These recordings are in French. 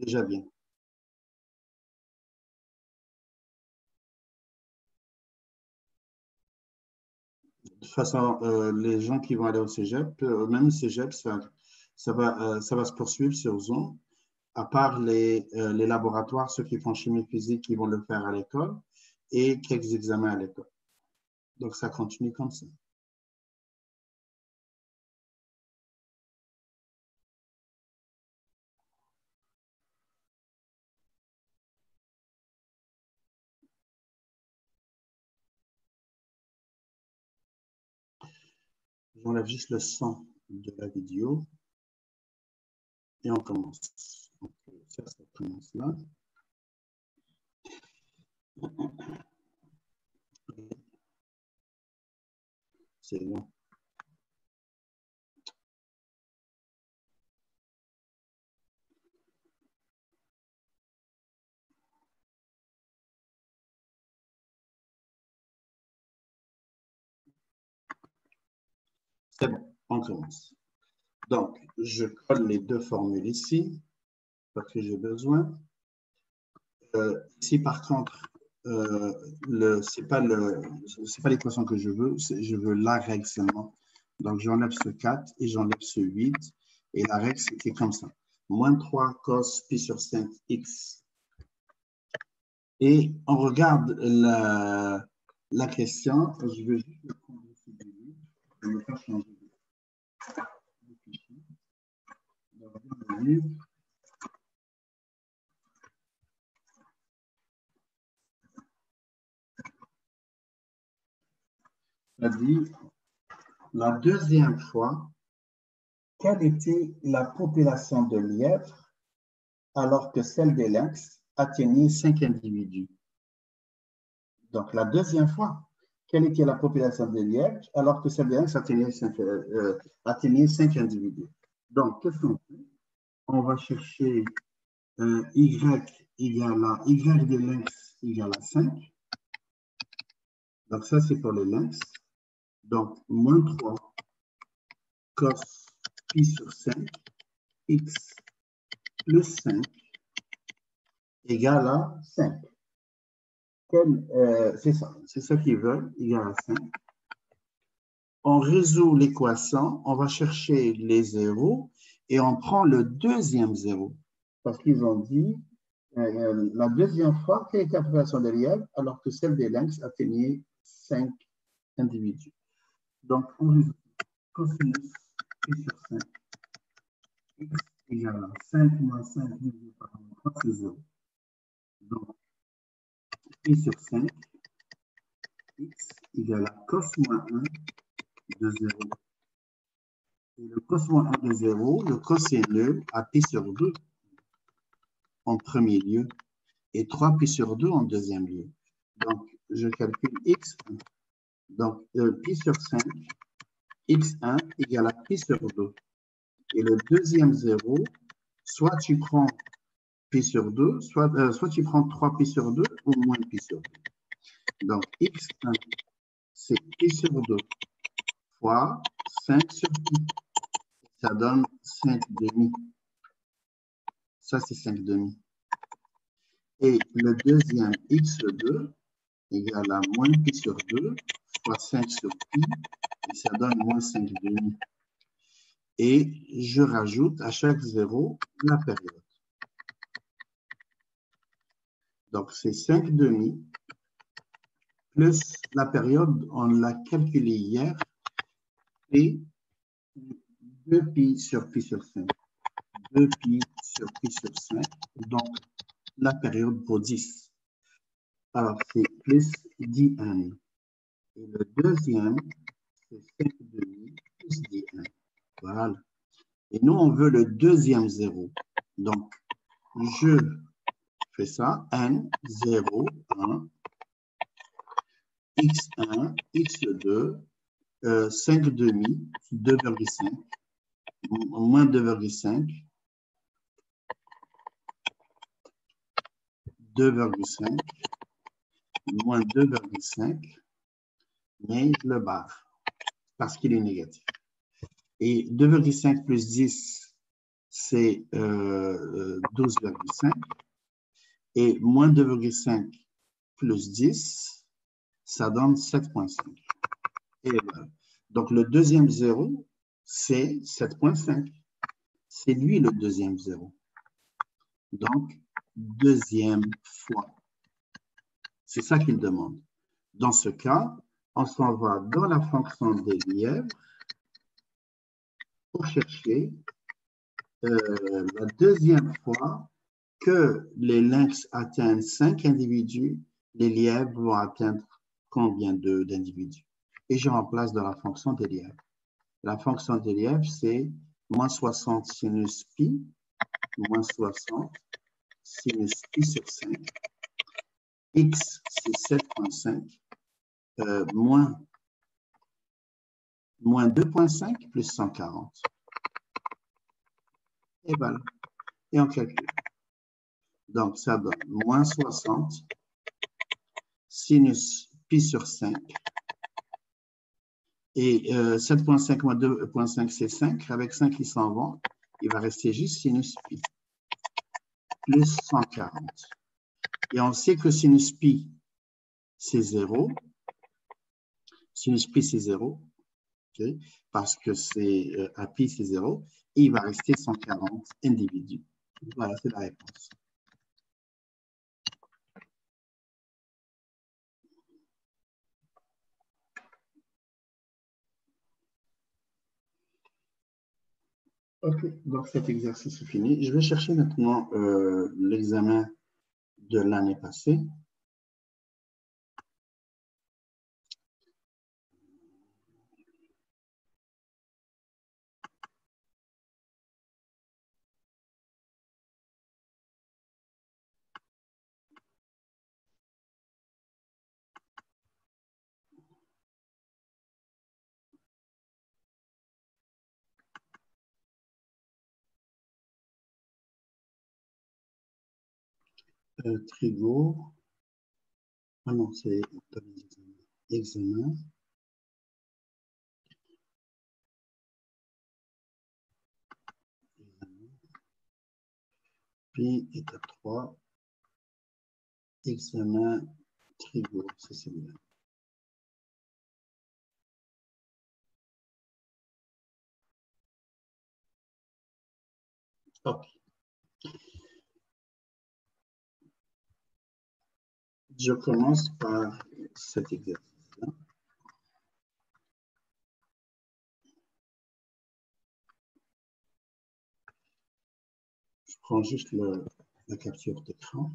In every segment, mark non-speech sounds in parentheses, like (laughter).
Déjà bien. De toute façon, euh, les gens qui vont aller au cégep, euh, même cégep, ça, ça, va, euh, ça va se poursuivre sur Zoom, à part les, les laboratoires, ceux qui font chimie physique, ils vont le faire à l'école, et quelques examens à l'école. Donc, ça continue comme ça. J'enlève juste le son de la vidéo et on commence. Donc, ça, ça commence là. C'est bon. C'est bon, on commence. Donc, je colle les deux formules ici, parce que j'ai besoin. Euh, ici, par contre, euh, ce n'est pas l'équation que je veux, je veux la règle seulement. Donc, j'enlève ce 4 et j'enlève ce 8. Et la règle, c'était comme ça. Moins 3 cos pi sur 5 x. Et on regarde la, question. Je juste le prendre ici du vais pas changer de la deuxième fois, quelle était la population de lièvres alors que celle des lynx atteignait cinq individus? Donc, la deuxième fois, quelle était la population de lièvres alors que celle des lynx atteignait cinq, euh, cinq individus? Donc, qu'est-ce qu'on fait? On va chercher euh, y égale à y de lynx égale à 5. Donc, ça, c'est pour les lynx. Donc, moins 3 cos pi sur 5 x plus 5 égale à 5. Euh, c'est ça, c'est ça qu'ils veulent, égale à 5. On résout l'équation, on va chercher les zéros et on prend le deuxième zéro. Parce qu'ils ont dit euh, euh, la deuxième fois, quelle était la population de lièvres alors que celle des lynx atteignait 5 individus. Donc, on résout cosinus pi sur 5 x égale à 5 moins 5 divisé par 3, c'est 0. Donc, pi sur 5 x égale à cos moins 1 de 0. Et le cos moins 1 de 0, le cos est nul à pi sur 2 en premier lieu et 3 pi sur 2 en deuxième lieu. Donc, je calcule x donc, euh, pi sur 5, x1 égale à pi sur 2. Et le deuxième zéro, soit tu prends pi sur 2, soit, euh, soit tu prends 3 pi sur 2 ou moins pi sur 2. Donc, x1, c'est pi sur 2 fois 5 sur pi. Ça donne 5 demi. Ça, c'est 5 demi. Et le deuxième x2 égale à moins pi sur 2 fois 5 sur pi, et ça donne moins 5 demi. Et je rajoute à chaque zéro la période. Donc, c'est 5 demi plus la période, on l'a calculé hier, et 2 pi sur pi sur 5. 2 pi sur pi sur 5, donc la période pour 10. Alors, c'est plus 10n. Et le deuxième, c'est 5 demi plus 10 Voilà. Et nous, on veut le deuxième zéro. Donc, je ça. n, 0, 1, x1, x2, euh, 5 demi, 2,5, moins 2,5, 2,5, moins 2,5, mais le barre parce qu'il est négatif. Et 2,5 plus 10, c'est 12,5. Et moins 2,5 plus 10, ça donne 7,5. Et voilà. Donc, le deuxième zéro, c'est 7,5. C'est lui le deuxième zéro. Donc, deuxième fois. C'est ça qu'il demande. Dans ce cas, on s'en va dans la fonction des lièvres pour chercher euh, la deuxième fois que les lynx atteignent cinq individus, les lièvres vont atteindre combien d'individus? Et je remplace dans la fonction des lièvres. La fonction des lièvres, c'est moins 60 sinus pi, moins 60 sinus pi sur 5. X, c'est 7,5, euh, moins, moins 2,5 plus 140. Et voilà. Et on calcule. Donc, ça donne moins 60 sinus pi sur 5. Et 7.5 euh, moins 2.5, c'est 5. Avec 5 qui s'en vont, il va rester juste sinus pi. Plus 140. Et on sait que sinus pi, c'est 0. Sinus pi, c'est 0. Parce que c'est euh, à pi, c'est 0. Et il va rester 140 individus. Voilà, c'est la réponse. Ok, donc cet exercice est fini. Je vais chercher maintenant euh, l'examen de l'année passée. Trigo. Ah non, c'est examen. Puis, étape 3, examen Trigo, c'est celui-là. Ok. Je commence par cet exercice-là. Je prends juste la capture d'écran.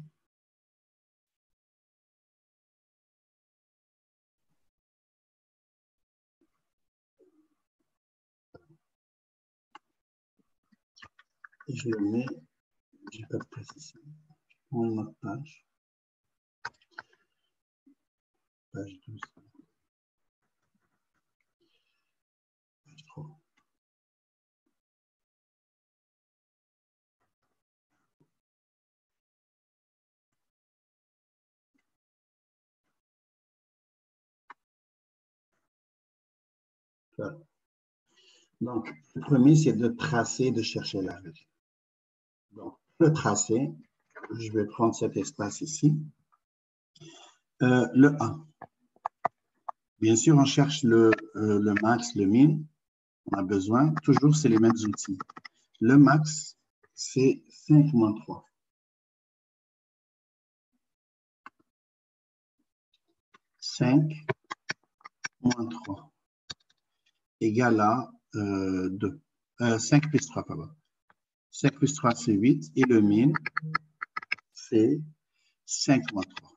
Et je le mets, je pas de précision, je prends une autre page page 12. Page 3. Voilà. Donc, le premier, c'est de tracer, de chercher la règle. Donc, le tracé, je vais prendre cet espace ici. Euh, le 1. Bien sûr, on cherche le, euh, le max, le min. On a besoin, toujours, c'est les mêmes outils. Le max, c'est 5 moins 3. 5 moins 3 égale à 2. Euh, 5 plus 3, pardon. 5 plus 3, c'est 8. Et le min, c'est 5 moins 3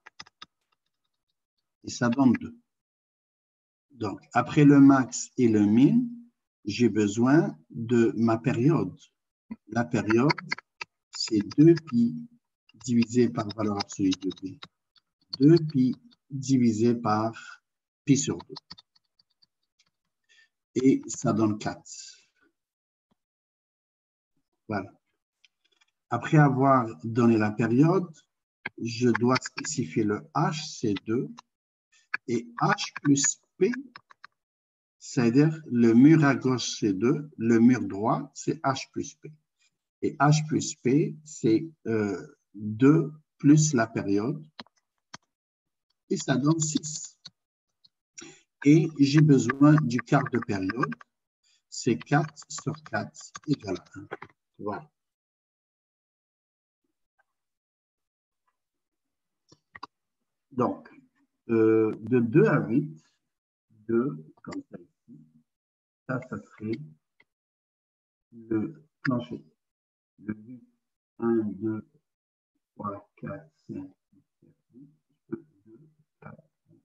et ça donne 2. Donc, après le max et le min, j'ai besoin de ma période. La période, c'est 2pi divisé par valeur absolue de p. 2pi divisé par pi sur 2. Et ça donne 4. Voilà. Après avoir donné la période, je dois spécifier le h, c'est 2, et H plus P, c'est-à-dire le mur à gauche c'est 2, le mur droit c'est H plus P. Et H plus P, c'est 2 euh, plus la période. Et ça donne 6. Et j'ai besoin du quart de période. C'est 4 sur 4 égale 1. Voilà. Donc, euh, de 2 à 8, 2 comme ça ici, ça, ça serait le plancher. Le 8, 1, 2, 3, 4, 5, 6, 7, 8, 2, 4, 5,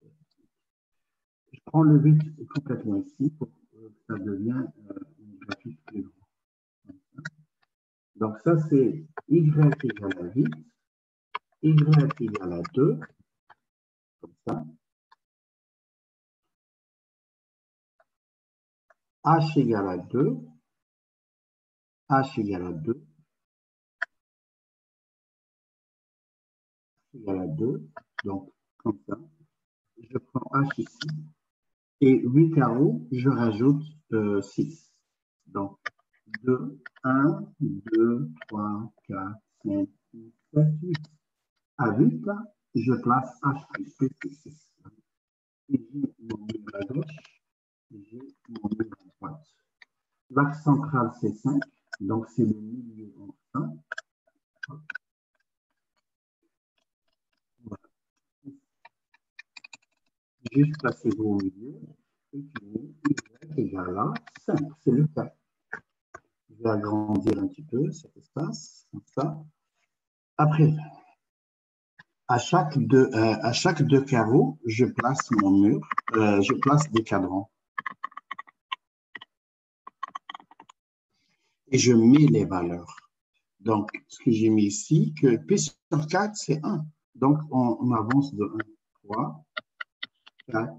6, 7, 8. Je prends le 8 complètement ici pour que ça devienne euh, graphique plus grande. Donc ça c'est y égale à 8, y égale à 2, comme ça. H égale à 2, h égale à 2, égale à 2, donc comme ça. Je prends h ici, et 8 carreaux, je rajoute 6. Euh, donc 2, 1, 2, 3, 4, 5, 6, 7, 8. À 8, je place h plus p plus 6. Et j'ai mon mur à gauche, j'ai mon mur à droite. L'axe central, c'est 5, donc c'est le milieu en 1. Voilà. Juste placez-vous au milieu et puis y égale à 5, c'est le cas. Je vais agrandir un petit peu cet espace, comme ça. Après, à chaque deux, euh, à chaque deux carreaux, je place mon mur, euh, je place des cadrans. Et je mets les valeurs. Donc, ce que j'ai mis ici, que P sur 4, c'est 1. Donc, on, avance de 1, 3, 4,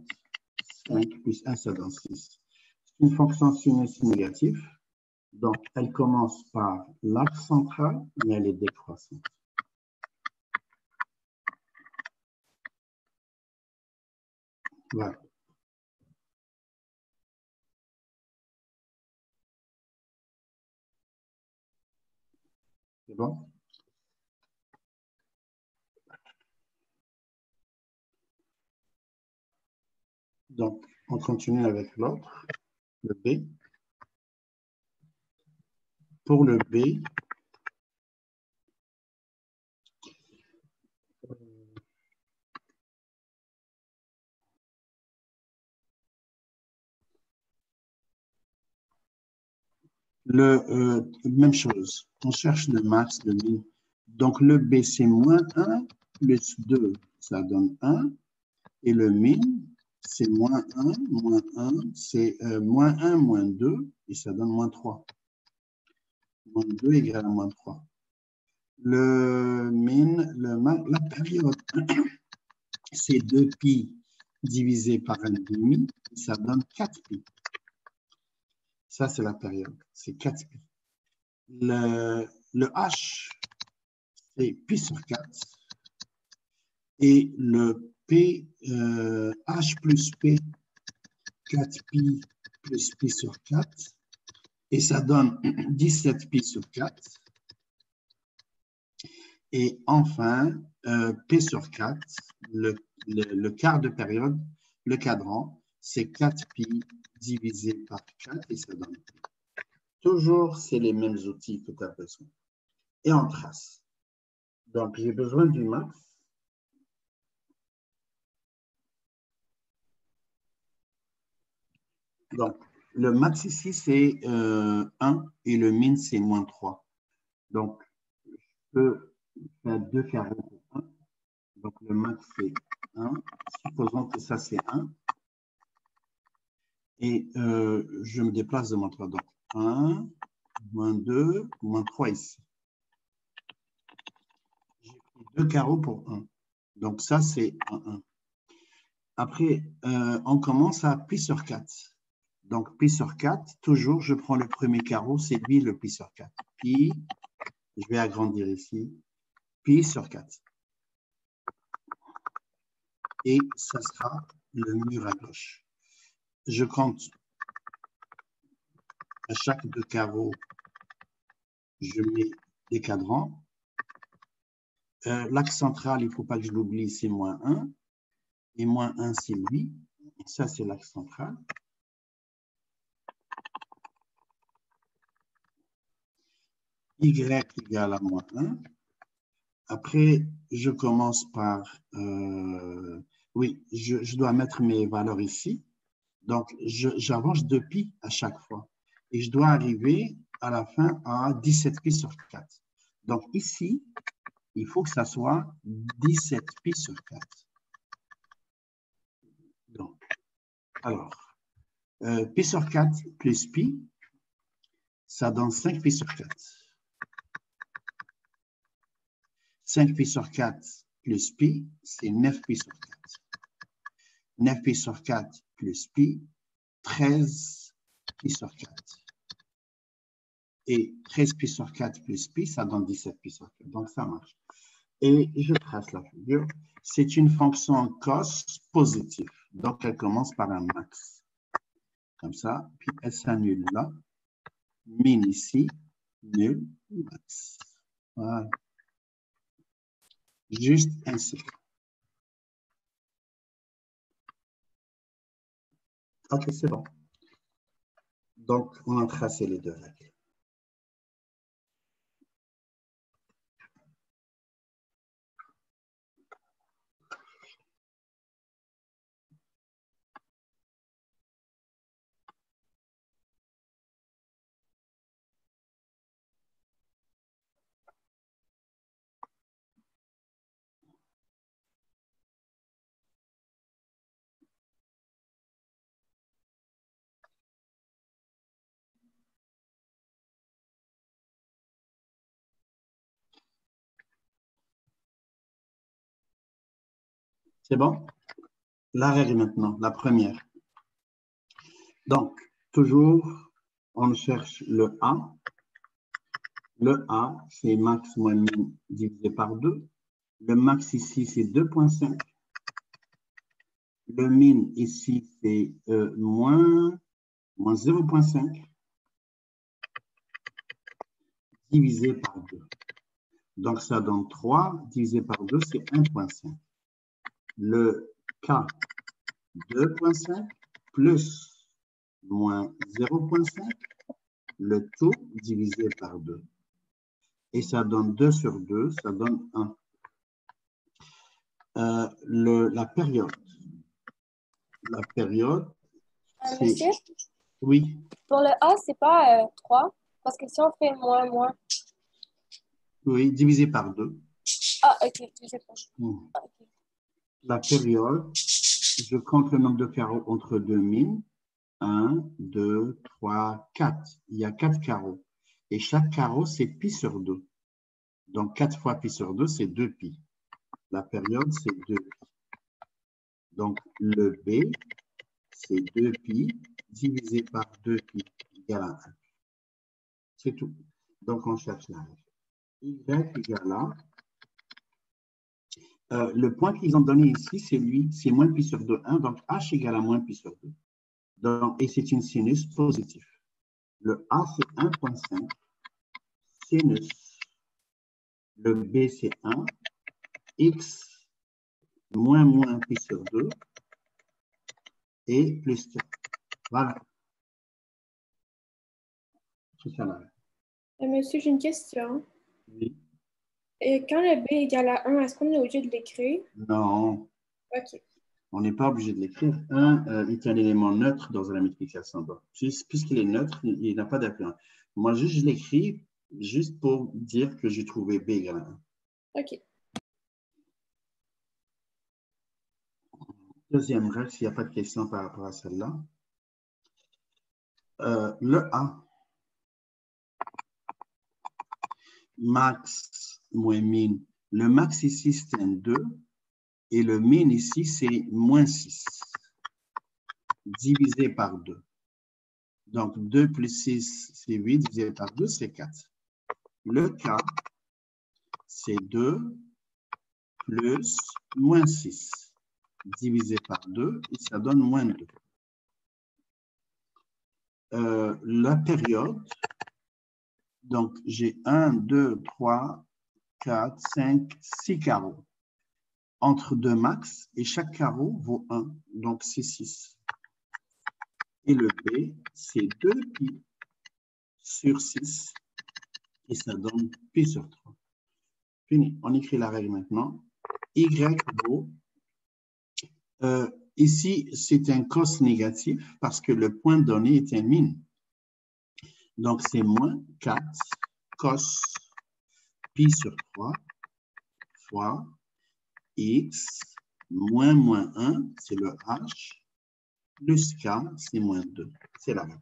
5, plus 1, ça donne 6. C'est une fonction sinus négative. Donc, elle commence par l'axe central, mais elle est décroissante. Voilà. Donc, on continue avec l'autre, le B. Pour le B, Le, euh, même chose, on cherche le max, de min. Donc, le B, c'est moins 1 plus 2, ça donne 1. Et le min, c'est moins 1, moins 1, c'est euh, moins 1, moins 2, et ça donne moins 3. Moins 2 égale à moins 3. Le min, le, la période, (coughs) c'est 2pi divisé par 1,5, et ça donne 4pi. Ça, c'est la période. C'est 4 pi. Le, H, c'est pi sur 4. Et le P, euh, H plus P, 4 pi plus pi sur 4. Et ça donne (clears throat) 17 pi sur 4. Et enfin, euh, P sur 4, le, le, quart de période, le cadran, c'est 4 pi divisé par 4 et ça donne Toujours, c'est les mêmes outils que tu as besoin. Et on trace. Donc, j'ai besoin du max. Donc, le max ici, c'est 1 euh, et le min, c'est moins 3. Donc, je peux faire deux carrés pour 1. Donc, le max, c'est 1. Supposons que ça, c'est 1 et euh, je me déplace de mon 3. Donc 1, moins 2, moins 3 ici. J'ai pris deux carreaux pour 1. Donc ça, c'est 1, 1. Après, euh, on commence à pi sur 4. Donc pi sur 4, toujours, je prends le premier carreau, c'est lui le pi sur 4. Pi, je vais agrandir ici, pi sur 4. Et ça sera le mur à gauche je compte à chaque deux carreaux je mets des cadrans. Euh, l'axe central, il ne faut pas que je l'oublie, c'est moins 1. Et moins 1, c'est lui. ça, c'est l'axe central. y égale à moins 1. Après, je commence par, euh, oui, je, dois mettre mes valeurs ici. Donc, j'avance 2 pi à chaque fois. Et je dois arriver à la fin à 17 pi sur 4. Donc, ici, il faut que ça soit 17 pi sur 4. Donc, alors, euh, pi sur 4 plus pi, ça donne 5 pi sur 4. 5 pi sur 4 plus pi, c'est 9 pi sur 4. 9 pi sur 4 plus pi, 13 pi sur 4. Et 13 pi sur 4 plus pi, ça donne 17 pi sur 4. Donc, ça marche. Et je trace la figure. C'est une fonction cos positive. Donc, elle commence par un max. Comme ça. Puis, elle s'annule là. Min ici. Nul. Max. Voilà. Juste ainsi. Ok, c'est bon. Donc, on a tracé les deux règles. C'est bon? La règle maintenant, la première. Donc, toujours, on cherche le A. Le A, c'est max moins min divisé par 2. Le max ici, c'est 2,5. Le min ici, c'est euh, moins, moins 0,5 divisé par 2. Donc, ça donne 3 divisé par 2, c'est 1,5 le K 2.5 plus moins 0.5, le tout divisé par 2. Et ça donne 2 sur 2, ça donne 1. Euh, le, la période. La période. Euh, monsieur? Oui. Pour le A, c'est pas euh, 3, parce que si on fait moins, moins. Oui, divisé par 2. Ah, ok, divisé par 2. Mmh. Ah, la période, je compte le nombre de carreaux entre deux mines. 1, 2, 3, 4. Il y a 4 carreaux. Et chaque carreau, c'est pi sur 2. Donc, 4 fois pi sur 2, c'est 2 pi. La période, c'est 2 pi. Donc, le B, c'est 2 pi divisé par 2 pi égale à 1. C'est tout. Donc, on cherche règle. Y égale à euh, le point qu'ils ont donné ici, c'est lui, c'est moins pi sur 2, 1, donc h égale à moins pi sur 2. Donc, et c'est une sinus positive. Le A, c'est 1.5, sinus. Le B, c'est 1, x moins moins pi sur 2, et plus 4. Voilà. C'est ça là. Euh, monsieur, j'ai une question. Oui. Et quand le B égale à 1, est-ce qu'on est obligé de l'écrire? Non. OK. On n'est pas obligé de l'écrire. 1 euh, est un élément neutre dans la multiplication. Puisqu'il est neutre, il, n'a pas d'influence. Moi, juste, je l'écris juste pour dire que j'ai trouvé B égale à 1. OK. Deuxième règle, s'il n'y a pas de question par rapport à celle-là. Euh, le A. Max moins min. Le max ici, c'est un 2. Et le min ici, c'est moins 6. Divisé par 2. Donc, 2 plus 6, c'est 8. Divisé par 2, c'est 4. Le K, c'est 2 plus moins 6. Divisé par 2, et ça donne moins 2. Euh, la période, Donc, j'ai 1, 2, 3, 4, 5, 6 carreaux entre deux max et chaque carreau vaut 1, donc c'est 6. Et le B, c'est 2 pi sur 6 et ça donne pi sur 3. Fini. On écrit la règle maintenant. Y vaut, euh, ici, c'est un cos négatif parce que le point donné est un min. Donc, c'est moins 4 cos pi sur 3 fois x moins moins 1, c'est le h, plus k, c'est moins 2. C'est la même.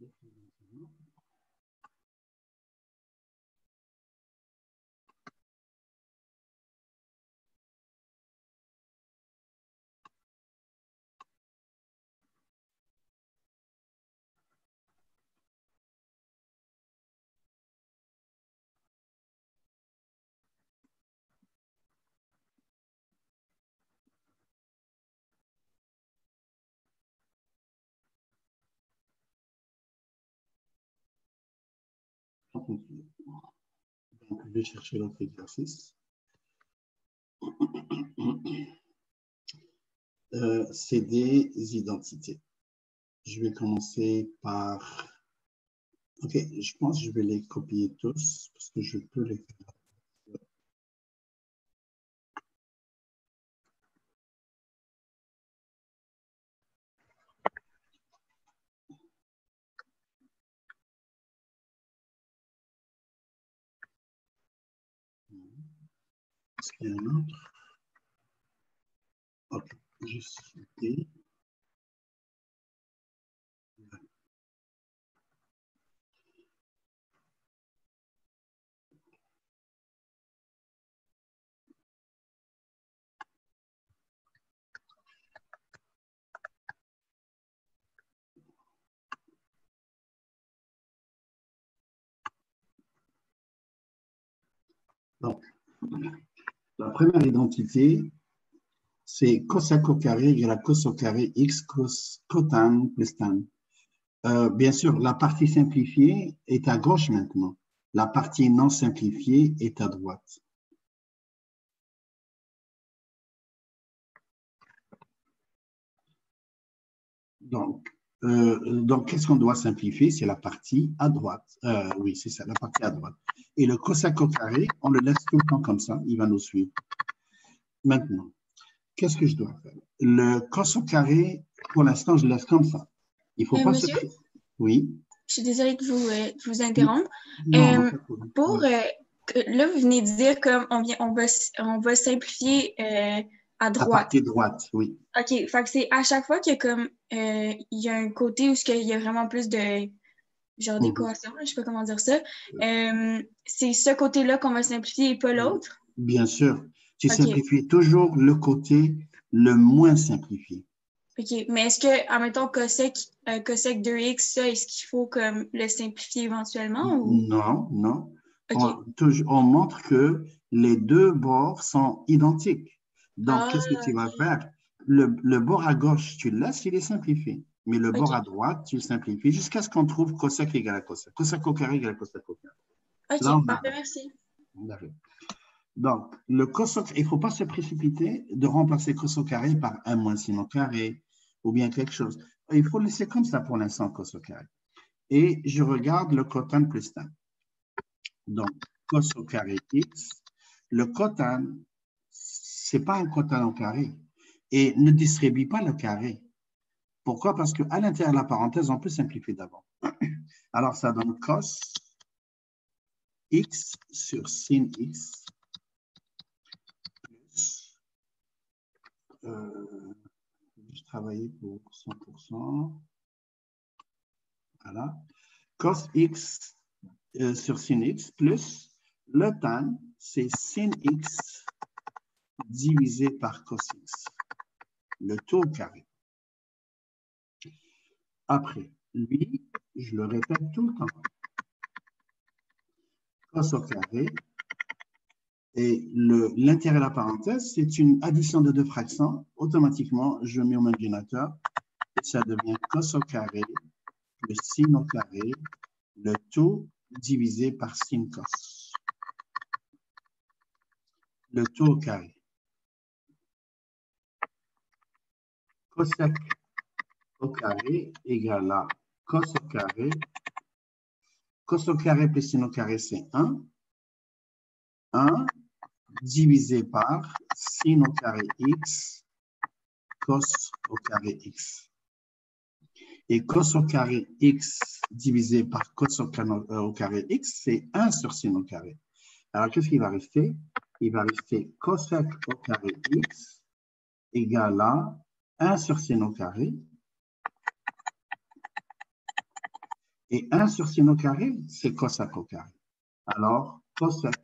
definición, ¿no? Donc, je vais chercher l'autre exercice. Euh, c'est des identités. Je vais commencer par... Ok, je pense que je vais les copier tous parce que je peux les faire. Est-ce qu'il y a un autre Ok, juste sauter. Donc, la première identité, c'est cos au carré cos carré x cos cotan plus tan. Euh, bien sûr, la partie simplifiée est à gauche maintenant. La partie non simplifiée est à droite. Donc, euh, donc qu'est-ce qu'on doit simplifier? C'est la partie à droite. Euh, oui, c'est ça, la partie à droite. Et le cosaque au carré, on le laisse tout le temps comme ça, il va nous suivre. Maintenant, qu'est-ce que je dois faire? Le cos au carré, pour l'instant, je le laisse comme ça. Il faut Euh, pas monsieur? se... Oui. Je suis désolée de vous, euh, de vous interrompre. Non, Euh. Pour, euh, là, vous venez de dire qu'on on va, on va simplifier euh, à droite. partie droite, oui. OK, fait que c'est à chaque fois qu'il y a comme, euh, il y a un côté où il y a vraiment plus de, genre Mhm. d'équation, je sais pas comment dire ça. Euh, c'est ce côté-là qu'on va simplifier et pas l'autre? Bien sûr. Tu simplifies toujours le côté le moins simplifié. OK. Mais est-ce que, admettons, cosec, euh, cosec 2x, ça, est-ce qu'il faut comme le simplifier éventuellement? Ou... Non, non. On montre que les deux bords sont identiques. Donc, Ah, qu'est-ce que tu vas ok. faire? Le, le bord à gauche, tu le laisses, il est simplifié. Mais le bord à droite, tu le simplifies jusqu'à ce qu'on trouve cosec égale à cosec. Cosec au carré égale à cosec au carré. OK, parfait, merci. Donc, le cos au- il ne faut pas se précipiter de remplacer cos au carré par 1 moins sin au carré ou bien quelque chose. Il faut laisser comme ça pour l'instant cos au carré. Et je regarde le cotane plus tan. Donc, cos au carré x. Le cotane, ce n'est pas un au carré et ne distribue pas le carré. Pourquoi? Parce qu'à l'intérieur de la parenthèse, on peut simplifier d'abord. (clears throat) Alors, ça donne cos x sur sin x plus, euh, je travaillais pour 100%, voilà, cos x euh, sur sin x plus le tan, c'est sin x divisé par cos x, le taux au carré. Après, lui, je le répète tout le temps. Cos au carré. Et le- l'intérêt de la parenthèse, c'est une addition de deux fractions. Automatiquement, je mets mon ordinateur et ça devient cos au carré plus sin au carré, le tout divisé par sin cos. Le tout au carré. Cosec au carré égale à cos au carré. Cos au carré plus sin au carré, c'est 1. 1 divisé par sin au carré x, cos au carré x. Et cos au carré x divisé par cos au carré, euh, x, c'est 1 sur sin au carré. Alors, qu'est-ce qui va rester? Il va rester cosec au carré x égale à 1 sur sin au carré. Et 1 sur sin au carré, c'est cosec au carré. Alors, cosec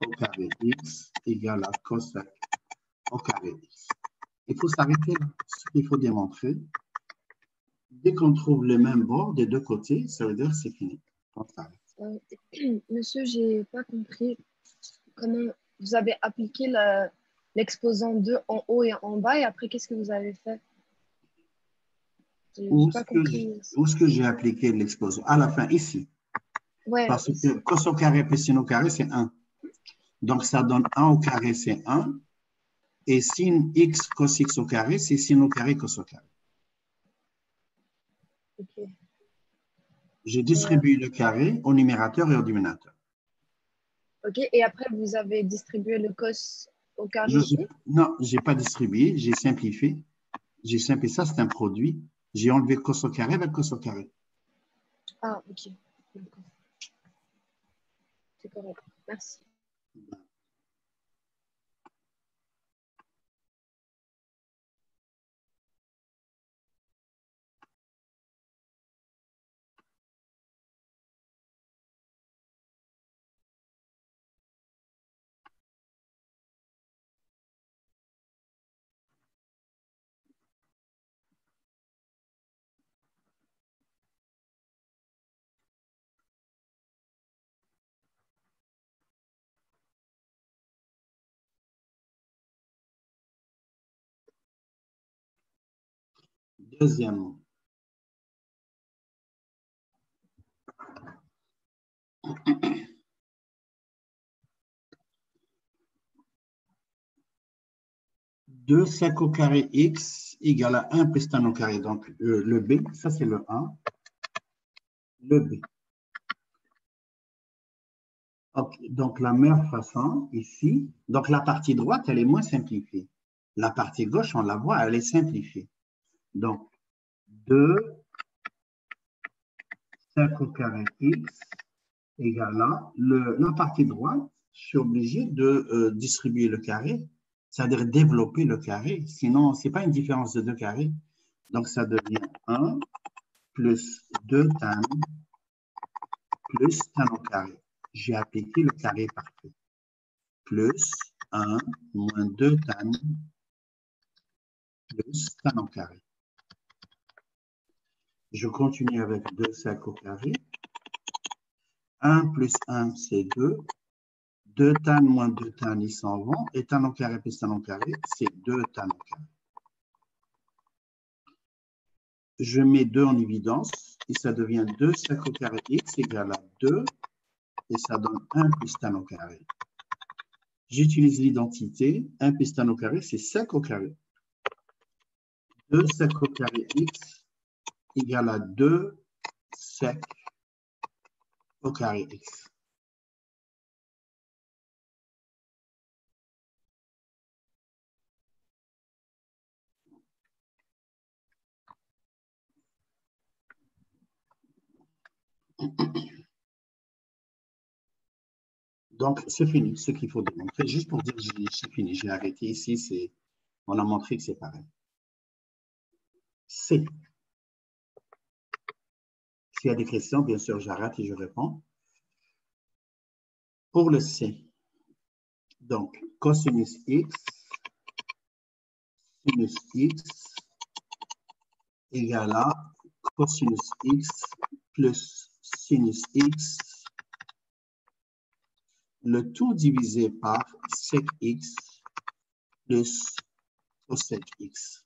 au carré x égale à cosec au carré x. Il faut s'arrêter là. Ce qu'il faut démontrer, dès qu'on trouve le même bord des deux côtés, ça veut dire que c'est fini. On. Euh, (clears throat) Monsieur, j'ai pas compris comment vous avez appliqué la- l'exposant 2 en haut et en bas et après qu'est-ce que vous avez fait? Où est-ce que j'ai- appliqué l'exposant? À la fin, ici. Ouais, Parce que cos au carré plus sin au carré, c'est 1. Donc, ça donne 1 au carré, c'est 1. Et sin x cos x au carré, c'est sin au carré cos au carré. ok. J'ai distribué le carré au numérateur et au dénominateur. Ok, et après vous avez distribué le cos Je- non, je n'ai pas distribué, j'ai simplifié. J'ai simplifié, ça c'est un produit. J'ai enlevé cos au carré avec cos au carré. Ah, ok. C'est correct. Merci. Deuxièmement, deux sec au carré x égale à 1 plus tan au carré. Donc, euh, le b, ça c'est le 1. Le b. Donc, la meilleure façon ici, donc la partie droite, elle est moins simplifiée. La partie gauche, on la voit, elle est simplifiée. Donc, 2 5 au carré x égale à le, la partie droite, je suis obligé de euh, distribuer le carré, c'est-à-dire développer le carré. Sinon, ce n'est pas une différence de deux carrés. Donc, ça devient 1 plus 2 tan plus tan au carré. J'ai appliqué le carré parfait. Plus 1 moins 2 tan plus tan au carré. Je continue avec 2 sec au carré. 1 plus 1, c'est 2. 2 tan moins 2 tan, ils s'en vont. Et tan au carré plus tan au carré, c'est 2 tan au carré. Je mets 2 en évidence et ça devient 2 sec au carré x égale à 2 et ça donne 1 plus tan au carré. J'utilise l'identité. 1 plus tan au carré, c'est sec au carré. 2 sec au carré x égale à 2 sec au carré x. Donc, c'est fini, ce qu'il faut démontrer. Juste pour dire, c'est fini, j'ai arrêté ici, on a montré que c'est pareil. C. S'il y a des questions, bien sûr, j'arrête et je réponds. Pour le C, donc cosinus x, sinus x égale à cosinus x plus sinus x, le tout divisé par sec x plus cosec x.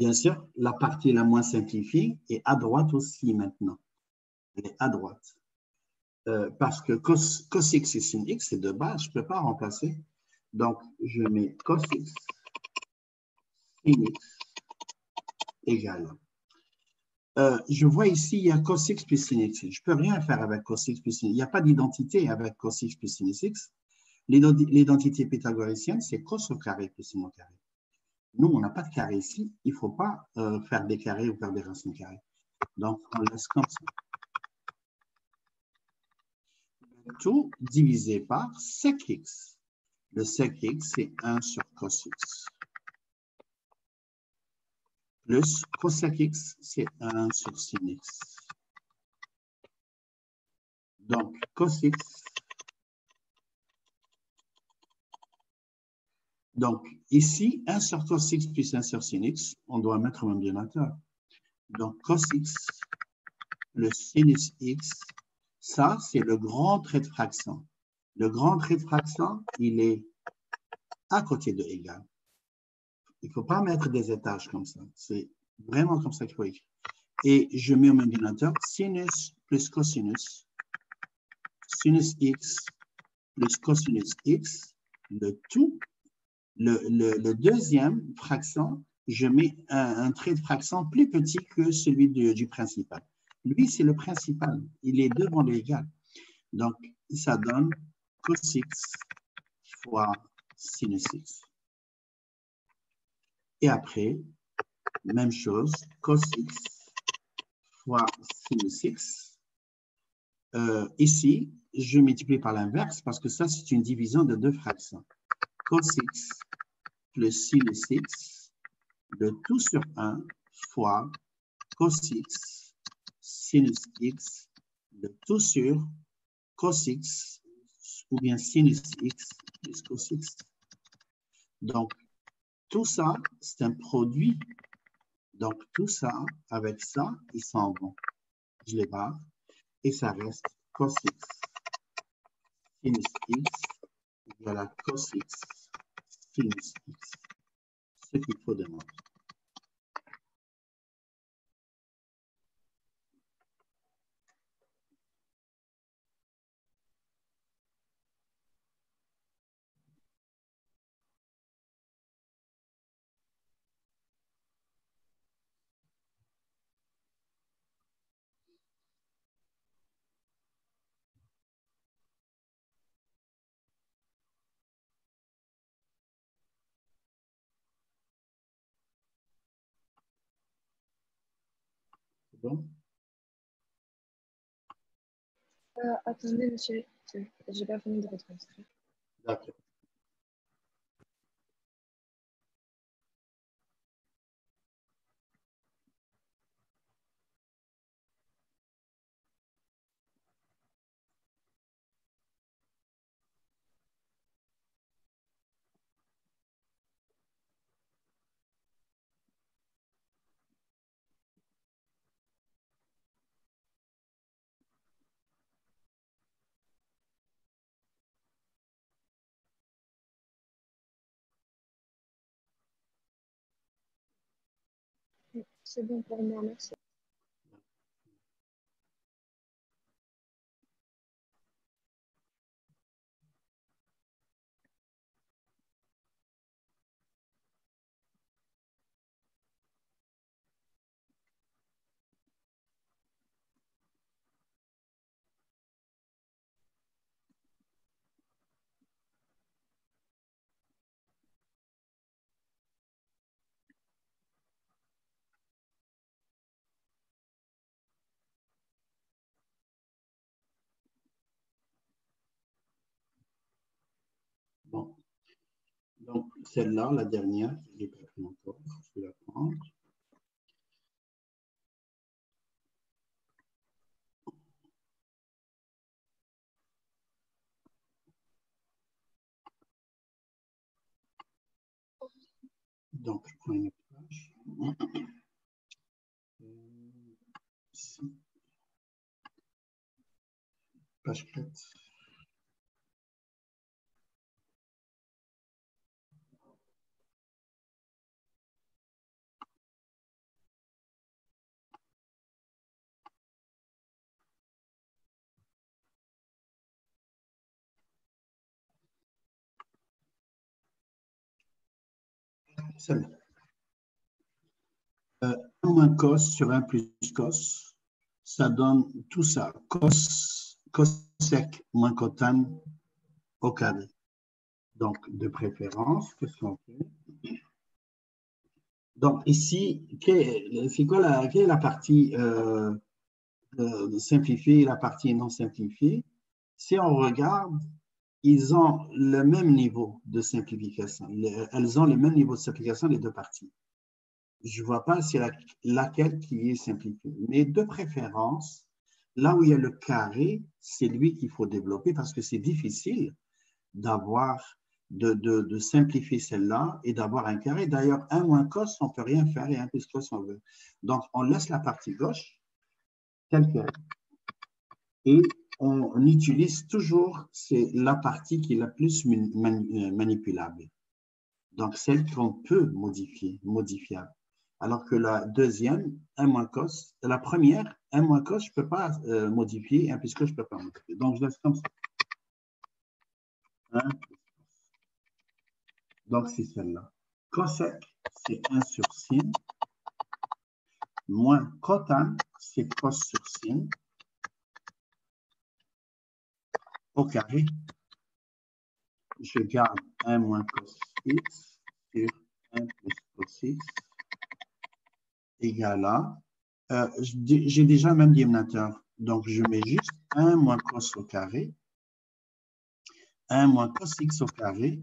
Bien sûr, la partie la moins simplifiée est à droite aussi maintenant. Elle est à droite. Euh, parce que cos, x et sin x, c'est de base, je ne peux pas remplacer. Donc, je mets cos x, sin x égale. Euh, je vois ici, il y a cos x plus sin x. Je ne peux rien faire avec cos x plus sin x. Il n'y a pas d'identité avec cos x plus sin x. L'identité pythagoricienne, c'est cos au carré plus sin au carré. Nous, on n'a pas de carré ici. Il ne faut pas euh, faire des carrés ou faire des racines carrées. Donc, on laisse comme ça. Tout divisé par sec x. Le sec x, c'est 1 sur cos x. Plus cosec x, c'est 1 sur sin x. Donc, cos x Donc, ici, 1 sur cos x plus 1 sur sin x, on doit mettre un dénominateur. Donc, cos x plus sinus x, ça, c'est le grand trait de fraction. Le grand trait fraction, il est à côté de égal. Il ne faut pas mettre des étages comme ça. C'est vraiment comme ça qu'il faut écrire. Et je mets même dénominateur sinus plus cosinus, sinus x plus cosinus x, le tout le, deuxième fraction, je mets un, trait de fraction plus petit que celui du principal. Lui, c'est le principal. Il est devant l'égal. Donc, ça donne cos x fois sinus x. Et après, même chose, cos x fois sinus x. Euh, ici, je multiplie par l'inverse parce que ça, c'est une division de deux fractions. Cos x plus sinus x, le tout sur 1 fois cos x sinus x, le tout sur cos x ou bien sinus x plus cos x. Donc, tout ça, c'est un produit. Donc, tout ça, avec ça, ils s'en vont. Je les barre et ça reste cos x sinus x égale cos x x. Ce qu'il faut demander. Bon euh, Attendez, monsieur, j'ai pas fini de retranscrire. D'accord. C'est bon pour moi, merci. Celle-là, la dernière, je pris encore, je vais la prendre. Donc, je prends une page. Euh. Page 4. Celle-là. Euh, 1 moins cos sur 1 plus cos, ça donne tout ça. Cos, cos sec moins cotane au carré. Donc, de préférence, qu'est-ce qu'on fait? Donc, ici, c'est quoi la, quelle est la partie euh, euh, simplifiée et la partie non simplifiée? Si on regarde, ils ont le même niveau de simplification. elles ont le même niveau de simplification, les deux parties. Je ne vois pas c'est la, laquelle qui est simplifiée. Mais de préférence, là où il y a le carré, c'est lui qu'il faut développer parce que c'est difficile d'avoir, de, simplifier celle-là et d'avoir un carré. D'ailleurs, un moins cos, on ne peut rien faire et un plus cos, on veut. Donc, on laisse la partie gauche telle qu'elle et on utilise toujours la partie qui est la plus euh, manipulable. Donc, celle qu'on peut modifier, modifiable. Alors que la deuxième, moins cos, la première, moins cos, je ne peux pas euh, modifier, puisque je ne peux pas modifier. Donc, je laisse comme ça. Donc, c'est celle-là. Cosec, c'est 1 sur sin. Moins cotan, c'est cos sur sin. Au carré, je garde 1 moins cos x sur 1 plus cos x égale à, euh, j'ai déjà un même dénominateur, donc je mets juste 1 moins cos au carré, 1 moins cos x au carré,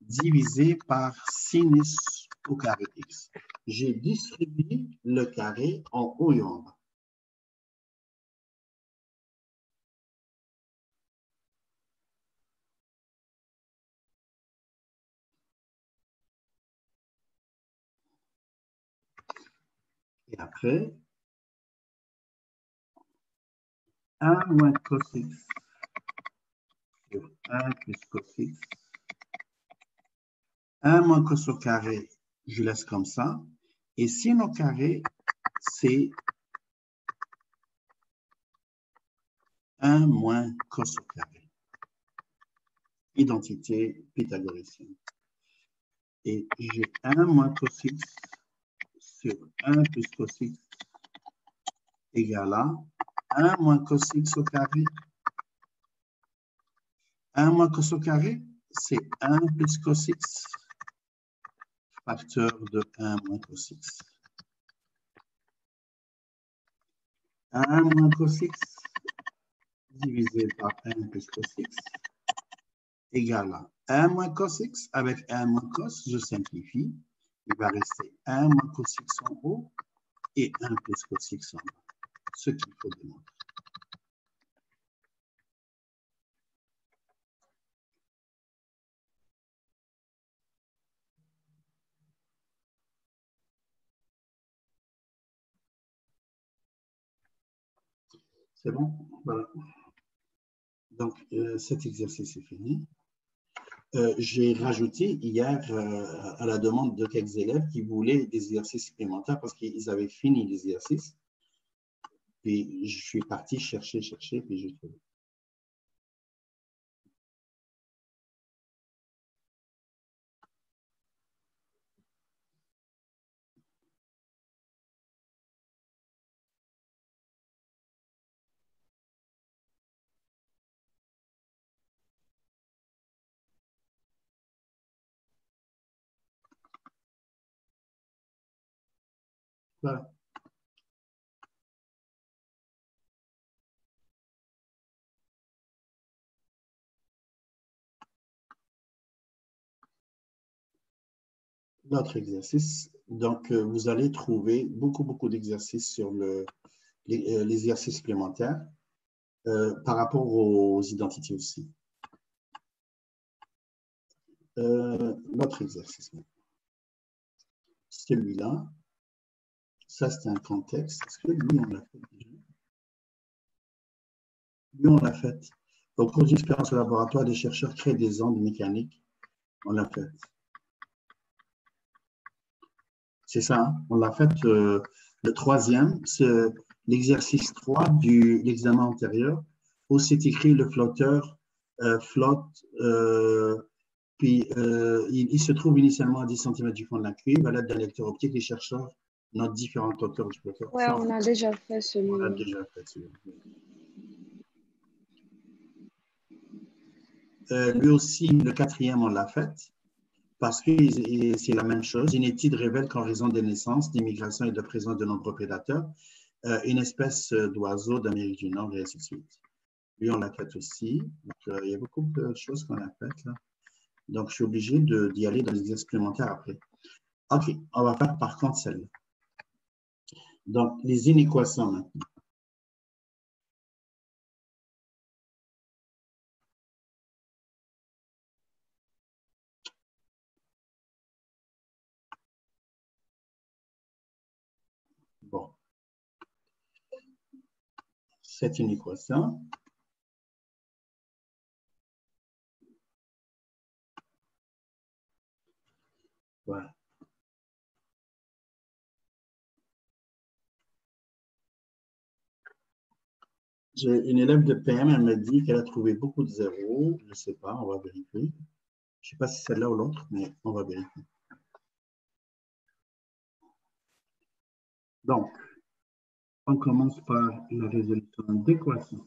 divisé par sinus au carré x. J'ai distribué le carré en haut et en bas. Et après, 1 moins cos x sur 1 plus cos x. 1 moins cos au carré, je laisse comme ça. Et sin au carré, c'est 1 moins cos au carré. Identité pythagoricienne. Et j'ai 1 moins cos x sur 1 plus cos x égale à 1 moins cos x au carré. 1 moins cos au carré, c'est 1 plus cos x, facteur de 1 moins cos x. 1 moins cos x divisé par 1 plus cos x égale à 1 moins cos x avec 1 moins cos, je simplifie il va rester 1 moins cos en haut et 1 plus cos en bas. Ce qu'il faut démontrer. C'est bon? Voilà. Donc, euh, cet exercice est fini. Euh, j'ai rajouté hier euh, à la demande de quelques élèves qui voulaient des exercices supplémentaires parce qu'ils avaient fini les exercices. Puis je suis parti chercher, chercher, puis j'ai trouvé. L'autre exercice. Donc, euh, vous allez trouver beaucoup, beaucoup d'exercices sur le, les, euh, exercices supplémentaires euh, par rapport aux identités aussi. L'autre exercice. Celui-là, ça, c'est un contexte. Est-ce que lui, on l'a fait? Lui, on l'a fait. Au cours d'expérience au laboratoire, des chercheurs créent des ondes mécaniques. On l'a fait. C'est ça, hein? on l'a fait. Euh, le troisième, c'est l'exercice 3 de l'examen antérieur, où c'est écrit le flotteur euh, flotte, euh, puis il, se trouve initialement à 10 cm du fond de la cuve, à l'aide d'un lecteur optique. Les chercheurs notre différents auteurs je peux faire. Ouais, on a déjà fait celui-là. On a déjà fait celui-là. Euh, lui aussi, le quatrième, on l'a fait parce que c'est la même chose. Une étude révèle qu'en raison des naissances, d'immigration et de présence de nombreux prédateurs, euh, une espèce d'oiseau d'Amérique du Nord et ainsi de suite. Lui, on l'a fait aussi. Donc, euh, il y a beaucoup de choses qu'on a faites là. Donc, je suis obligé d'y aller dans les expérimentaires après. OK, on va faire par contre celle-là. Donc, les inéquations maintenant. Bon. C'est une. Voilà. Une élève de PM, elle m'a dit qu'elle a trouvé beaucoup de zéros. Je ne sais pas, on va vérifier. Je ne sais pas si c'est celle-là ou l'autre, mais on va vérifier. Donc, on commence par la résolution d'équation.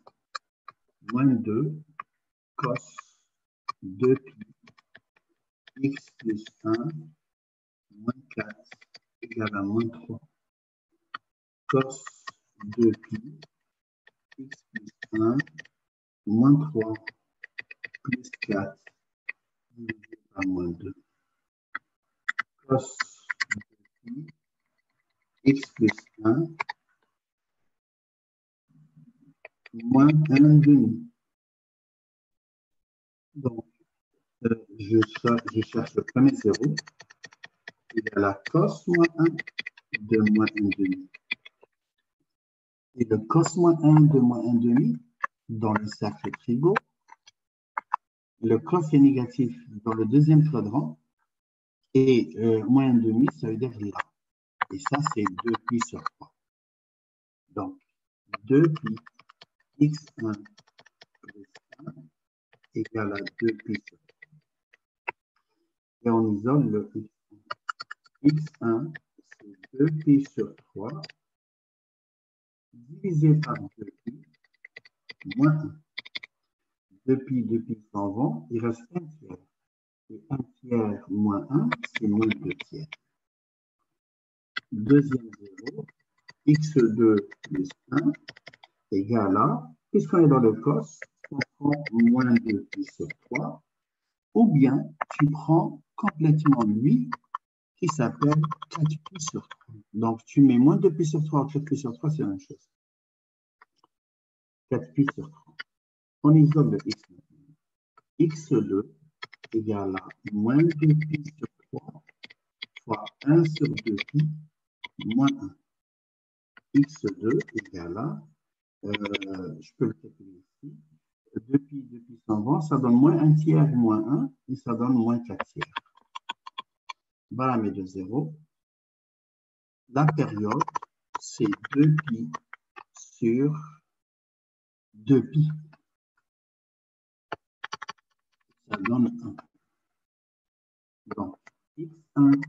Moins 2 cos 2 pi x plus 1 moins 4 égale à moins 3 cos 2 pi x plus 1 moins 3 plus 4 divisé par moins 2. Cos de x plus 1 moins 1 demi. Donc, euh, je, cherche, le premier zéro. Il y la cos moins 1 de moins 1 demi et le cos moins 1 de moins 1 demi dans le cercle trigo. Le cos est négatif dans le deuxième quadrant. Et euh, moins 1 demi, ça veut dire là. Et ça, c'est 2 pi sur 3. Donc, 2 pi x1 plus 1 égale à 2 pi sur 3. Et on isole le x1. x1, c'est 2 pi sur 3 divisé par 2pi moins 1. 2pi, 2pi s'en vont, il reste 1 tiers. Et 1 tiers moins 1, c'est moins 2 tiers. Deuxième zéro, x2 plus 1 égale à, puisqu'on est dans le cos, on prend moins 2 pi sur 3, ou bien tu prends complètement 8 qui s'appelle 4 pi sur 3. Donc, tu mets moins 2 pi sur 3 4 pi sur 3, c'est la même chose. 4 pi sur 3. On isole le x. x2 égale à moins 2 pi sur 3 fois 1 sur 2 pi moins 1. x2 égale à, euh, je peux le calculer ici, 2 pi, 2 pi s'en vont, ça donne moins 1 tiers moins 1, et ça donne moins 4 tiers. Mes deux zéros. La période, c'est 2 pi sur 2 pi. Ça donne 1. Donc, x1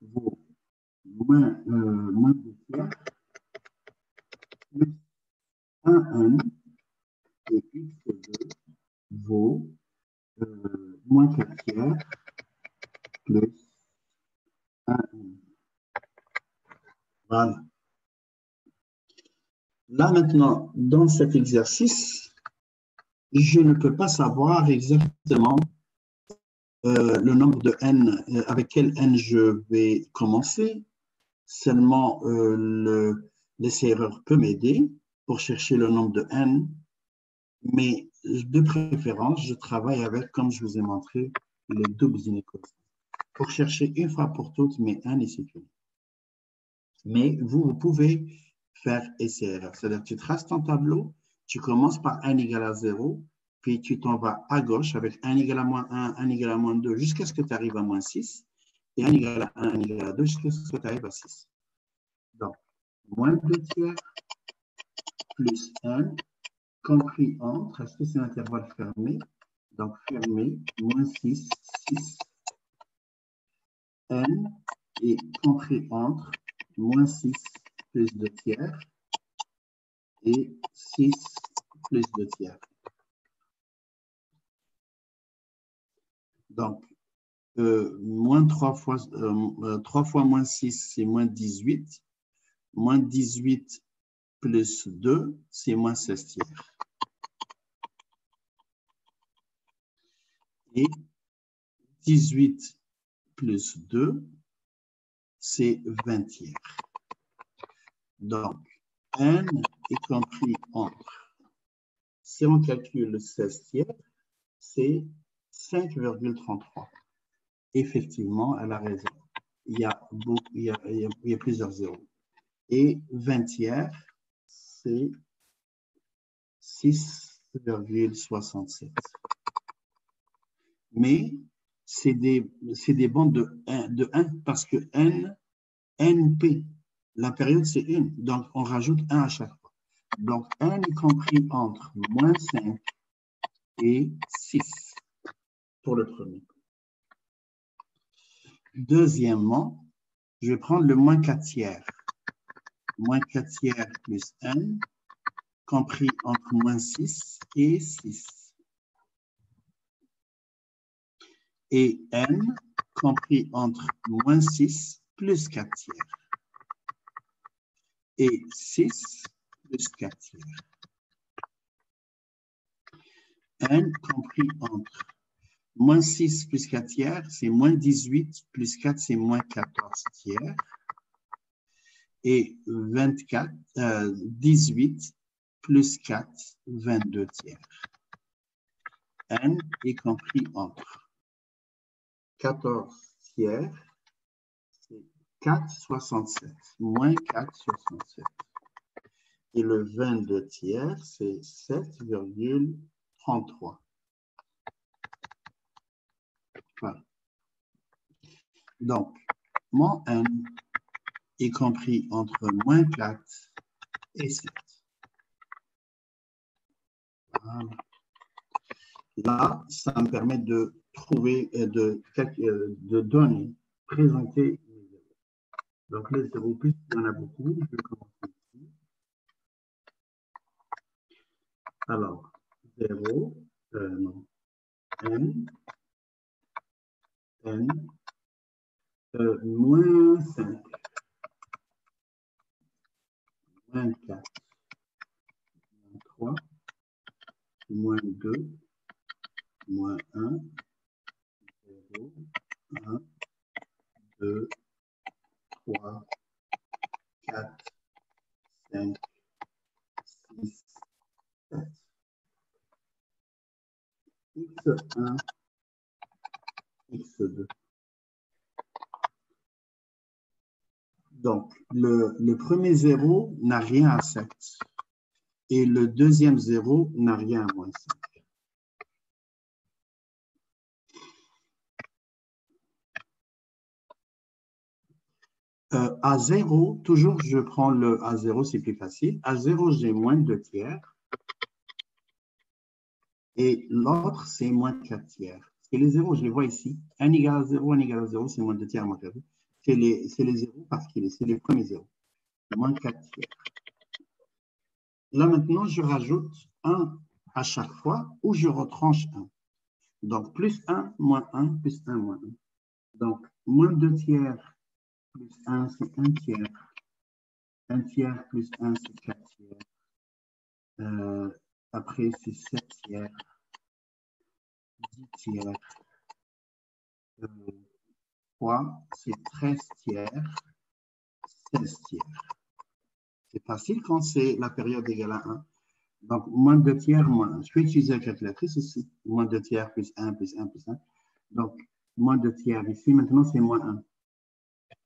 vaut moins, euh, moins 2 tiers plus 1 1 et x2 vaut euh, moins 4 tiers plus 1 1. Voilà. Là maintenant, dans cet exercice, je ne peux pas savoir exactement euh, le nombre de n, euh, avec quel n je vais commencer. Seulement, euh, le, peut m'aider pour chercher le nombre de n, mais de préférence, je travaille avec, comme je vous ai montré, les doubles inéquations pour chercher une fois pour toutes n et sécurité. Mais vous, vous pouvez faire essai-erreur. C'est-à-dire tu traces ton tableau, tu commences par n égale à 0, puis tu t'en vas à gauche avec 1 égale à moins 1, 1 égale à moins 2, jusqu'à ce que tu arrives à moins 6, et 1 égale à 1, 1 égale à 2, jusqu'à ce que tu arrives à 6. Donc, moins 2 tiers plus n, compris entre, est-ce que c'est un intervalle fermé? Donc, fermé, moins 6, 6. N est compris entre moins 6 plus 2 tiers et 6 plus 2 tiers. Donc, euh, moins 3 fois, euh, 3 fois moins 6, c'est moins 18. Moins 18 plus 2, c'est moins 16 tiers. Et 18 plus 2, c'est 20 tiers. Donc, n est compris entre, si on calcule 16 tiers, c'est 5,33. Effectivement, elle a raison. Il y a, il y a plusieurs zéros. Et 20 tiers, c'est 6,67. Mais c'est des, des bandes de 1, de 1 parce que N, NP, la période c'est 1. Donc, on rajoute 1 à chaque fois. Donc, N est compris entre moins 5 et 6 pour le premier. Deuxièmement, je vais prendre le moins 4 tiers. Moins 4 tiers plus n, compris entre moins 6 et 6. Et n, compris entre moins 6 plus 4 tiers. Et 6 plus 4 tiers. n compris entre Moins 6 plus 4 tiers, c'est moins 18 plus 4, c'est moins 14 tiers. Et 24, 18 plus 4, 22 tiers. N est compris entre 14 tiers, c'est 4,67, moins 4,67. Et le 22 tiers, c'est 7,33. Donc, mon n est compris entre moins 4 et 7. Là, ça me permet de trouver, et de, euh, de les zéros. Donc, les zéros, plus il y en a beaucoup, je vais commencer ici. Alors, 0, euh, non, n, n, euh, moins 5, moins 4, moins 3, moins 2, moins 1, 0, 1, 2, 3, 4, 5, 6, 7. X1, X2. Donc, le, le premier zéro n'a rien à 7. et le deuxième zéro n'a rien à moins 5. Euh, à 0, toujours je prends le A0, c'est plus facile. À 0, j'ai moins 2 tiers. Et l'autre, c'est moins 4 tiers. Et les zéros, je les vois ici. 1 égale à 0, 1 égale à 0, c'est moins 2 tiers, moins 4 C'est les, les zéros parce que c'est les premiers zéros. Moins 4 tiers. Là, maintenant, je rajoute 1 à chaque fois ou je retranche 1. Donc, plus 1, moins 1, plus 1, moins 1. Donc, moins 2 tiers plus 1, c'est 1 tiers. 1 tiers plus 1, c'est 4 tiers. Euh, après, c'est 7 tiers. 10 tiers. Euh, 3, c'est 13 tiers. 16 tiers. C'est facile quand c'est la période égale à 1. Donc, moins 2 tiers, moins 1. Je peux utiliser la calculatrice aussi. Moins 2 tiers plus 1 plus 1 plus 1. Donc, moins 2 tiers ici. Maintenant, c'est moins 1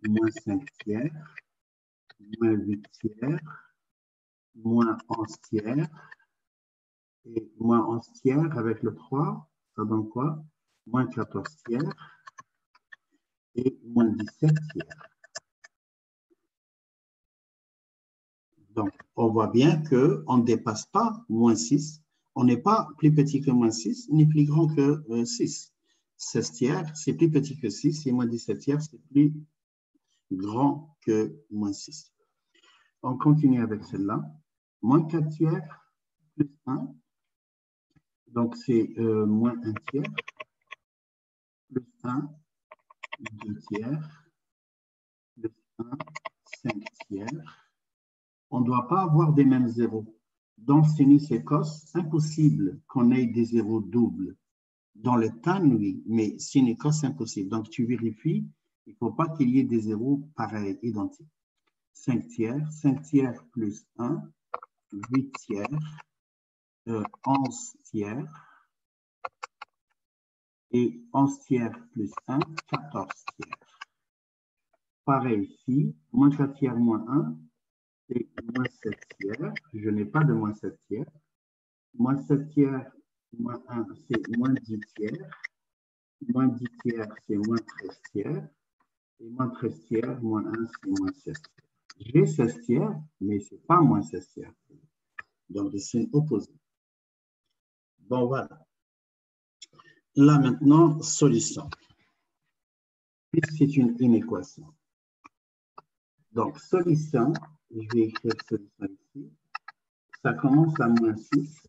moins 5 tiers, moins 8 tiers, moins 11 tiers, et moins 11 tiers avec le 3, ça donne quoi? Moins 14 tiers et moins 17 tiers. Donc, on voit bien qu'on ne dépasse pas moins 6. On n'est pas plus petit que moins 6, ni plus grand que 6. Euh, 16 tiers, c'est plus petit que 6, et moins 17 tiers, c'est plus grand que moins 6. On continue avec celle-là. Moins 4 tiers plus 1. Donc, c'est euh, moins 1 tiers plus 1, 2 tiers plus 1, 5 tiers. On ne doit pas avoir des mêmes zéros. Dans sinus et cos, impossible qu'on ait des zéros doubles. Dans le tan, oui, mais sin et cos, impossible. Donc, tu vérifies il ne faut pas qu'il y ait des zéros pareils, identiques. 5 tiers, 5 tiers plus 1, 8 tiers, 11 euh, tiers, et 11 tiers plus 1, 14 tiers. Pareil ici, moins 4 tiers moins 1, c'est moins 7 tiers. Je n'ai pas de moins 7 tiers. Moins 7 tiers moins 1, c'est moins 10 tiers. Moins 10 tiers, c'est moins 13 tiers et moins 13 tiers, moins 1, c'est moins 16 tiers. J'ai 16 tiers, mais ce n'est pas moins 16 tiers. Donc, le signe opposé. Bon, voilà. Là, maintenant, solution. C'est une inéquation. Donc, solution, je vais écrire solution ici. Ça commence à moins 6.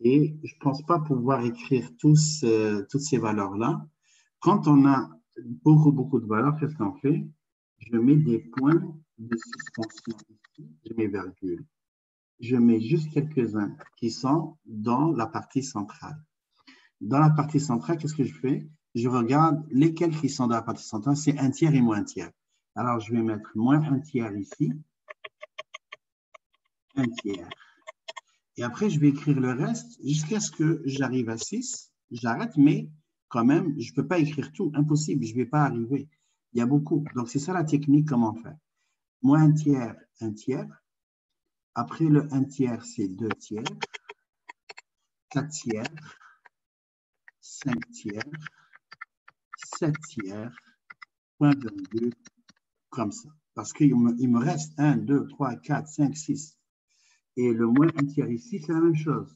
Et je ne pense pas pouvoir écrire tous, euh, toutes ces valeurs-là. Quand on a beaucoup, beaucoup de valeurs, qu'est-ce qu'on fait? Je mets des points de suspension ici, je mets virgule. Je mets juste quelques-uns qui sont dans la partie centrale. Dans la partie centrale, qu'est-ce que je fais? Je regarde lesquels qui sont dans la partie centrale, c'est un tiers et moins un tiers. Alors, je vais mettre moins un tiers ici, un tiers. Et après, je vais écrire le reste jusqu'à ce que j'arrive à 6. J'arrête, mais quand même, je ne peux pas écrire tout, impossible, je ne vais pas arriver. Il y a beaucoup. Donc, c'est ça la technique, comment faire. Moins un tiers, un tiers. Après le un tiers, c'est deux tiers. Quatre tiers. Cinq tiers. Sept tiers. Point virgule. Comme ça. Parce qu'il me, me reste 1, 2, 3, 4, 5, 6. Et le moins un tiers ici, c'est la même chose.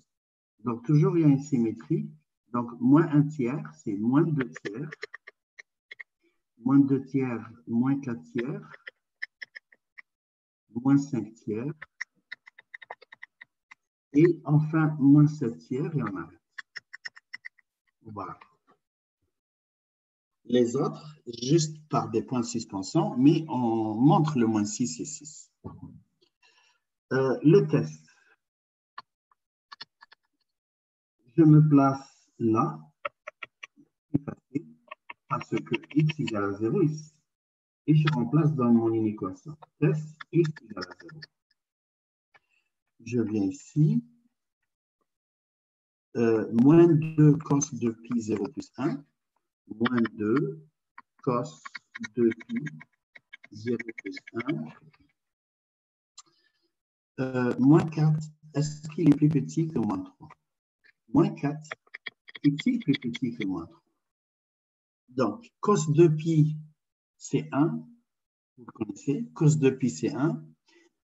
Donc, toujours, il y a une symétrie. Donc, moins un tiers, c'est moins deux tiers. Moins deux tiers, moins quatre tiers. Moins cinq tiers. Et enfin, moins sept tiers, et on arrête. Voilà. Les autres, juste par des points de suspension, mais on montre le moins 6 et 6. Euh, le test. Je me place là, c'est facile, parce que x égale à 0 ici. Et je remplace dans mon inéquation. Test x égale à 0. Je viens ici. Euh, moins 2 cos de pi 0 plus 1. Moins 2 cos de pi 0 plus 1. Euh, moins 4 est-ce qu'il est plus petit que moins 3 Moins 4 petit que moins 3 Donc, cos de pi, c'est 1. Vous connaissez. Cos de pi, c'est 1.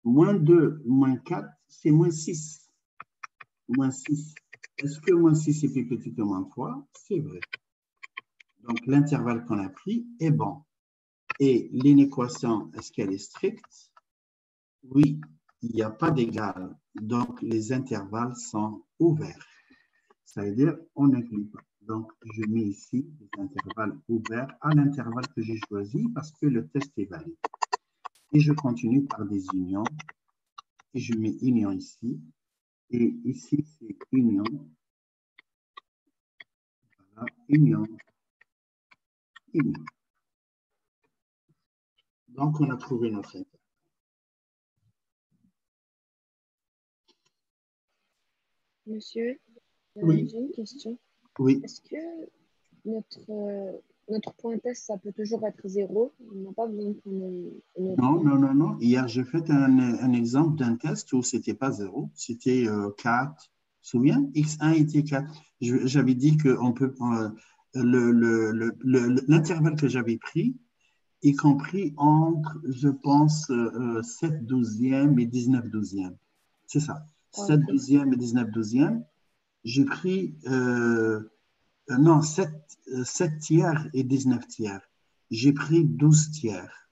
Moins 2, moins 4, c'est moins 6. Moins 6. Est-ce que moins 6 est plus petit que moins 3 C'est vrai. Donc, l'intervalle qu'on a pris est bon. Et l'inéquation, est-ce qu'elle est stricte? Oui, il n'y a pas d'égal. Donc, les intervalles sont ouverts. Ça veut dire on n'inclut pas. Donc, je mets ici des intervalles ouverts à l'intervalle que j'ai choisi parce que le test est valide. Et je continue par des unions. Et je mets union ici. Et ici, c'est union. Voilà, union. Union. Donc, on a trouvé notre intervalle. Monsieur, Oui. j'ai une question. Oui, Est-ce que notre, euh, notre point test, ça peut toujours être zéro? On n'a pas besoin de prendre un, un autre non, non, non, non. Hier, j'ai fait un, un exemple d'un test où c'était pas zéro, c'était euh, 4. Tu te souviens? X1 était 4. Je- J'avais dit qu'on peut le- l'intervalle que j'avais pris, y compris entre, je pense, euh, 7 douzièmes et 19 douzièmes. C'est ça. Ah, 7 ok. douzièmes et 19 douzièmes. J'ai pris, euh, euh, non, 7, 7 tiers et 19 tiers. J'ai pris 12 tiers.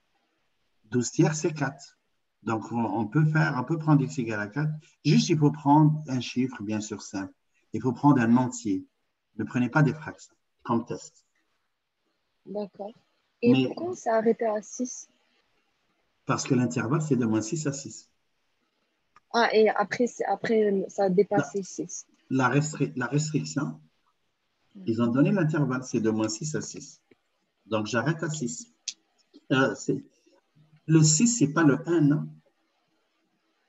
12 tiers, c'est 4. Donc, on, peut faire, on peut prendre x égale à 4. Juste, il faut prendre un chiffre, bien sûr, simple. Il faut prendre un entier. Ne prenez pas des fractions comme test. D'accord. Et Mais- pourquoi on s'est arrêté à 6 Parce que l'intervalle, c'est de moins 6 à 6. Ah, et après, après ça a dépassé 6. La, restri- la restriction, ils ont donné l'intervalle, c'est de moins 6 à 6. Donc, j'arrête à 6. Euh, le 6, ce n'est pas le 1, non?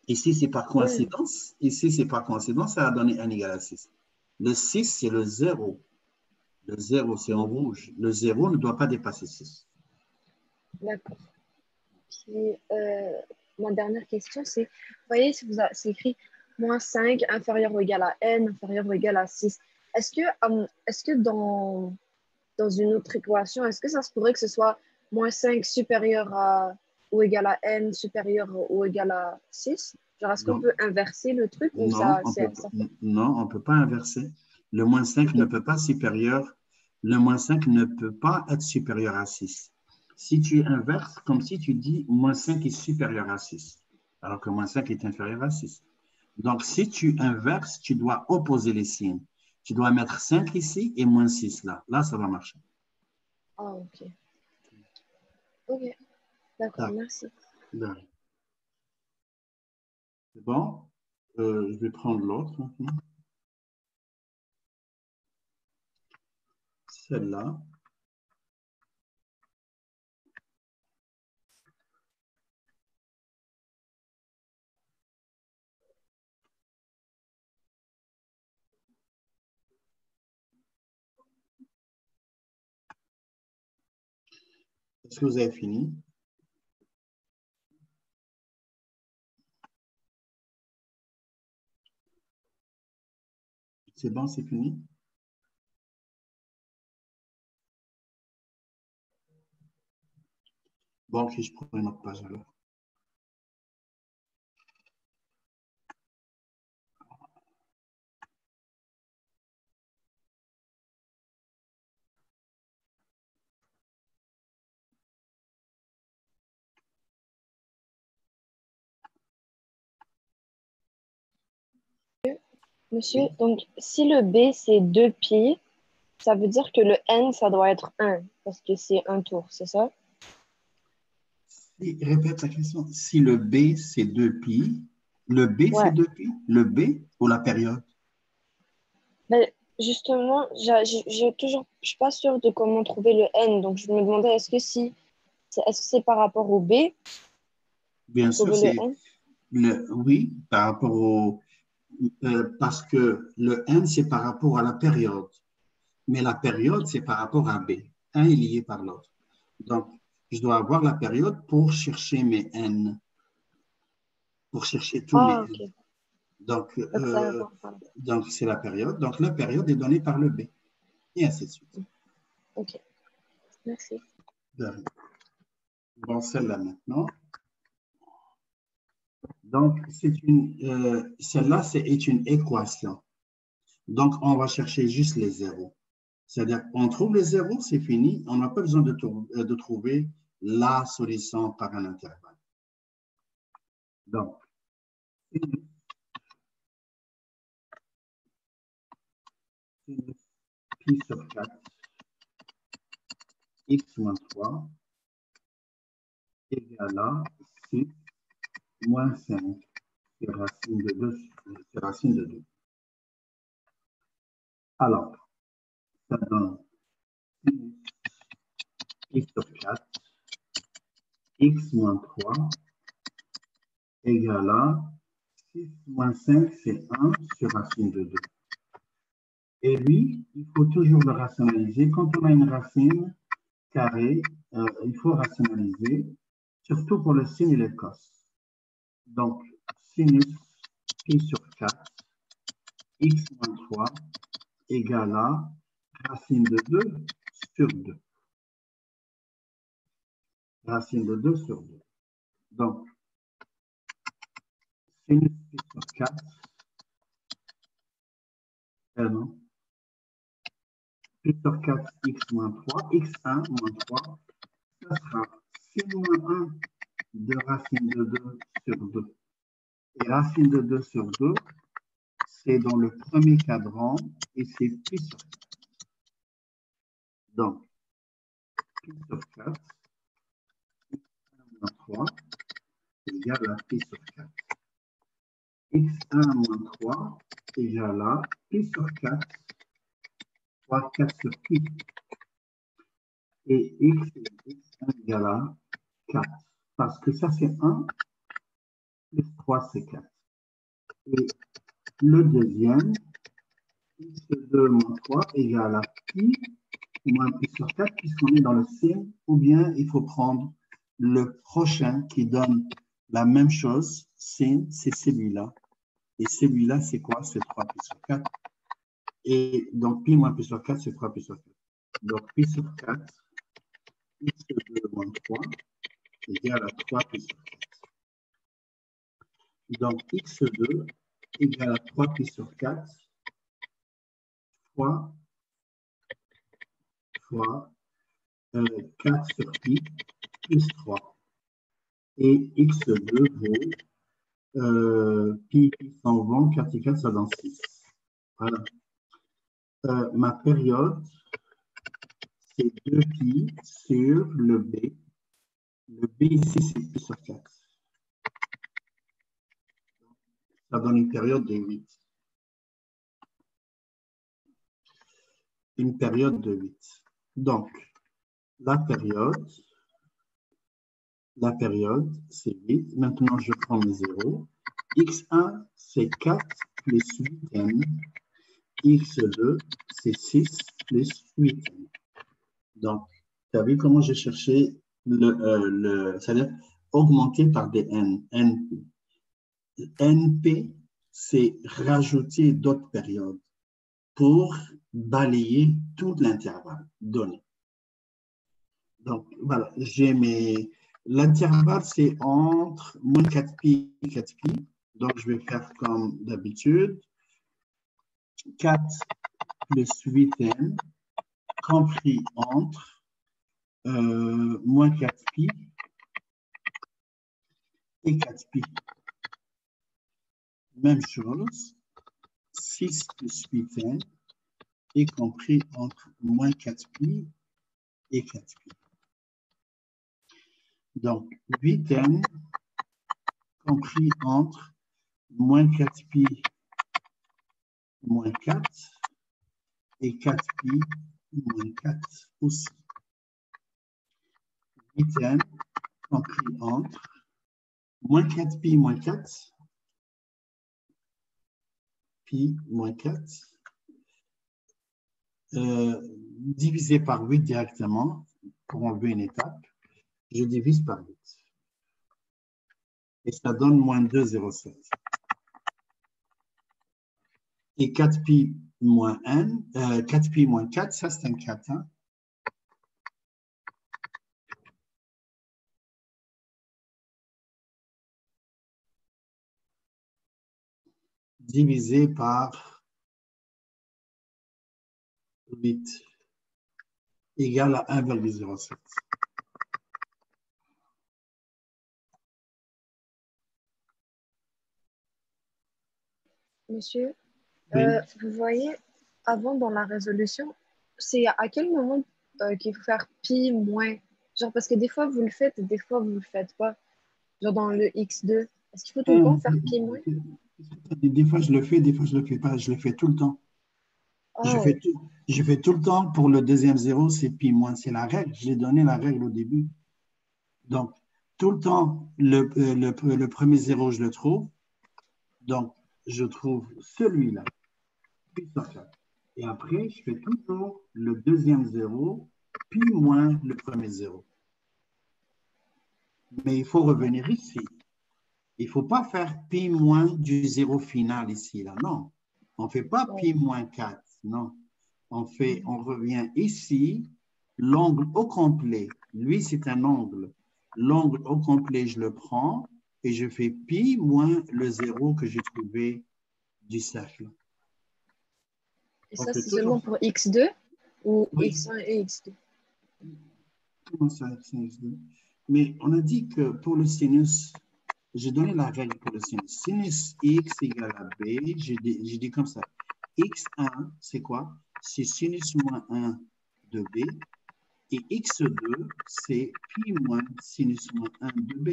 Ici, c'est par coïncidence. Ici, c'est par coïncidence, ça a donné 1 égal à 6. Le 6, c'est le 0. Le 0, c'est en rouge. Le 0 ne doit pas dépasser 6. D'accord. Puis, euh, ma dernière question, c'est, vous voyez, c'est écrit moins 5 inférieur ou égal à n, inférieur ou égal à 6. Est-ce que, euh, est-ce que dans, dans une autre équation, est-ce que ça se pourrait que ce soit moins 5 supérieur à ou égal à n supérieur ou égal à 6? Genre, est-ce qu'on peut inverser le truc ou Non, ça, on c'est- peut, ça pas- non, on ne peut pas inverser. Le moins 5 ne peut pas supérieur. Le moins 5 ne peut pas être supérieur à 6. Si tu inverses, comme si tu dis moins 5 est supérieur à 6, alors que moins 5 est inférieur à 6. Donc, si tu inverses, tu dois opposer les signes. Tu dois mettre 5 ici et moins 6 là. Là, ça va marcher. Ah, ok. Ok. D'accord, merci. C'est bon? Euh, je vais prendre l'autre maintenant. Celle-là. Est-ce que vous avez fini? C'est bon, c'est fini? Bon, ok, je prends une autre page alors. Monsieur, donc si le B c'est 2 pi, ça veut dire que le N ça doit être 1 parce que c'est un tour, c'est ça? Si- répète la question. Si le B, c'est 2 pi, le B, Ouais. c'est 2 pi? Le B ou la période? Ben, justement, j'ai- toujours, je suis pas sûre de comment trouver le N, donc je me demandais est-ce que si, c'est- est-ce que c'est par rapport au B, Bien sûr, c'est le, oui, par rapport au, euh, parce que le N, c'est par rapport à la période. Mais la période, c'est par rapport à B. Un est lié par l'autre. Donc, je dois avoir la période pour chercher mes N. Pour chercher tous Ah, mes. N. Donc, euh, donc c'est la période. Donc, la période est donnée par le B. Et ainsi de suite. Ok. Merci. Bon, celle-là maintenant. Donc, c'est une, euh, celle-là, c'est est une équation. Donc, on va chercher juste les zéros. C'est-à-dire, on trouve les zéros, c'est fini. On n'a pas besoin de, euh, de trouver la solution par un intervalle. Donc, pi sur 4, x moins 3, égale à 6 moins 5, c'est racine de 2, c'est racine de 2. Alors, ça donne x sur 4, x moins 3, égale à 6 moins 5, c'est 1 sur racine de 2. Et lui, il faut toujours le rationaliser. Quand on a une racine carrée, euh, il faut rationaliser, surtout pour le sin et le cos. Donc, sinus pi sur 4, x moins 3, égale à racine de 2 sur 2. Racine de 2 sur 2. Donc, sinus pi sur 4, euh, non, pi sur 4, x moins 3, x1 moins 3, ça sera 6 moins 1 de racine de 2 sur 2. Et racine de 2 sur 2, c'est dans le premier cadran et c'est pi sur 4. Donc, pi sur 4, x1 moins 3, égale à pi sur 4. x1 moins 3 égale à pi sur 4 fois 4 sur pi. Et x, x1 égale à 4. Parce que ça, c'est 1 plus 3, c'est 4. Et le deuxième, x2 moins 3 égale à pi moins pi sur 4, puisqu'on est dans le signe, ou bien il faut prendre le prochain qui donne la même chose, c'est celui-là. Et celui-là, c'est quoi? C'est 3 pi sur 4. Et donc, pi moins pi sur 4, c'est 3 pi sur 4. Donc, pi sur 4, x2 moins 3, égale à 3 pi sur 4. Donc, x2 égale à 3 pi sur 4 fois, fois euh, 4 sur pi plus 3. Et x2 vaut euh, pi, pi s'en vont, 4 et 4, ça donne 6. Voilà. Euh, ma période, c'est 2 pi sur le B. Le B ici, c'est pi sur 4. Ça donne une période de 8. Une période de 8. Donc, la période, la période, c'est 8. Maintenant, je prends les zéros. x1, c'est 4 plus 8n. x2, c'est 6 plus 8n. Donc, tu as vu comment j'ai cherché le, euh, le c'est-à-dire augmenter par des n, np. NP, c'est rajouter d'autres périodes pour balayer tout l'intervalle donné. Donc, voilà, j'ai mes... L'intervalle, c'est entre moins 4pi et 4pi. Donc, je vais faire comme d'habitude. 4 plus 8n compris entre euh, moins 4pi et 4pi. Même chose, 6 plus 8n est compris entre moins 4pi et 4pi. Donc, 8n compris entre moins 4pi moins 4 et 4pi moins 4 aussi. 8n compris entre moins 4pi moins 4 pi moins 4 euh, divisé par 8 directement pour enlever une étape. Je divise par 8. Et ça donne moins 2,07. Et 4pi moins n, 4pi moins 4, ça c'est un 4. Hein? Divisé par 8 égale à 1,07. Monsieur, euh, vous voyez, avant dans la résolution, c'est à quel moment euh, qu'il faut faire pi moins? Genre, parce que des fois vous le faites et des fois vous le faites pas. Genre dans le x2. Est-ce qu'il faut tout le temps faire pi moins? Des fois je le fais, des fois je le fais pas. Je le fais tout le temps. Je, Oh, fais tout, je fais tout le temps pour le deuxième zéro, c'est pi moins. C'est la règle. J'ai donné la règle au début. Donc, tout le temps, le, euh, le, le premier zéro, je le trouve. Donc, je trouve celui-là, puissance 4. Et après, je fais toujours le deuxième zéro, puis moins le premier zéro. Mais il faut revenir ici. Il ne faut pas faire pi moins du zéro final ici, là. Non. On ne fait pas pi moins 4. Non. On fait, on revient ici, l'angle au complet. Lui, c'est un angle. L'angle au complet, je le prends et je fais pi moins le zéro que j'ai trouvé du cercle. et ça, c'est seulement pour x2 ou Oui. x1 et x2 Comment ça, sinus deux? Mais on a dit que pour le sinus, j'ai donné la règle pour le sinus. Sinus x égale à b, j'ai dit comme ça. x1, c'est quoi? C'est sinus moins 1 de b. Et x2, c'est pi moins sinus moins 1 de b.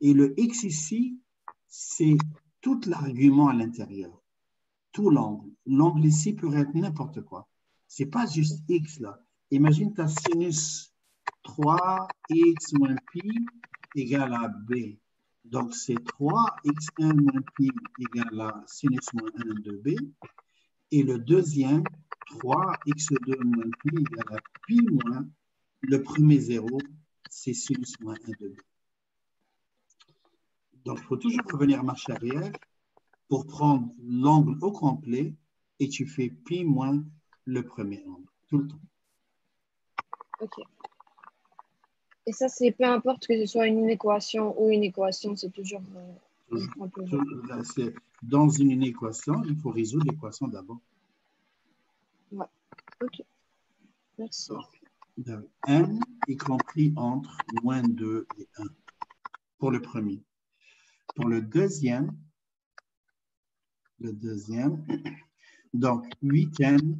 Et le x ici, c'est tout l'argument à l'intérieur. Tout l'angle. L'angle ici peut être n'importe quoi. C'est pas juste x là. Imagine ta sinus 3x moins pi égale à b. Donc, c'est 3x1 moins pi égale à sinus moins 1 de b. Et le deuxième, 3x2 moins pi égale à pi moins le premier zéro, c'est sinus moins 1 de b. Donc, il faut toujours revenir marche arrière pour prendre l'angle au complet et tu fais pi moins le premier angle, tout le temps. Ok. Et ça, c'est peu importe que ce soit une équation ou une équation, c'est toujours. euh, c'est- Dans une équation, il faut résoudre l'équation d'abord. Ok. Merci. Y compris entre moins 2 et 1 pour le premier. Pour le deuxième, le deuxième, donc 8n,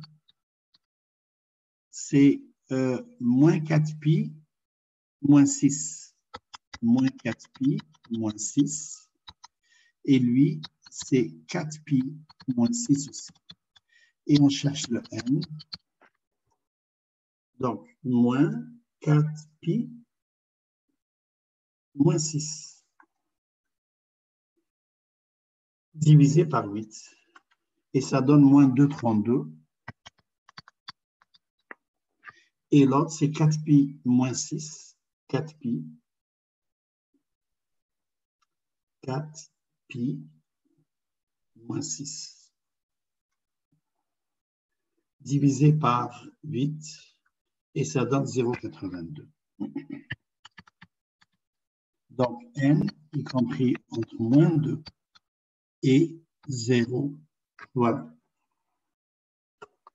c'est euh, moins 4pi moins 6. Moins 4pi moins 6. Et lui, c'est 4pi moins 6 aussi. Et on cherche le n. Donc, moins 4pi moins 6 divisé par 8. Et ça donne moins 2,32. Et l'autre, c'est 4pi moins 6. 4pi. 4pi moins 6. Divisé par 8. Et ça donne 0,82. Donc, n, y compris entre moins 2 et 0. Voilà.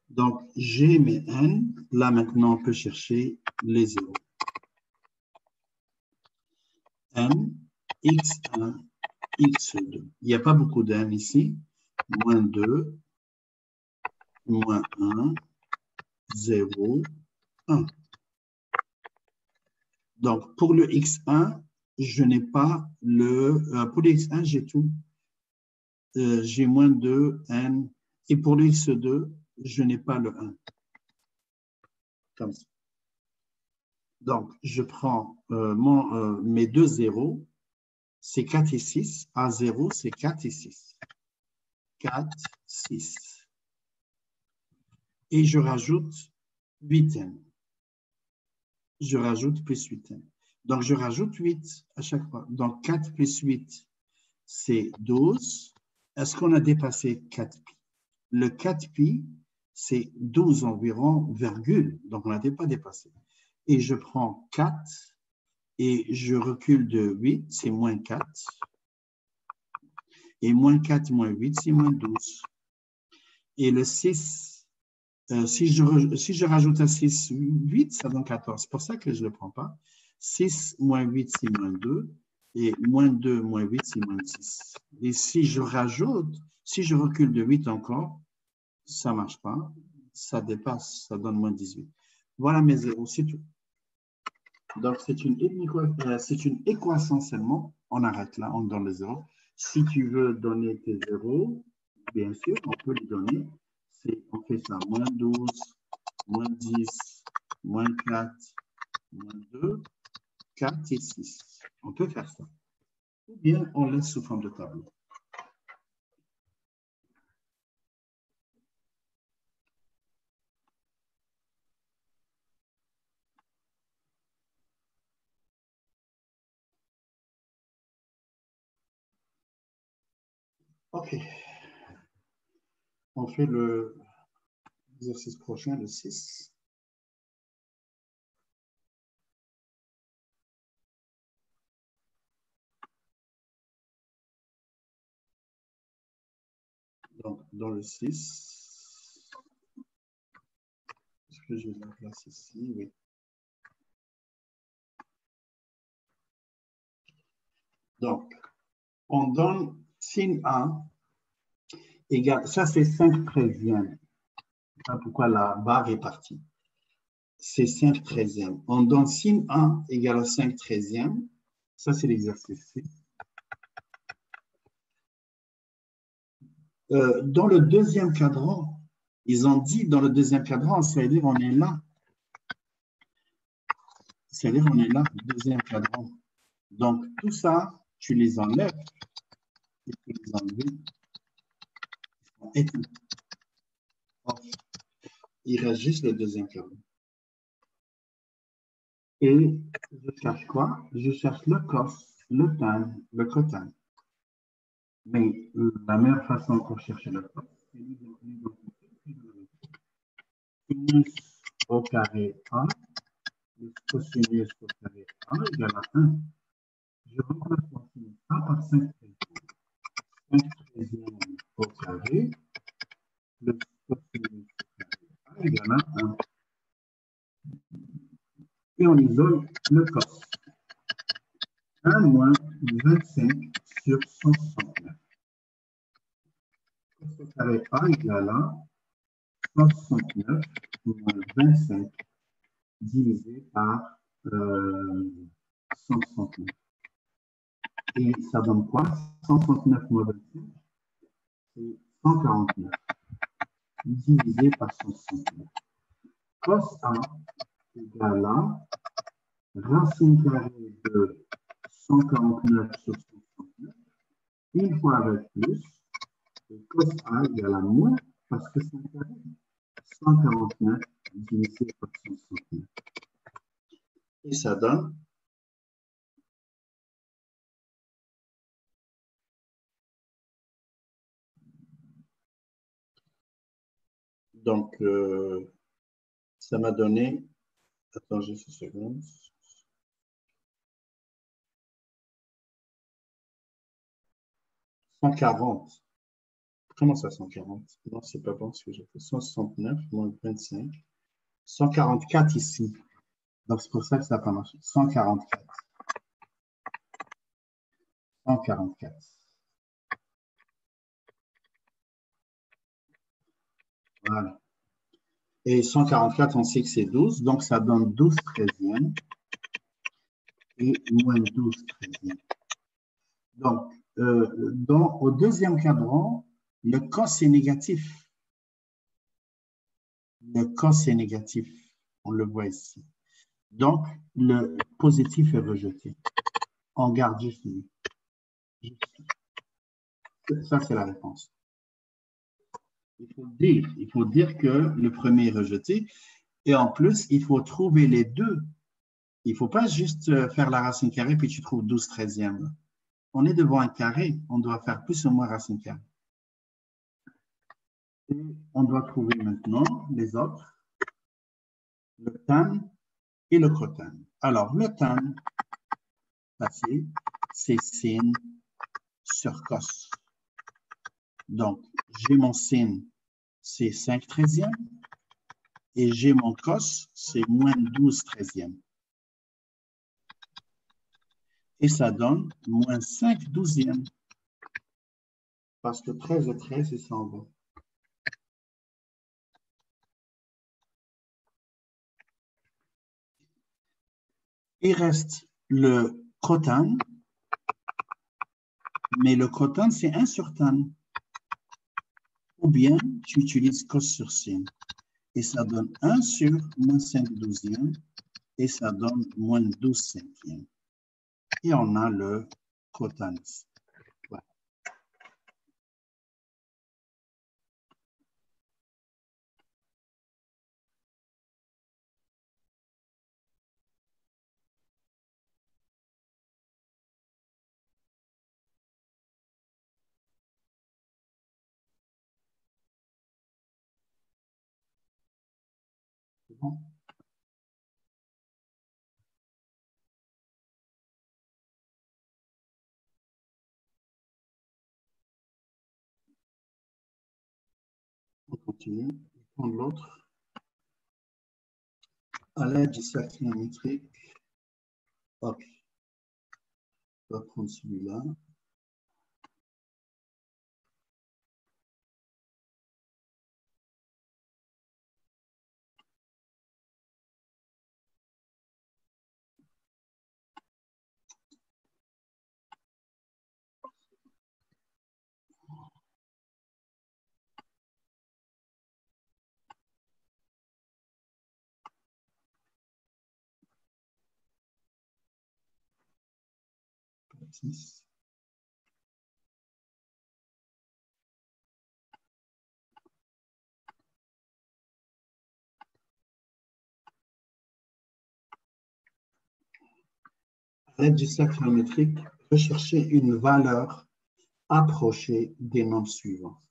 Donc, j'ai mes n. Là, maintenant, on peut chercher les zéros. n, x1, x2. Il n'y a pas beaucoup n ici. Moins 2, moins 1, 0, 1. Donc, pour le x1, je n'ai pas le... euh, pour le x1, j'ai tout. Euh, j'ai moins 2, n. Et pour le x2, je n'ai pas le 1. Comme ça. Donc, je prends euh, mes deux zéros, c'est 4 et 6. À 0, c'est 4 et 6. 4, 6. Et je rajoute 8n. Je rajoute plus 8n. Donc, je rajoute 8 à chaque fois. Donc, 4 plus 8, c'est 12. Est-ce qu'on a dépassé 4 pi? Le 4pi, c'est 12 environ, virgule, donc on n'était pas dépassé. Et je prends 4 et je recule de 8, c'est moins 4. Et moins 4 moins 8, c'est moins 12. Et le 6, euh, si, je, si je rajoute à 6, 8, ça donne 14. C'est pour ça que je ne le prends pas. 6 moins 8, c'est moins 2. Et moins 2 moins 8, c'est moins 6. Et si je rajoute, si je recule de 8 encore, ça ne marche pas. Ça dépasse, ça donne moins 18. Voilà mes zéros, c'est tout. Donc, c'est une, euh, une équation seulement. On arrête là, on donne les zéros. Si tu veux donner tes zéros, bien sûr, on peut les donner. On fait ça, moins 12, moins 10, moins 4, moins 2, 4 et 6. On peut faire ça. Ou bien on laisse sous forme de tableau. OK. On fait l'exercice prochain, le 6. Donc, dans le 6, est-ce que j'ai la place ici? Oui. Donc, on donne sin A égale, ça c'est 5 treizièmes. Pourquoi la barre est partie. C'est 5 treizièmes. On donne sin A égale à 5 treizièmes. Ça c'est l'exercice Euh, dans le deuxième cadran, ils ont dit dans le deuxième cadran, c'est-à-dire on est là. C'est-à-dire on est là, deuxième cadran. Donc tout ça, tu les enlèves. Les enlèves. Et il reste juste le deuxième cadran. Et je cherche quoi? Je cherche le cos, le tan, le cotan. Mais la meilleure façon pour chercher le cos, c'est sinus au carré A, le cosinus au carré A égale à 1. Je remplace mon sinus A par 5 5 treizièmes au carré, le carré A à 1. Et on isole le cos. 1 moins 25 sur 169. Cos carré A égale à 169 moins 25 divisé par euh, 169. Et ça donne quoi? 169 moins 25, c'est 149 divisé par 169. Cos A égale à racine carrée de 149 sur 169, une fois avec plus, et cos A égale à moins, parce que c'est un carré. 149 divisé par 169. Et ça donne Donc, euh, ça m'a donné, attends juste une seconde. 140. Comment ça, 140 Non, c'est pas bon ce que j'ai fait. 169 moins 25. 144 ici. Donc, c'est pour ça que ça n'a pas marché. 144. 144. Voilà. Et 144, on sait que c'est 12, donc ça donne 12 treizièmes et moins 12 treizièmes. Donc, euh, au deuxième cadran, le cos est négatif. Le cos est négatif. On le voit ici. Donc, le positif est rejeté. On garde juste. Ça, c'est la réponse. Il faut dire, il faut dire que le premier est rejeté. Et en plus, il faut trouver les deux. Il ne faut pas juste euh, faire la racine carrée puis tu trouves 12 treizièmes on est devant un carré, on doit faire plus ou moins racine carrée. Et on doit trouver maintenant les autres, le tan et le cotan. Alors, le tan, c'est sin sur cos. Donc, j'ai mon sin, c'est 5 treizièmes, et j'ai mon cos, c'est moins 12 treizièmes. Et ça donne moins 5 douzièmes. Parce que 13 et 13, c'est 120. Il reste le cotan, mais le cotan, c'est 1 sur. Ou bien, tu utilises cos sur sin. Et ça donne 1 sur moins 5 douzièmes, et ça donne moins 12 cinquièmes. Et on a le On continue. On prend l'autre. À l'aide du cercle géométrique, hop, on va prendre celui-là. À l'aide du cercle géométrique, rechercher une valeur approchée des nombres suivants.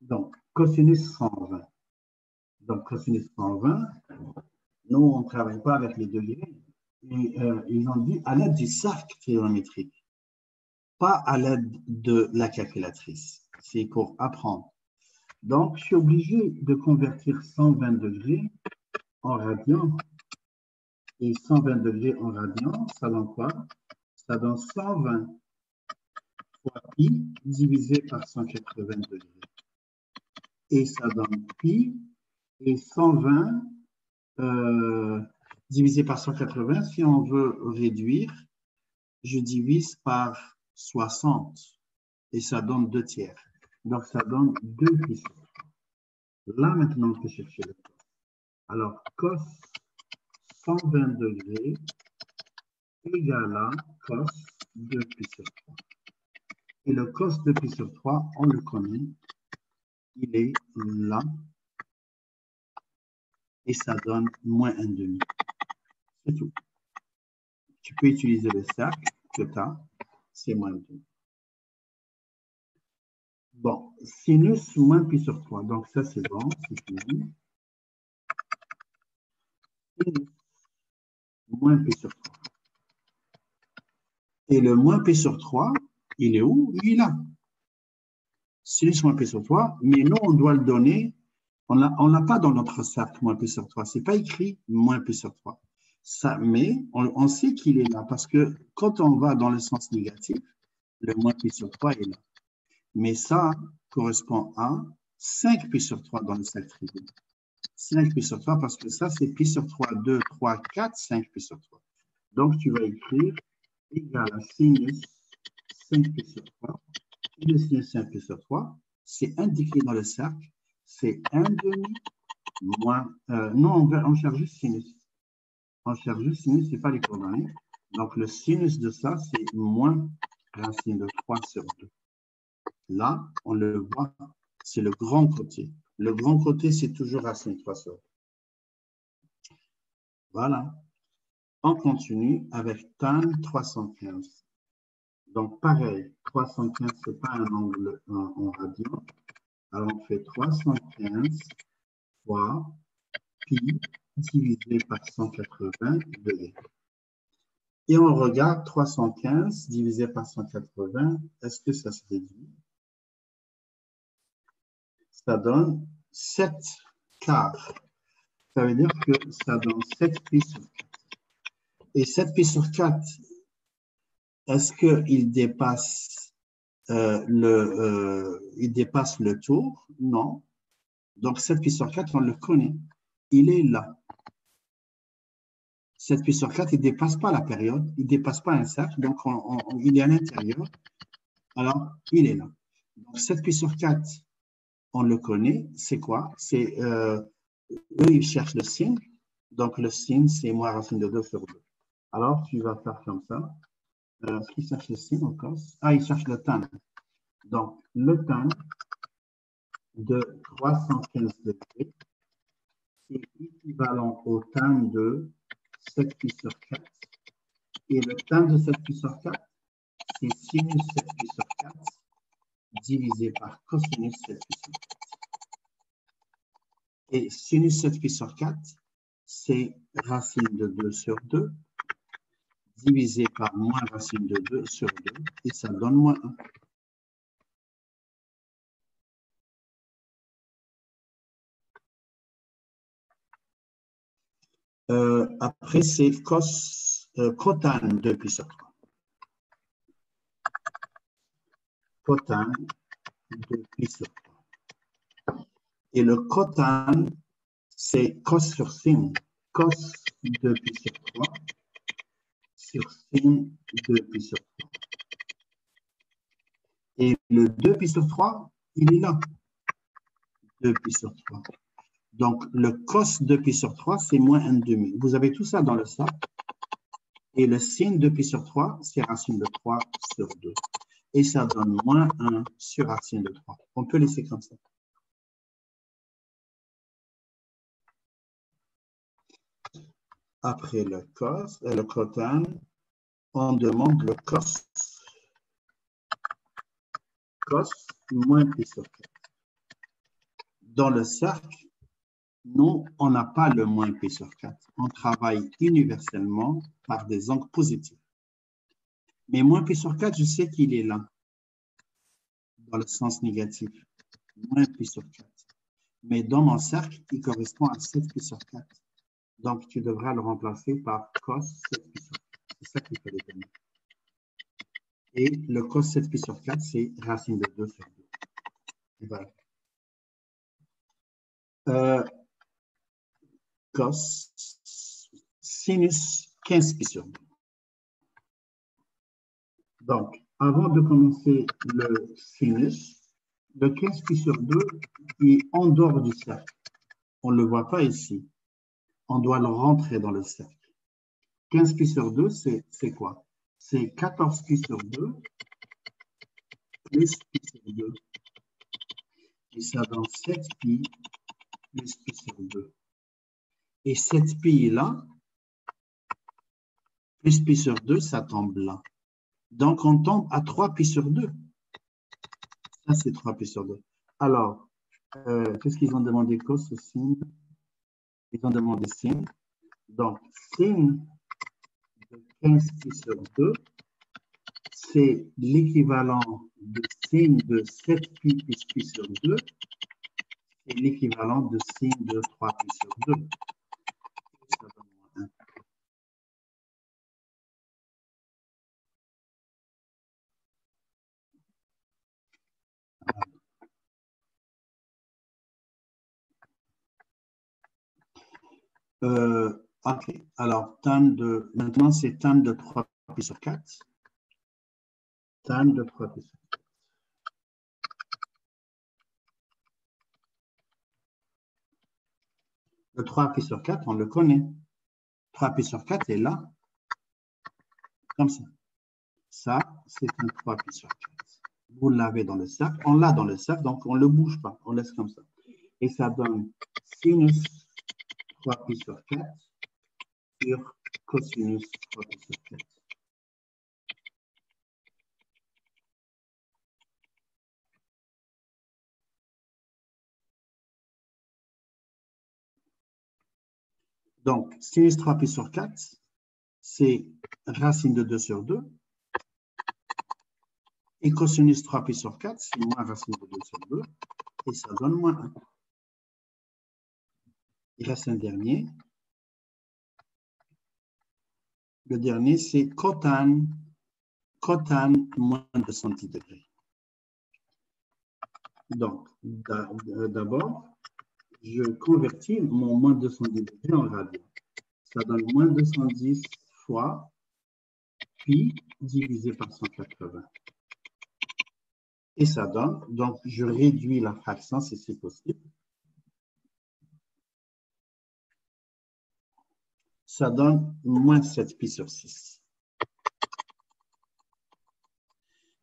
Donc, cosinus 120. Donc, cosinus 120, nous, on ne travaille pas avec les degrés, et euh, ils ont dit à l'aide du cercle trigonométrique, pas à l'aide de la calculatrice. C'est pour apprendre. Donc, je suis obligé de convertir 120 degrés en radians. Et 120 degrés en radians, ça donne quoi? Ça donne 120 fois pi divisé par 180 degrés. Et ça donne pi et 120 euh, divisé par 180, si on veut réduire, je divise par 60 et ça donne 2 tiers. Donc, ça donne 2 puissance. Là, maintenant, on peut chercher le cos. Alors, cos 120 degrés égale à cos 2 pi sur 3. Et le cos de pi sur 3, on le connaît. Il est là. Et ça donne moins 1 demi. C'est tout. Tu peux utiliser le cercle que tu as, c'est moins 2. Bon, sinus moins pi sur 3. Donc ça, c'est bon, c'est. Sinus moins pi sur 3. Et le moins pi sur 3, il est où? Il est là. Sinus moins pi sur 3, mais nous, on doit le donner. On ne l'a pas dans notre cercle moins pi sur 3. Ce n'est pas écrit moins pi sur 3 ça, mais on, sait qu'il est là parce que quand on va dans le sens négatif, le moins pi sur 3 est là. Mais ça correspond à 5 pi sur 3 dans le cercle trivial. 5 pi sur 3 parce que ça, c'est pi sur 3, 2, 3, 4, 5 pi sur 3. Donc, tu vas écrire égal à sinus 5 pi sur 3. Et sinus 5 pi sur 3, c'est indiqué dans le cercle, c'est 1 demi moins... Euh, non, on, va, on cherche juste sinus on cherche juste sinus, ce n'est pas les coordonnées. Donc, le sinus de ça, c'est moins racine de 3 sur 2. Là, on le voit, c'est le grand côté. Le grand côté, c'est toujours racine de 3 sur 2. Voilà. On continue avec tan 315. Donc, pareil, 315, ce n'est pas un angle en, en radian, Alors, on fait 315 fois pi divisé par 180 degrés. Et on regarde 315 divisé par 180, est-ce que ça se réduit? Ça donne 7 quarts. Ça veut dire que ça donne 7 pi sur 4. Et 7 pi sur 4, est-ce qu'il dépasse, euh, euh, dépasse le tour? Non. Donc 7 pi sur 4, on le connaît. Il est là. 7 pi sur 4, il ne dépasse pas la période, il ne dépasse pas un cercle, donc il est à l'intérieur. Alors, il est là. Donc 7 pi sur 4, on le connaît. C'est quoi? C'est, euh, eux, ils cherchent le signe. Donc, le signe, c'est moins racine de 2 sur 2. Alors, tu vas faire comme ça. Euh, Est-ce qu'il cherche le signe encore? Ah, il cherche le tan. Donc, le tan de 315 degrés est équivalent au tan de 7 pi sur 4. Et le tan de 7 pi sur 4, c'est sinus 7 pi sur 4 divisé par cosinus 7 pi sur 4. Et sinus 7 pi sur 4, c'est racine de 2 sur 2 divisé par moins racine de 2 sur 2, et ça donne moins 1. Euh, après, c'est cos, euh, cotan 2 pi sur 3. Cotan 2 pi sur 3. Et le cotan, c'est cos sur sin. Cos 2 pi sur 3 sur sin 2 pi sur 3. Et le 2 pi sur 3, il est là. 2 pi sur 3. Donc, le cos 2 pi sur 3, c'est moins 1 demi. Vous avez tout ça dans le sac. Et le sin 2 pi sur 3, c'est racine de 3 sur 2. Et ça donne moins 1 sur racine de 3. On peut laisser comme ça. Après le cos, et le cotan, on demande le cos. Cos moins pi sur 4. Dans le cercle, nous, on n'a pas le moins pi sur 4. On travaille universellement par des angles positifs. Mais moins pi sur 4, je sais qu'il est là, dans le sens négatif. Moins pi sur 4. Mais dans mon cercle, il correspond à 7 pi sur 4. Donc, tu devras le remplacer par cos 7 pi sur 4. C'est ça qu'il faut déterminer. Et le cos 7 pi sur 4, c'est racine de 2 sur 2. Et voilà. Euh, cos sinus 15 pi sur 2. Donc, avant de commencer le sinus, le 15 pi sur 2 est en dehors du cercle. On ne le voit pas ici. On doit le rentrer dans le cercle. 15 pi sur 2, c'est quoi? C'est 14 pi sur 2 plus pi sur 2. Et ça donne 7 pi plus pi sur 2. Et 7 pi là, plus pi sur 2, ça tombe là. Donc, on tombe à 3 pi sur 2. Ça, c'est 3 pi sur 2. Alors, euh, qu'est-ce qu'ils ont demandé cos ou sin? Ils ont demandé sin. Donc, sin de 15 pi sur 2, c'est l'équivalent de sin de 7 pi plus pi sur 2. C'est l'équivalent de sin de 3 pi sur 2. Euh, ok, alors maintenant c'est tan de 3 pi sur 4. Tan de 3 pi sur 4. Le 3 pi sur 4, on le connaît. 3 pi sur 4 est là, comme ça. Ça, c'est un 3 pi sur 4. Vous l'avez dans le cercle, on l'a dans le cercle, donc on ne le bouge pas, on laisse comme ça. Et ça donne sinus 3pi sur 4 sur cosinus 3pi sur 4. Donc, sinus 3pi sur 4, c'est racine de 2 sur 2. Et cosinus 3pi sur 4, c'est moins racine de 2 sur 2. Et ça donne moins 1. Il reste un dernier. Le dernier, c'est cotane, moins de 110 degrés. Donc, d'abord, je convertis mon moins 210 degrés en radian. Ça donne moins 210 fois pi divisé par 180. Et ça donne, donc je réduis la fraction si c'est possible. Ça donne moins 7 pi sur 6.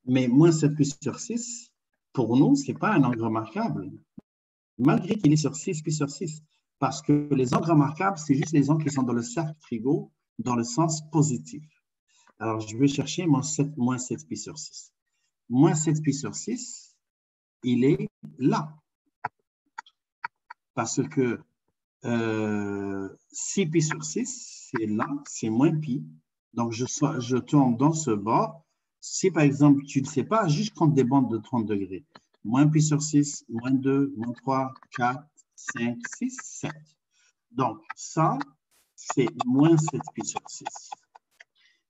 Mais moins 7 pi sur 6, pour nous, ce n'est pas un angle remarquable malgré qu'il est sur 6 puis sur 6. Parce que les angles remarquables, c'est juste les angles qui sont dans le cercle trigo dans le sens positif. Alors, je vais chercher mon 7, moins 7 pi sur 6. Moins 7 pi sur 6, il est là. Parce que euh, 6 pi sur 6, c'est là, c'est moins pi. Donc, je, je tourne dans ce bord. Si, par exemple, tu ne sais pas, juste compte des bandes de 30 degrés moins pi sur 6, moins 2, moins 3, 4, 5, 6, 7. Donc, ça, c'est moins 7 pi sur 6.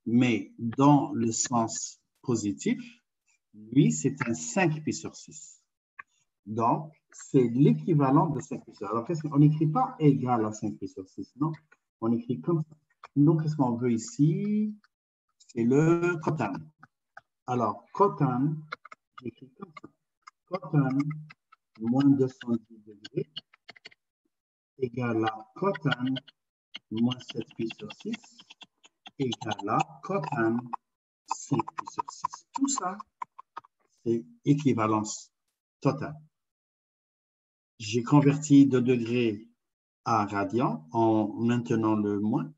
Mais dans le sens positif, lui, c'est un 5 pi sur 6. Donc, c'est l'équivalent de 5 pi sur 6. Alors, qu'est-ce qu'on n'écrit pas égal à 5 pi sur 6, non? On écrit comme ça. Donc, qu'est-ce qu'on veut ici? C'est le cotane. Alors, cotane, j'écris comme ça cotane moins 210 degrés égale à cotane moins 7 pi sur 6 égale à cotane 5 pi sur 6. Tout ça, c'est équivalence totale. J'ai converti de degrés à radian en maintenant le moins.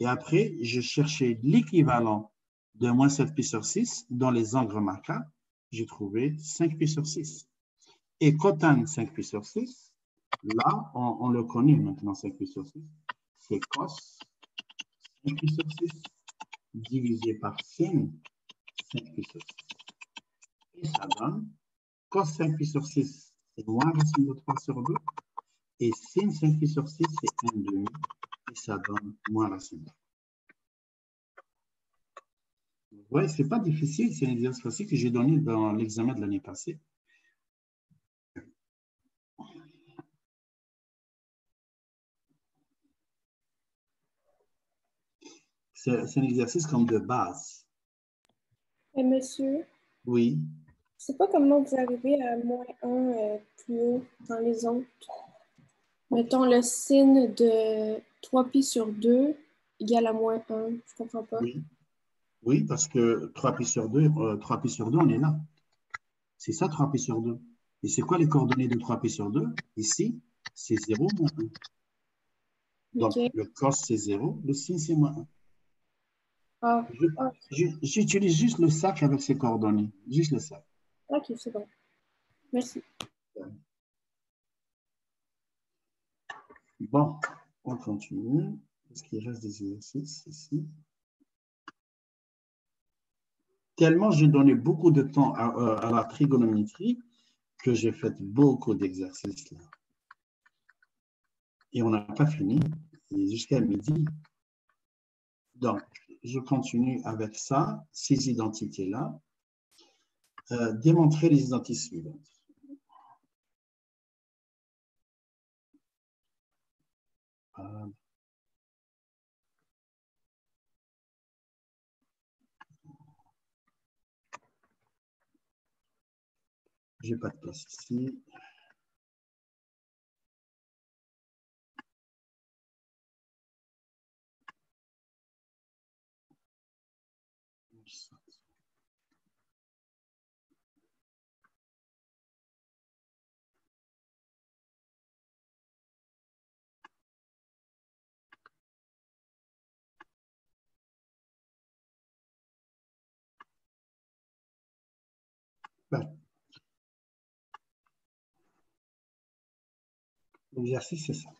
Et après, je cherchais l'équivalent de moins 7 pi sur 6 dans les angles remarquables j'ai trouvé 5 pi sur 6. Et cotane 5 pi sur 6, là, on, le connaît maintenant, 5 pi sur 6, c'est cos 5 pi sur 6 divisé par sin 5 pi sur 6. Et ça donne cos 5 pi sur 6, c'est moins racine de 3 sur 2. Et sin 5 pi sur 6, c'est 1 demi. Et ça donne moins racine de 3. Oui, ce n'est pas difficile, c'est un exercice facile que j'ai donné dans l'examen de l'année passée. C'est un exercice comme de base. Et monsieur? Oui. C'est pas comment vous arrivez à moins 1 euh, plus haut dans les autres. Mettons le signe de 3 pi sur 2 égale à moins 1. Je comprends pas. Oui. Oui, parce que 3 pi sur 2, 3 euh, pi sur 2, on est là. C'est ça 3 pi sur 2. Et c'est quoi les coordonnées de 3 pi sur 2 Ici, c'est 0 moins 1. Donc, le cos, c'est 0, le sin, c'est moins 1. Ah, ah. J'utilise juste le sac avec ses coordonnées. Juste le sac. Ok, c'est bon. Merci. Bon, on continue. Est-ce qu'il reste des exercices ici? tellement j'ai donné beaucoup de temps euh, à, la trigonométrie que j'ai fait beaucoup d'exercices là. Et on n'a pas fini jusqu'à midi. Donc, je continue avec ça, ces identités-là. Euh, démontrer les identités suivantes. Euh, J'ai pas de place ici. L'exercice, c'est ça.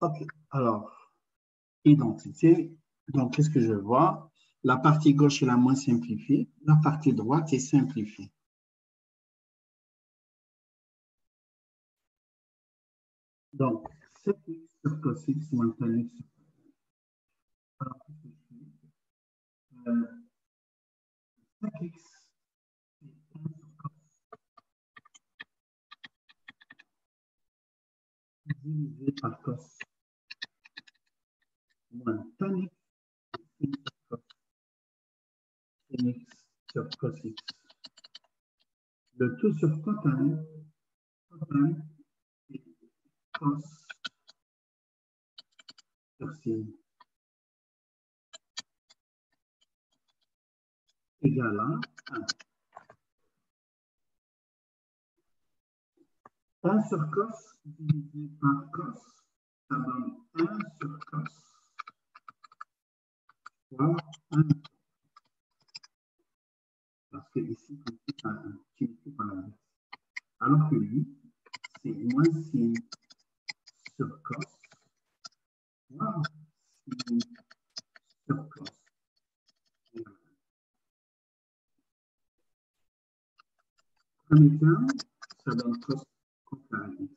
OK. Alors, identité. Donc, qu'est-ce que je vois? La partie gauche est la moins simplifiée. La partie droite est simplifiée. Donc, 7x sur cos x moins x sur Alors, qu'est-ce que je fais? Euh, 5x, c'est 1 sur cos divisé par cos x, cos. Le tout sur cotan, cotan et cos sur égal à 1. 1 sur cos divisé par cos, ça donne 1 sur cos fois 1. Parce que ici, tu par l'inverse. Alors que lui, c'est moins sin sur cos fois sin sur cos. Premier terme, ça donne x.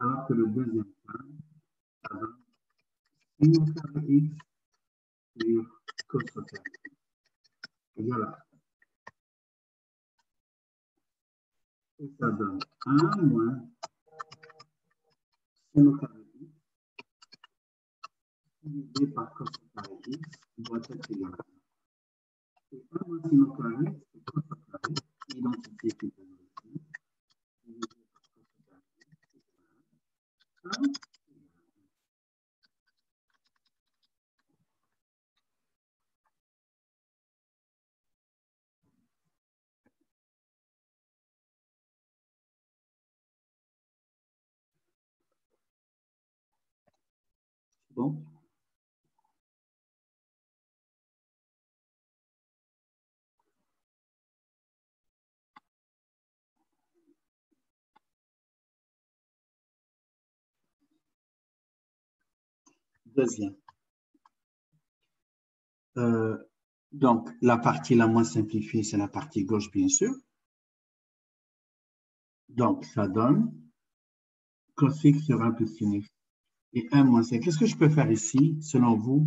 Alors que le deuxième terme, ça donne sin carré x sur cos carré x. Égal à Et ça donne 1 moins sin carré x divisé par cos carré x doit être égal à 1. Et 1 moins sin carré, c'est cos carré, Bon. Deuxième. Euh, donc, la partie la moins simplifiée, c'est la partie gauche, bien sûr. Donc, ça donne cos x sur 1 plus sin x et 1 moins c. Qu'est-ce que je peux faire ici, selon vous,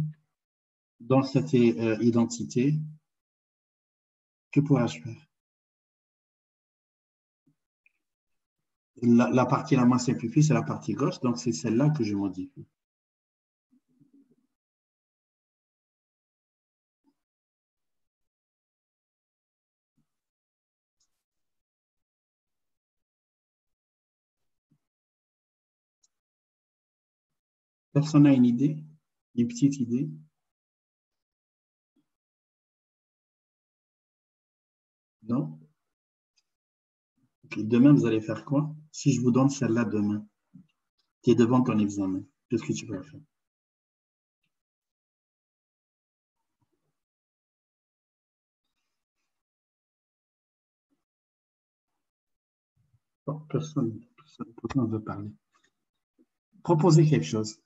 dans cette euh, identité? Que pourrais-je faire? La, la partie la moins simplifiée, c'est la partie gauche, donc c'est celle-là que je modifie. Personne n'a une idée? Une petite idée? Non? Demain, vous allez faire quoi? Si je vous donne celle-là demain, tu es devant ton examen, qu'est-ce que tu vas faire? Personne, personne, personne ne veut parler. Proposez quelque chose.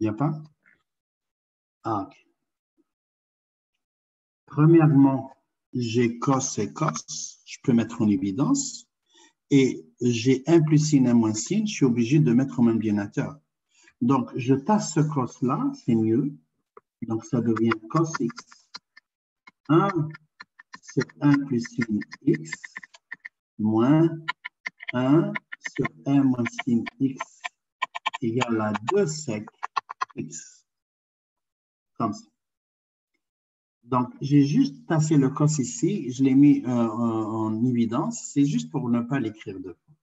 Il n'y a pas? Ah, ok. Premièrement, j'ai cos et cos, je peux mettre en évidence. Et j'ai 1 plus sin, 1 moins sin, je suis obligé de mettre au même binateur. Donc, je tasse ce cos-là, c'est mieux. Donc, ça devient cos x. 1 sur 1 plus sin x moins 1 sur 1 moins sin x égale à 2 sec x. Comme ça. Donc, j'ai juste tassé le cos ici, je l'ai mis euh, en, en évidence, c'est juste pour ne pas l'écrire deux fois.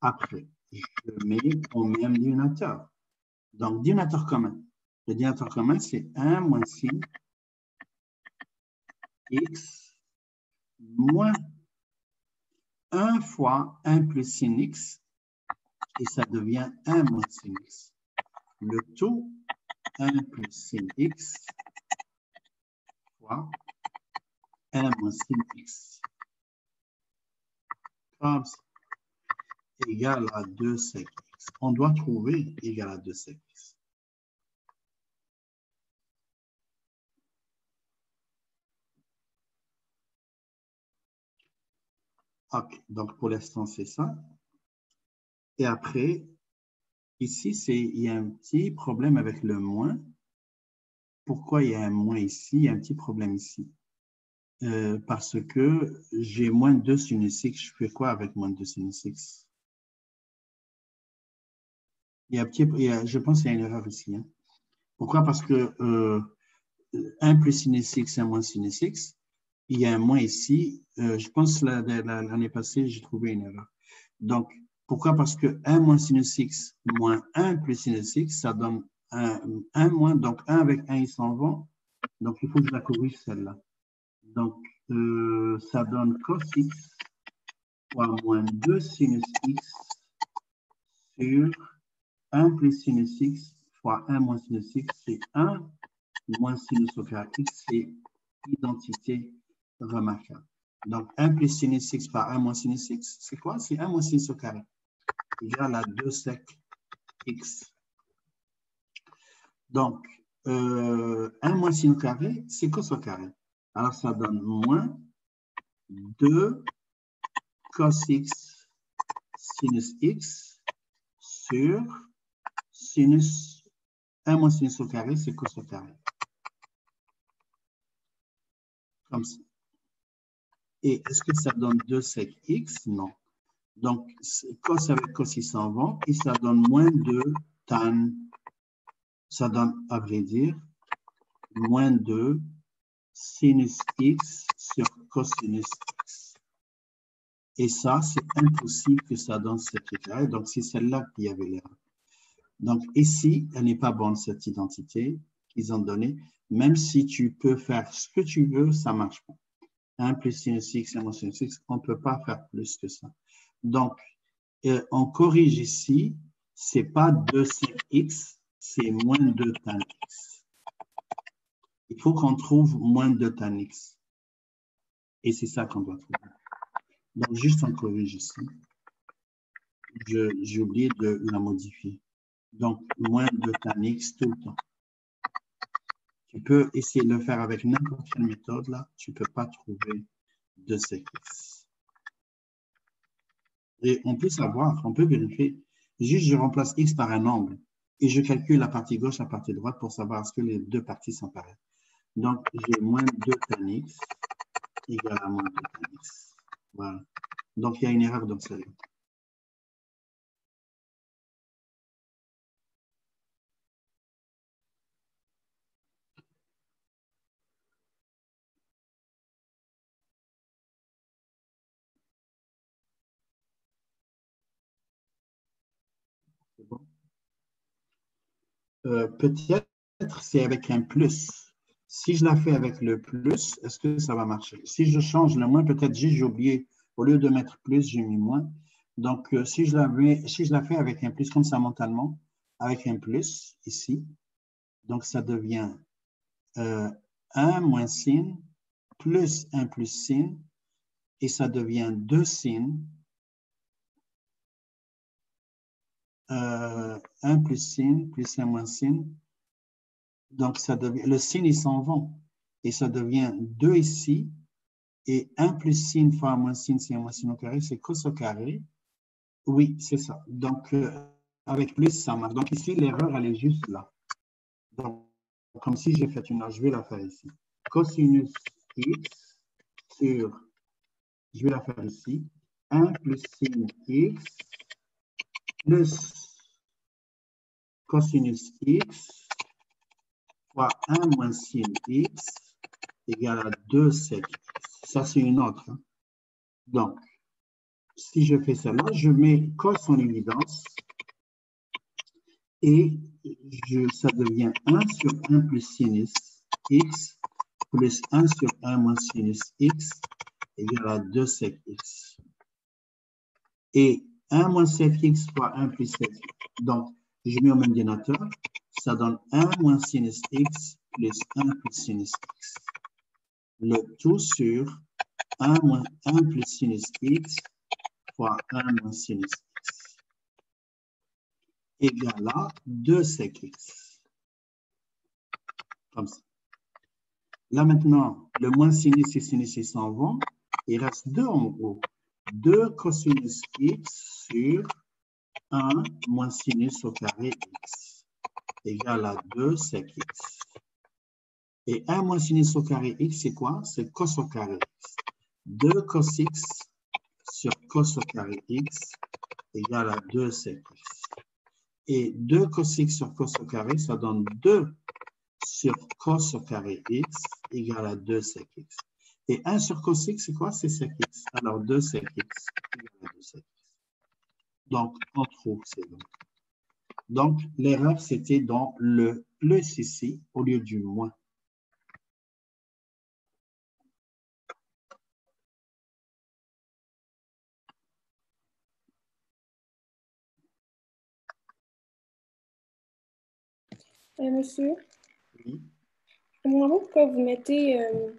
Après, je mets au même dénominateur. Donc, dénominateur commun. Le dénominateur commun, c'est 1 moins sin x moins 1 fois 1 plus sin x, et ça devient 1 moins sin x. Le tout, 1 plus sin x fois 1 moins sin x. Comme ça. Égal à 2 sec x. On doit trouver égal à 2 sec x. OK, donc pour l'instant, c'est ça. Et après, ici, il y a un petit problème avec le moins. Pourquoi il y a un moins ici? Il y a un petit problème ici? Euh, parce que j'ai moins de 2 sinus x. Je fais quoi avec moins de 2 sinus x? Il y a, petit, je pense qu'il y a une erreur ici. Hein. Pourquoi? Parce que euh, 1 plus sinus x, 1 moins sinus x, il y a un moins ici. Euh, je pense que l'année passée, j'ai trouvé une erreur. Donc, pourquoi? Parce que 1 moins sinus x moins 1 plus sinus x, ça donne 1, 1 moins. Donc, 1 avec 1, ils s'en vont. Donc, il faut que je la corrige celle-là. Donc, euh, ça donne cos x fois moins 2 sinus x sur 1 plus sinus x fois 1 moins sinus x, c'est 1 moins sinus au carré x, c'est identité remarquable. Donc, 1 plus sinus x par 1 moins sinus x, c'est quoi? C'est 1 moins sinus au carré. Égal à 2 sec x. Donc, euh, 1 moins sinus au carré, c'est cos au carré. Alors, ça donne moins 2 cos x sinus x sur sinus 1 moins sinus au carré, c'est cos au carré. Comme ça. Et est-ce que ça donne 2 sec x? Non. Donc, cos avec cos, ils s'en vont et ça donne moins de tan. Ça donne, à vrai dire, moins de sinus x sur cosinus x. Et ça, c'est impossible que ça donne cette carré. Donc, c'est celle-là qui avait l'erreur. Donc, ici, elle n'est pas bonne, cette identité qu'ils ont donnée. Même si tu peux faire ce que tu veux, ça ne marche pas. 1 plus sinus x, 1 moins sinus x, on ne peut pas faire plus que ça. Donc, euh, on corrige ici, ce n'est pas 2 sec x, c'est moins 2 tan x. Il faut qu'on trouve moins de tan x. Et c'est ça qu'on doit trouver. Donc, juste on corrige ici. J'ai oublié de la modifier. Donc, moins de tan x tout le temps. Tu peux essayer de le faire avec n'importe quelle méthode, là. Tu ne peux pas trouver de x. Et on peut savoir, on peut vérifier. Juste, je remplace x par un angle et je calcule la partie gauche, la partie droite pour savoir est-ce que les deux parties sont pareilles. Donc, j'ai moins 2 tan x égale à moins 2 tan x. Voilà. Donc, il y a une erreur dans celle-là. Euh, Peut-être c'est avec un plus. Si je la fais avec le plus, est-ce que ça va marcher? Si je change le moins, peut-être j'ai oublié, au lieu de mettre plus, j'ai mis moins. Donc, euh, si, je la si je la fais avec un plus, comme ça mentalement, avec un plus ici, donc ça devient 1 euh, moins sin plus 1 plus sin, et ça devient 2 sin, 1 euh, plus sin plus 1 moins sin, donc, ça devient, le signe, il s'en va. Et ça devient 2 ici. Et 1 plus sin fois moins sin, c'est 1 moins sin au carré, c'est cos au carré. Oui, c'est ça. Donc, euh, avec plus, ça marche. Donc, ici, l'erreur, elle est juste là. Donc, comme si j'ai fait une erreur, je vais la faire ici. Cosinus x sur, je vais la faire ici, 1 plus sin x plus cosinus x fois 1 moins sin x égale à 2 sec x. Ça, c'est une autre. Hein. Donc, si je fais cela, je mets cos en évidence et ça devient 1 sur 1 plus sinus x plus 1 sur 1 moins sinus x égale à 2 sec x. Et 1 moins sec x fois 1 plus sec. Donc, je mets au même dénominateur, ça donne 1 moins sinus x plus 1 plus sinus x. Le tout sur 1 moins 1 plus sinus x fois 1 moins sinus x. égale à 2 sec x. Comme ça. Là maintenant, le moins sinus et sinus s'en vont. Il reste 2 en haut. 2 cosinus x sur 1 moins sinus au carré x égale à 2 sec x. Et 1 moins sinus au carré x, c'est quoi? C'est cos au carré x. 2 cos x sur cos au carré x égale à 2 sec x. Et 2 cos x sur cos au carré, ça donne 2 sur cos au carré x égale à 2 sec x. Et 1 sur cos x, c'est quoi? C'est sec x. Alors 2 sec x égale à 2 sec x. Donc, on trouve ces deux. Donc, l'erreur, c'était dans le plus ici au lieu du moins. Euh, monsieur, Oui. pourquoi vous mettez euh,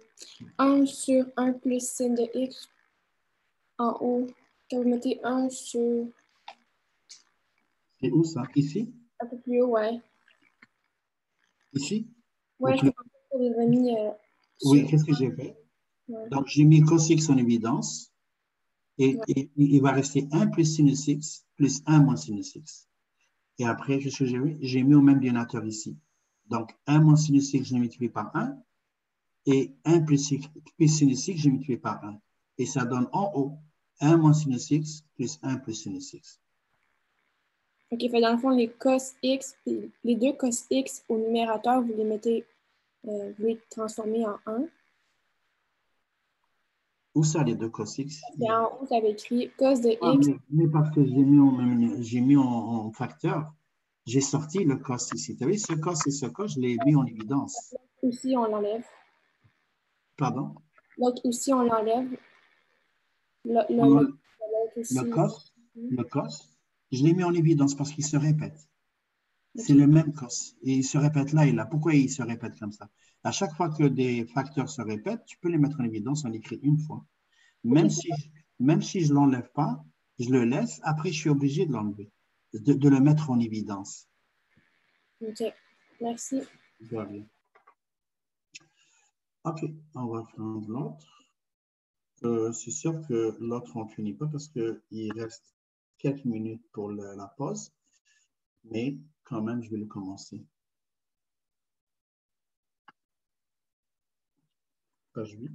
1 sur 1 plus sin de x en haut. Quand vous mettez 1 sur C'est où ça? Ici? un peu plus haut, ouais. Ici? Ouais, Ok. je que vous avez mis. euh, Oui, qu'est-ce que j'ai fait? Ouais. Donc, j'ai mis cos x en évidence. Et, et il va rester 1 plus sinus x plus 1 moins sinus x. Et après, qu'est-ce que j'ai mis? J'ai mis au même dénominateur ici. Donc, 1 moins sinus x, je l'ai multiplié par 1. Et 1 plus, sinus x, j'ai multiplié par 1. Et ça donne en haut 1 moins sinus x plus 1 plus sinus x. Ok, fait dans le fond, les cos x, les deux cos x au numérateur, vous les mettez, euh, vous les transformez en 1. Où ça, les deux cos x? Et en haut, vous avez écrit cos de Ah, x. mais, mais parce que j'ai mis, en, mis en, en facteur, j'ai sorti le cos ici. Tu as vu, ce cos et ce cos, je l'ai mis en évidence. Aussi, on l'enlève. Pardon? L'autre aussi, on l'enlève. Le, le, le cos, le cos, je l'ai mis en évidence parce qu'il se répète. C'est le même cos. Et il se répète là et là. Pourquoi il se répète comme ça? À chaque fois que des facteurs se répètent, tu peux les mettre en évidence, on l'écrit une fois. Même si, même si je ne l'enlève pas, je le laisse, après je suis obligé de l'enlever, de, de le mettre en évidence. Ok, merci. OK, on va prendre l'autre. Euh, c'est sûr que l'autre, on ne finit pas parce qu'il reste quelques minutes pour le- la pause, mais quand même, je vais le commencer. Page 8.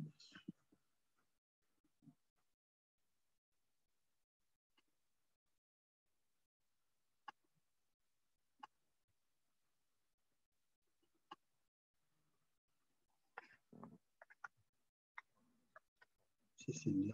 Si c'est bien.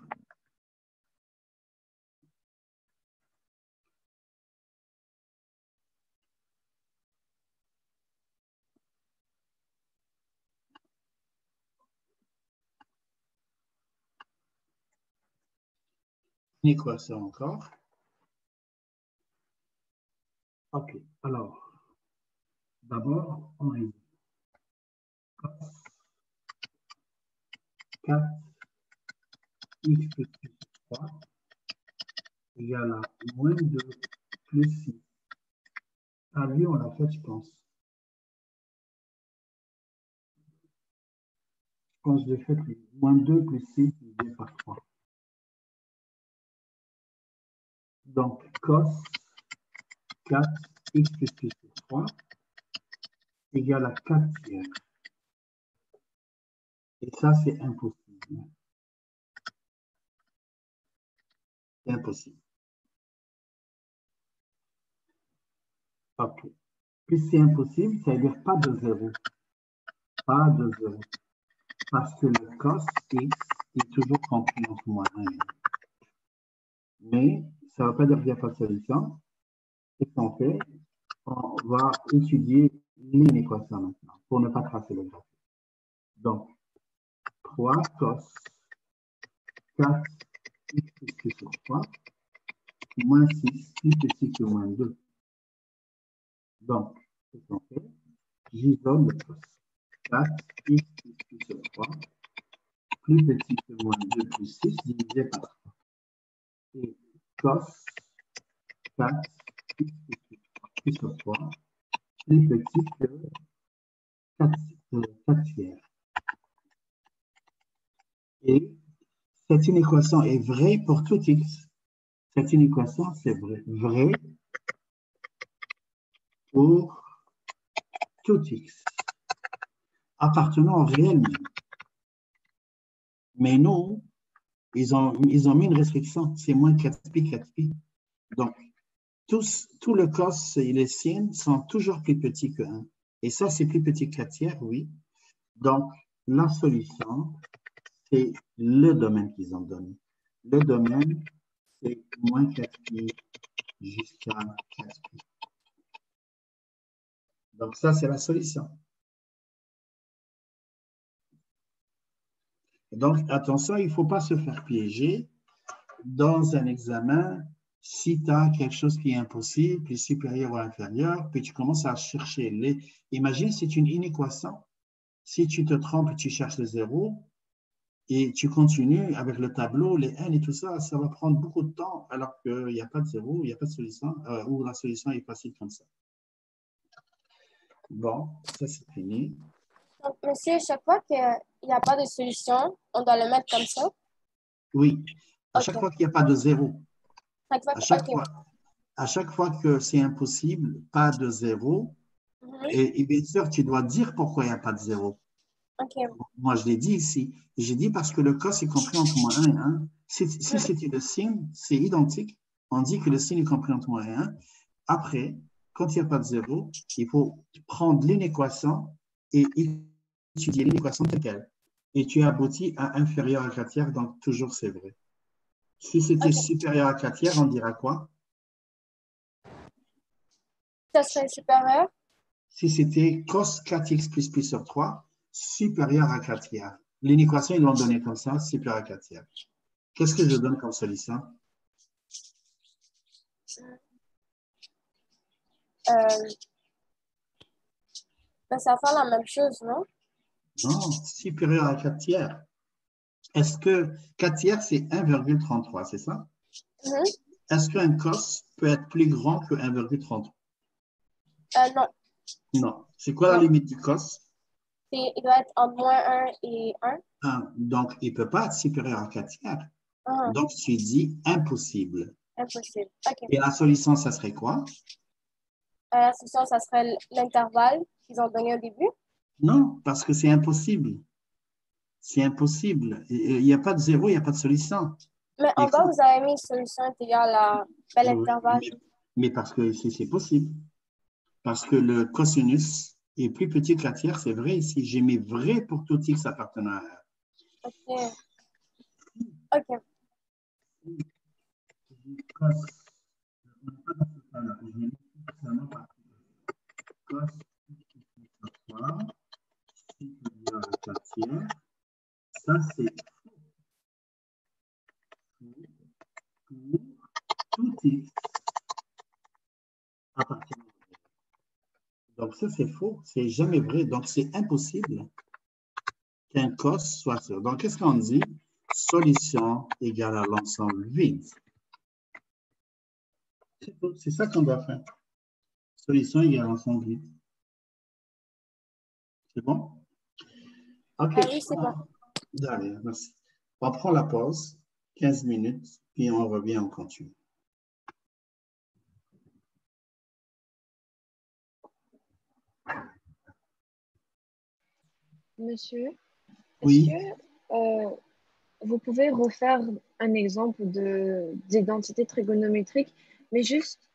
Et quoi ça encore? OK, alors, d'abord, on résume. 4 x plus 3 égale à moins 2 plus 6. Ah, lui, on l'a fait, je pense. Je pense que l'ai fait, lui. Moins 2 plus 6 divisé par 3. Donc, cos 4 x plus 6 sur 3 égale à 4 tiers. Et ça, c'est impossible. C'est impossible. OK. Puis c'est impossible, ça veut dire pas de zéro. Pas de zéro. Parce que le cos x est toujours compris entre moins 1 et 1. Mais ça ne veut pas dire qu'il n'y a pas solution. Qu'est-ce qu'on fait? On va étudier l'inéquation maintenant pour ne pas tracer le graphique. Donc, 3 cos 4 x plus 6 sur 3 moins 6 plus petit que moins 2. Donc, qu'est-ce qu'on fait? J'isole le cos. 4 x plus 6 sur 3 plus petit que moins 2 plus 6 divisé par 3. Et cos 4 x plus 6 sur 3 pi sur 3 plus petit que 4, euh, tiers. Et cette inéquation est vraie pour tout x. Cette inéquation, c'est vrai, vrai pour tout x appartenant au réel. Mais nous, ils ont, ils ont mis une restriction, c'est moins 4 pi, 4 pi. Donc, tous, tout le cos et les sines sont toujours plus petits que 1. Et ça, c'est plus petit que 4 tiers, oui. Donc, la solution, c'est le domaine qu'ils ont donné. Le domaine, c'est moins 4 pi jusqu'à 4 pi. Donc, ça, c'est la solution. Donc, attention, il ne faut pas se faire piéger dans un examen si tu as quelque chose qui est impossible, puis supérieur ou inférieur, puis tu commences à chercher les. Imagine, c'est une inéquation. Si tu te trompes, tu cherches le zéro et tu continues avec le tableau, les n et tout ça, ça va prendre beaucoup de temps alors qu'il n'y a pas de zéro, il n'y a pas de solution, euh, ou la solution est facile comme ça. Bon, ça c'est fini. Donc, monsieur, chaque fois qu'il n'y a pas de solution, on doit le mettre comme ça? Oui. À chaque fois qu'il n'y a pas de zéro. À chaque, fois, à chaque fois que c'est impossible, pas de zéro. Mhm. et, bien sûr, tu dois dire pourquoi il n'y a pas de zéro. Moi, je l'ai dit ici. J'ai dit parce que le cos est compris entre moins 1 et 1. Si, si c'était le signe, c'est identique. On dit que le signe est compris entre moins 1 et 1. Après, quand il n'y a pas de zéro, il faut prendre l'inéquation et étudier l'équation telle qu'elle. Et tu aboutis à inférieur à 4 tiers, donc toujours c'est vrai. Si c'était supérieur à 4 tiers, on dira quoi? Ça serait supérieur? Si c'était cos 4x plus plus sur 3, supérieur à 4 tiers. L'inéquation, ils l'ont donné comme ça, supérieur à 4 tiers. Qu'est-ce que je donne comme solution? Euh, ben, ça fait la même chose, non? Non, supérieur à 4 tiers. Est-ce que 4 tiers, c'est 1,33, c'est ça? Mm-hmm. Est-ce qu'un cos peut être plus grand que 1,33? Euh, non. Non. C'est quoi la limite du cos? Il doit être entre moins 1 et 1. Ah, donc, il ne peut pas être supérieur à 4 tiers. Ah. Donc, tu dis impossible. Impossible. Et la solution, ça serait quoi? Euh, la solution, ça serait l'intervalle qu'ils ont donné au début? Non, parce que c'est impossible. C'est impossible. Il n'y a pas de zéro, il n'y a pas de solution. Mais en bas, vous avez mis une solution égale à bel intervalle. Mais, parce que c'est possible. Parce que le cosinus est plus petit que la tiers, c'est vrai ici. J'ai mis vrai pour tout x appartenant à OK. OK. Cos supérieur à 4 tiers. Ça, c'est pour tout x appartenant Donc, ça, c'est faux. C'est jamais vrai. Donc, c'est impossible qu'un cos soit sûr. Donc, qu'est-ce qu'on dit? Solution égale à l'ensemble vide. C'est ça qu'on doit faire. Solution égale à l'ensemble vide. C'est bon? OK. Ah oui, c'est bon. D'accord, merci. On prend la pause, 15 minutes, puis on revient, on continue. Monsieur, oui. que euh, vous pouvez refaire un exemple d'identité trigonométrique, mais juste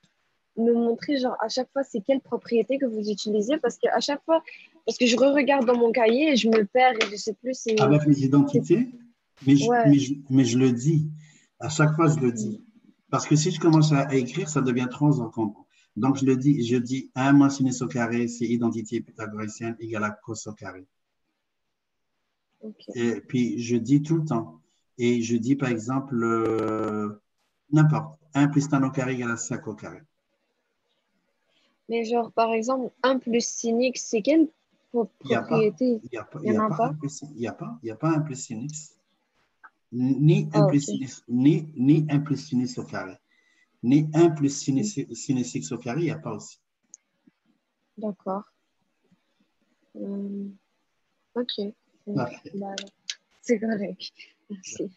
me montrer, genre, à chaque fois, c'est quelle propriété que vous utilisez Parce qu'à chaque fois, parce que je re-regarde dans mon cahier et je me perds et je ne sais plus. Avec les identités mais je, mais, je, le dis. À chaque fois, je le dis. Parce que si je commence à, écrire, ça devient encombrant. Donc, je le dis, je dis 1 moins sinus au carré, c'est identité pythagoricienne égale à cos au carré. Et puis, je dis tout le temps. Et je dis, par exemple, euh, n'importe, 1 plus tan au carré égale à 5 au carré. Mais genre, par exemple, 1 plus sin x, c'est quelle propriété Il n'y a pas. Il n'y a, pas. Il n'y a pas. Il n'y a pas 1 plus sin x. Ni 1 plus sin x, ni, ni 1 plus sin x au carré. Ni 1 plus sin, sin x au carré, il n'y a pas aussi. D'accord. Euh, ok. Bah, c'est correct. Merci.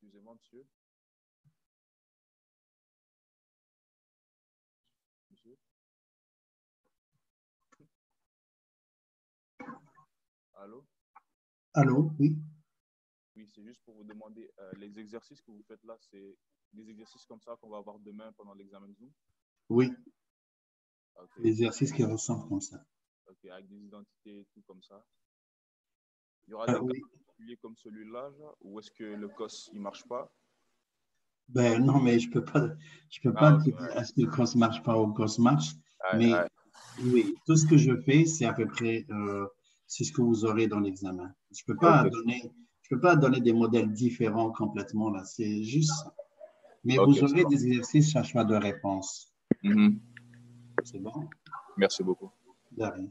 Excusez-moi, monsieur. Monsieur. Allô? Allô, oui. Oui, c'est juste pour vous demander, euh, les exercices que vous faites là, c'est des exercices comme ça qu'on va avoir demain pendant l'examen Zoom? Oui, Ok, l'exercice qui ressemble comme ça. ok, avec des identités et tout comme ça. Il y aura Ah, des oui. cas particuliers comme celui-là, ou est-ce que le COS, il marche pas? Ben non, mais je peux pas, je peux Ah, pas dire est-ce que le cos marche pas ou le cos marche, mais oui, tout ce que je fais, c'est à peu près, euh, c'est ce que vous aurez dans l'examen. Je peux pas donner, je peux pas donner des modèles différents complètement là, c'est juste ça. Mais vous aurez des exercices à choix de réponse. Mhm. C'est bon? Merci beaucoup. De rien.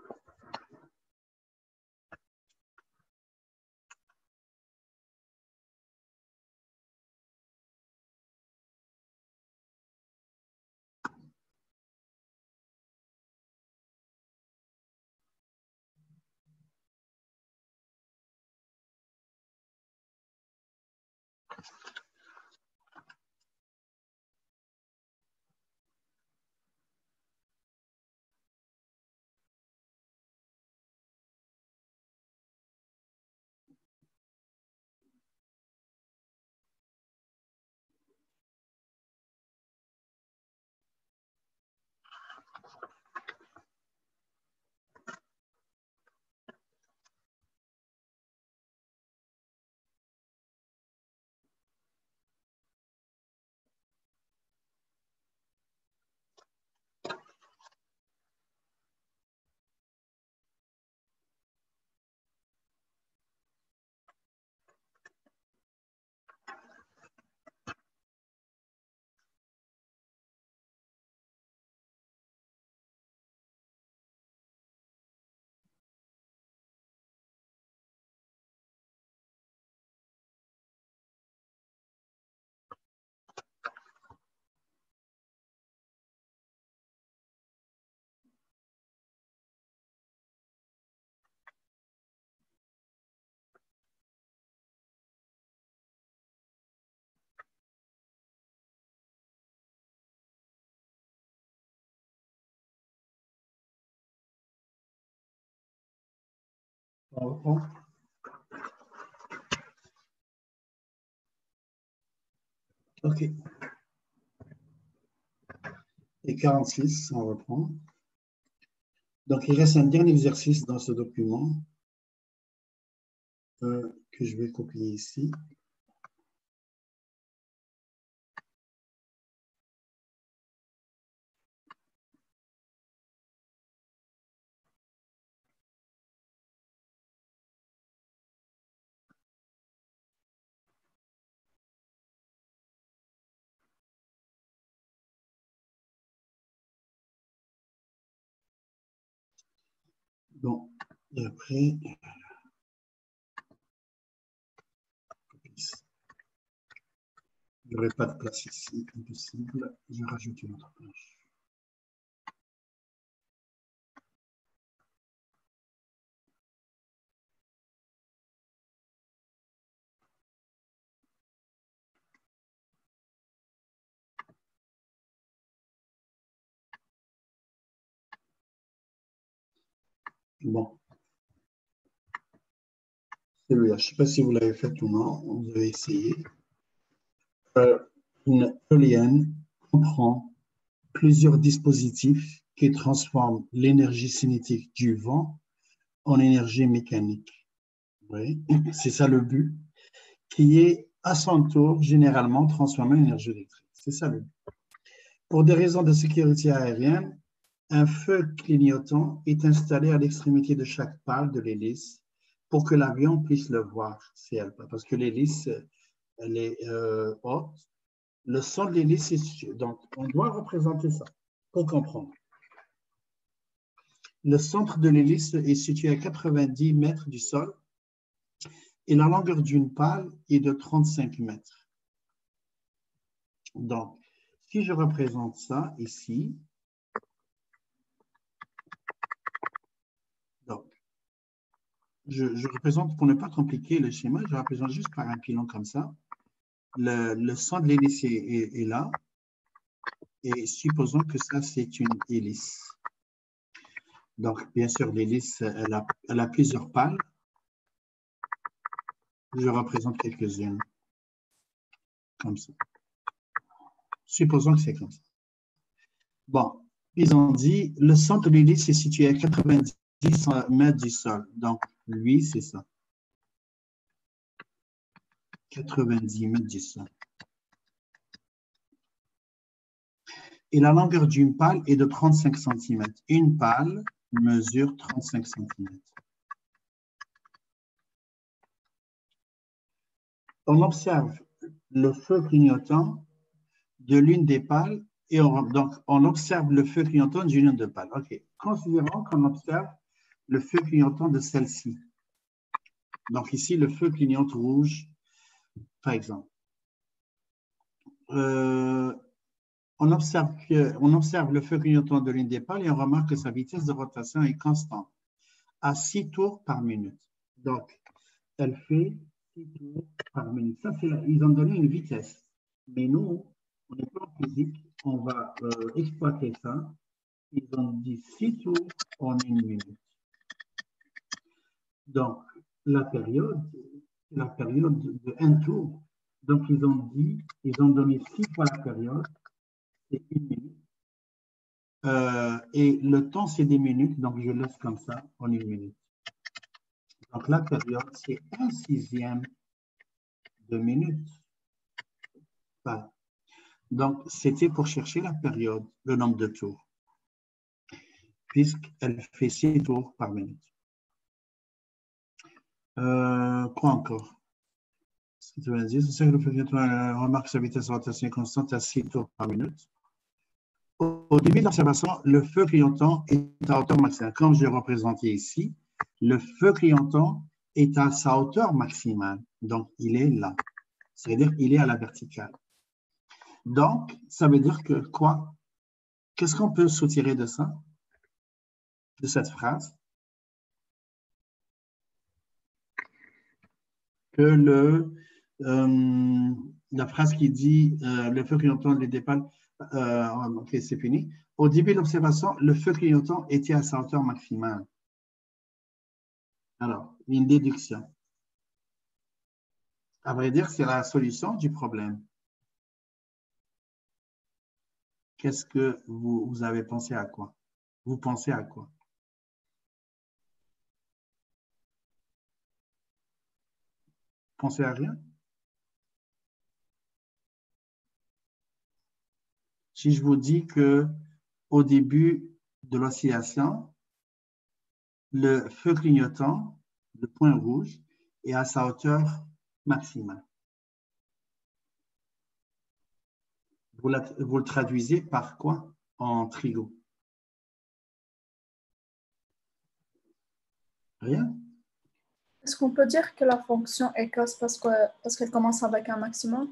On reprend. OK. Et 46, on reprend. Donc, il reste un dernier exercice dans ce document euh, que je vais copier ici. Bon, et après, il n'y aurait pas de place ici, impossible. Je rajoute une autre page. Bon. Celui-là, je ne sais pas si vous l'avez fait ou non, vous avez essayé. Euh, une éolienne comprend plusieurs dispositifs qui transforment l'énergie cinétique du vent en énergie mécanique. C'est ça le but, qui est à son tour généralement transformé en énergie électrique. C'est ça le but. Pour des raisons de sécurité aérienne, un feu clignotant est installé à l'extrémité de chaque pale de l'hélice pour que l'avion puisse le voir, parce que l'hélice, elle est euh, haute. Le son de l'hélice est. Donc, on doit représenter ça pour comprendre. Le centre de l'hélice est situé à 90 mètres du sol et la longueur d'une pale est de 35 mètres. Donc, si je représente ça ici, je, représente, pour ne pas compliquer le schéma, je représente juste par un pilon comme ça. Le, le centre de l'hélice est, là. Et supposons que ça, c'est une hélice. Donc, bien sûr, l'hélice, elle a, elle a plusieurs pales. Je représente quelques-unes. Comme ça. Supposons que c'est comme ça. Bon, ils ont dit, le centre de l'hélice est situé à 90 mètres du sol. Donc, lui, c'est ça. 90 mètres du sol. Et la longueur d'une pale est de 35 cm. Une pale mesure 35 cm. On observe le feu clignotant de l'une des pales Et on, donc, on observe le feu clignotant d'une de pâle. OK. Considérons qu'on observe le feu clignotant de celle-ci. Donc, ici, le feu clignote rouge, par exemple. Euh, on, observe que, on observe le feu clignotant de l'une des pales et on remarque que sa vitesse de rotation est constante, à 6 tours par minute. Donc, elle fait 6 tours par minute. Ça, ils ont donné une vitesse. Mais nous, on est pas en physique, on va euh, exploiter ça. Ils ont dit 6 tours en une minute. Donc, la période, la période de un tour. Donc, ils ont dit, ils ont donné 6 fois la période, c'est une minute. Euh, et le temps, c'est des minutes, donc je laisse comme ça en une minute. Donc, la période, c'est un sixième de minute. Donc, c'était pour chercher la période, le nombre de tours, puisqu'elle fait six tours par minute. Euh, quoi encore? C'est que le fait remarque sa vitesse de rotation constante à 6 tours par minute. Au début de l'observation, le feu clignotant est à hauteur maximale. Comme je l'ai représenté ici, le feu clignotant est à sa hauteur maximale. Donc, il est là. C'est-à-dire qu'il est à la verticale. Donc, ça veut dire que quoi? Qu'est-ce qu'on peut soutirer de ça? De cette phrase? Que le, euh, la phrase qui dit euh, le feu clignotant les dépale, euh, ok, c'est fini. Au début de l'observation, le feu clignotant était à sa hauteur maximale. Alors, une déduction. À vrai dire, c'est la solution du problème. Qu'est-ce que vous, vous avez pensé à quoi? Vous pensez à quoi? Pensez à rien? Si je vous dis que au début de l'oscillation, le feu clignotant, le point rouge, est à sa hauteur maximale. Vous, le traduisez par quoi? En trigo? Rien? Est-ce qu'on peut dire que la fonction est casse parce qu'elle parce qu'elle commence avec un maximum?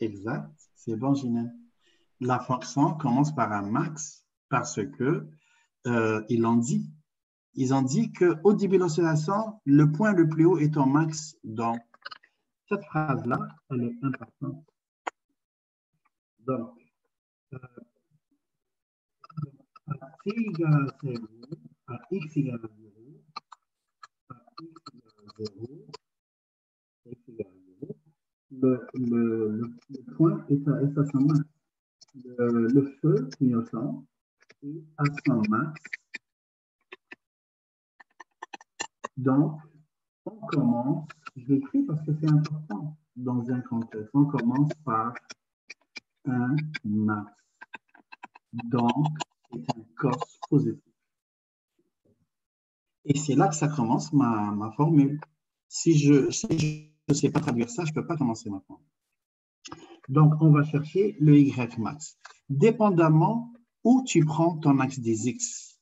Exact. C'est bon, Ginette. La fonction commence par un max parce que euh, ils l'ont dit. Ils ont dit qu'au début de l'oscillation, le point le plus haut est au max. Donc, cette phrase-là, elle est importante. Donc, à t égale à 0, à x égale à 0, à x le, le, le, point est à, est à son max. Le, feu clignotant est à son max. Donc, on commence, je l'écris parce que c'est important dans un contexte, on commence par un max. Donc, c'est un cos positif. Et c'est là que ça commence ma, ma formule. Si je ne si sais pas traduire ça, je ne peux pas commencer ma formule. Donc, on va chercher le Y max. Dépendamment où tu prends ton axe des X.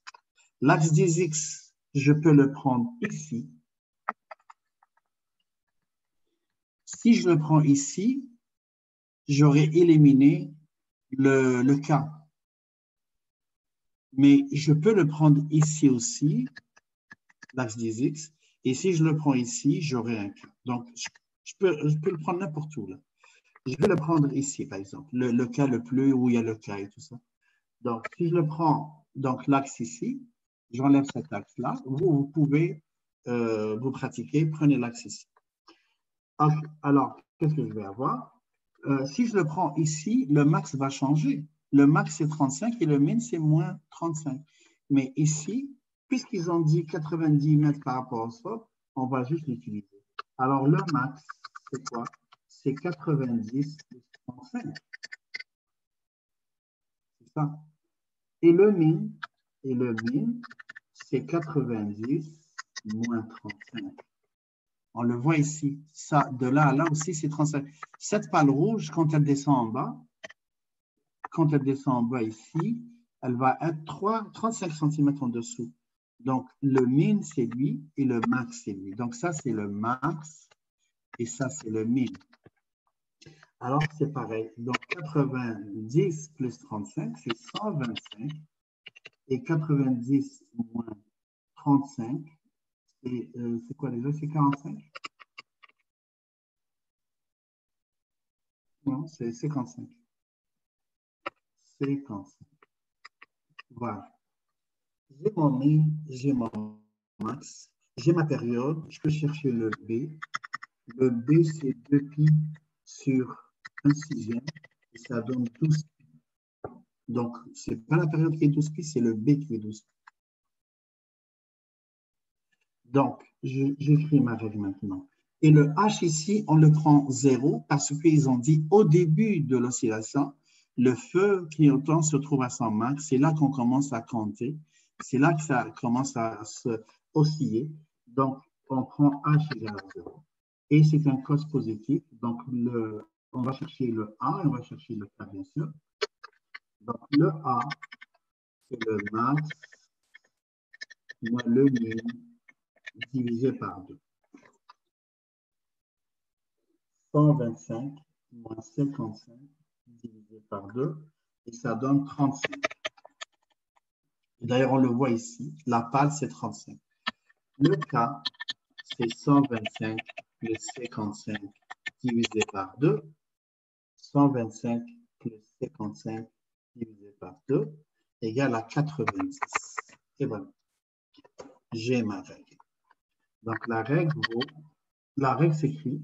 L'axe des X, je peux le prendre ici. Si je le prends ici, j'aurais éliminé le, le cas. Mais je peux le prendre ici aussi, l'axe des X, et si je le prends ici, j'aurai un cas. Donc, je peux, je peux le prendre n'importe où. Là. Je vais le prendre ici, par exemple, le, le, cas le plus où il y a le cas et tout ça. Donc, si je le prends, donc l'axe ici, j'enlève cet axe-là. Vous, vous pouvez euh, vous pratiquer, prenez l'axe ici. Alors, qu'est-ce que je vais avoir? Euh, si je le prends ici, le max va changer. Le max, c'est 35 et le min, c'est moins 35. Mais ici, puisqu'ils ont dit 90 mètres par rapport au sol, on va juste l'utiliser. Alors, le max, c'est quoi? C'est 90 plus 35. C'est ça. Et le min, et le min, c'est 90 moins 35. On le voit ici. Ça, de là à là aussi, c'est 35. Cette pale rouge, quand elle descend en bas, quand elle descend en bas ici, elle va être 3, 35 cm en dessous. Donc, le min, c'est lui et le max, c'est lui. Donc, ça, c'est le max et ça, c'est le min. Alors, c'est pareil. Donc, 90 plus 35, c'est 125. Et 90 moins 35, euh, c'est quoi déjà? C'est 45? Non, c'est 55. 55. Voilà. J'ai mon min, j'ai mon max, j'ai ma période, je peux chercher le B. Le B, c'est 2 pi sur un sixième, et ça donne 12 pi. Donc, ce n'est pas la période qui est 12 pi, c'est le B qui est 12 pi. Donc, j'écris ma règle maintenant. Et le H ici, on le prend 0 parce qu'ils ont dit au début de l'oscillation, le feu clignotant se trouve à son max. C'est là qu'on commence à compter. C'est là que ça commence à se osciller. Donc, on prend H égale à 0. Et c'est un cos positif. Donc, on va chercher le A et on va chercher le K, bien sûr. Donc, le A, c'est le max moins le min divisé par 2. 125 moins 55 divisé par 2, et ça donne 35. D'ailleurs, on le voit ici, la pâle, c'est 35. Le K, c'est 125 plus 55 divisé par 2. 125 plus 55 divisé par 2 égale à 90. Et voilà. J'ai ma règle. Donc, la règle vaut, la règle s'écrit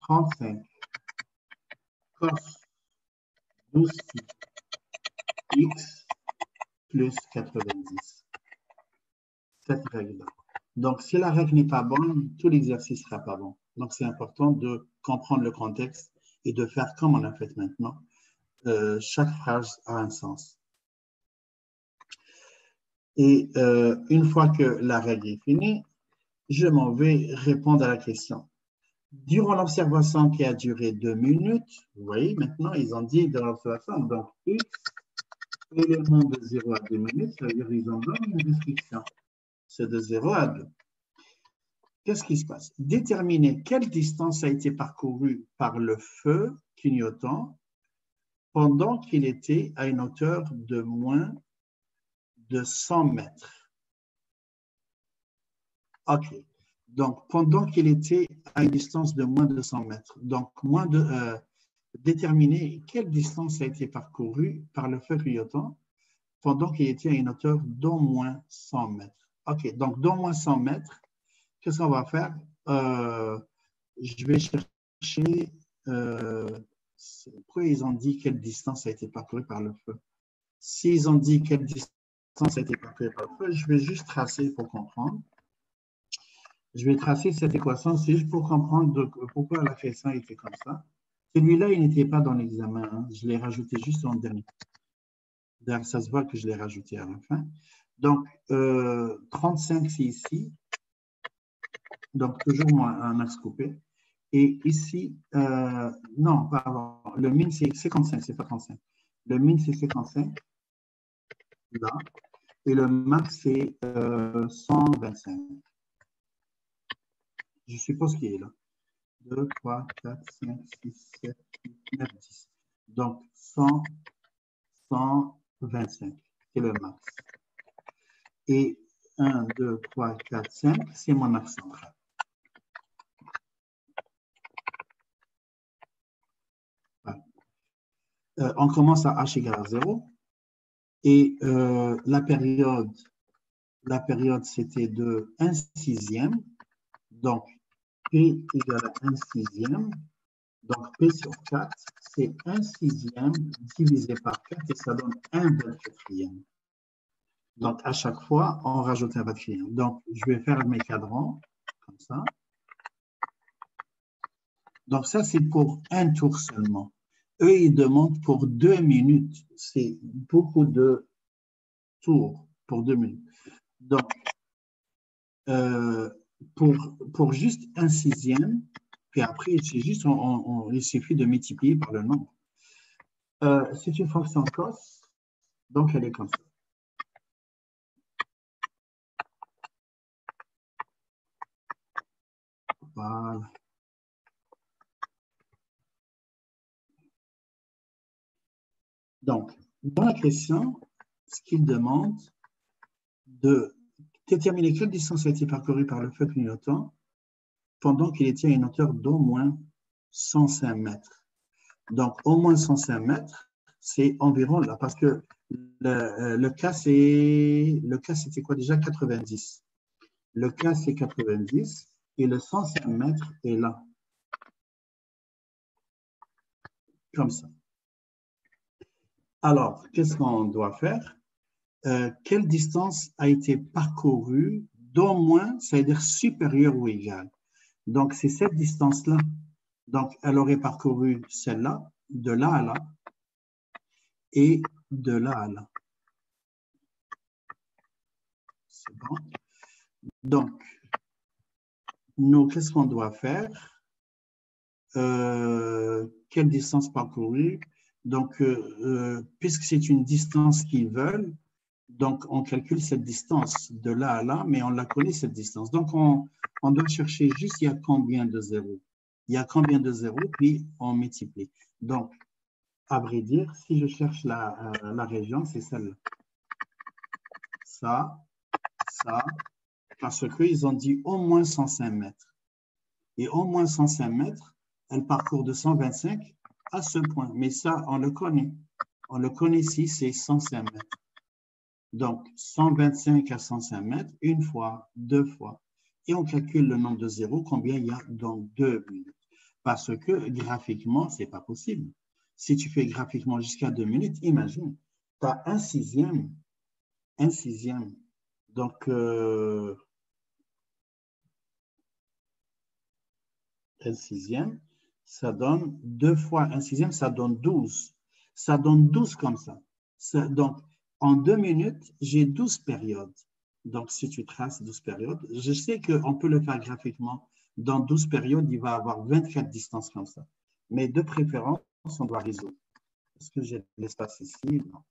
35 cos 12 x plus 90. Cette règle-là. Donc, si la règle n'est pas bonne, tout l'exercice ne sera pas bon. Donc, c'est important de comprendre le contexte et de faire comme on a fait maintenant. Euh, chaque phrase a un sens. Et euh, une fois que la règle est finie, je m'en vais répondre à la question. Durant l'observation qui a duré deux minutes, vous voyez, maintenant, ils ont dit dans l'observation, donc élément de 0 à 2 minutes, ça veut dire qu'ils ont donné une description. C'est de 0 à 2. Qu'est-ce qui se passe? Déterminer quelle distance a été parcourue par le feu clignotant pendant qu'il était à une hauteur de moins de 100 mètres. OK. Donc, pendant qu'il était à une distance de moins de 100 mètres. Donc, moins de, euh, déterminer quelle distance a été parcourue par le feu clignotant pendant qu'il était à une hauteur d'au moins 100 mètres. OK, donc d'au moins 100 mètres, qu'est-ce qu'on va faire? Euh, je vais chercher, euh, pourquoi ils ont dit quelle distance a été parcourue par le feu? S'ils ont dit quelle distance a été parcourue par le feu, je vais juste tracer pour comprendre. Je vais tracer cette équation, c'est juste pour comprendre pourquoi la question était comme ça. Celui-là, il n'était pas dans l'examen. Hein. Je l'ai rajouté juste en dernier. D'ailleurs, ça se voit que je l'ai rajouté à la fin. Donc, 35, euh, c'est ici. Donc, toujours un axe coupé. Et ici, euh, non, pardon, le min, c'est 55, c'est pas 35. Le min, c'est 55, là. Et le max, c'est 125. Euh, je suppose qu'il est là. 2, 3, 4, 5, 6, 7, 8, 9, 10. Donc, 100, 125, c'est le max? Et 1, 2, 3, 4, 5, c'est mon axe central. Euh, on commence à h égale à 0. Et euh, la période, la période c'était de 1 sixième. Donc, P égale à 1 sixième. Donc, P sur 4, c'est 1 sixième divisé par 4 et ça donne 1 quatrième. Donc, à chaque fois, on rajoute un quatrième. Donc, je vais faire mes cadrans, comme ça. Donc, ça, c'est pour un tour seulement. Eux, ils demandent pour deux minutes. C'est beaucoup de tours pour deux minutes. Donc, euh, pour, pour juste un sixième, puis après, c'est juste, on, il suffit de multiplier par le nombre. Euh, c'est une fonction cos, donc elle est comme ça. Voilà. Donc, dans la question, ce qu'il demande de déterminer quelle distance a été parcourue par le feu clignotant pendant qu'il était à une hauteur d'au moins 105 mètres. Donc, au moins 105 mètres, c'est environ là, parce que le, euh, le cas, c'est le cas, c'était quoi déjà? 90. Le cas, c'est 90 et le 105 mètres est là. Comme ça. Alors, qu'est-ce qu'on doit faire? Euh, quelle distance a été parcourue d'au moins, c'est-à-dire supérieure ou égale? Donc, c'est cette distance-là. Donc, elle aurait parcouru celle-là, de là à là, et de là à là. C'est bon. Donc, nous, qu'est-ce qu'on doit faire? Euh, quelle distance parcourue? Donc, euh, puisque c'est une distance qu'ils veulent, donc on calcule cette distance de là à là, mais on la connaît cette distance. Donc, on, doit chercher juste il y a combien de zéros? Il y a combien de zéros, puis on multiplie. Donc, à vrai dire, si je cherche la, euh, la région, c'est celle-là. Ça, ça, parce qu'ils ont dit au moins 105 mètres. Et au moins 105 mètres, elle parcourt de 125 à ce point. Mais ça, on le connaît. On le connaît ici, c'est 105 mètres. Donc, 125 à 105 mètres, une fois, deux fois. Et on calcule le nombre de zéros, combien il y a dans deux minutes. Parce que graphiquement, ce n'est pas possible. Si tu fais graphiquement jusqu'à deux minutes, imagine, tu as un sixième, un sixième. Donc, euh, un sixième, ça donne deux fois un sixième, ça donne 12. Ça donne 12 comme ça. donc, en deux minutes, j'ai 12 périodes. Donc, si tu traces 12 périodes, je sais qu'on peut le faire graphiquement. Dans 12 périodes, il va avoir 24 distances comme ça. Mais de préférence, on doit résoudre. Est-ce que j'ai de l'espace ici? Non.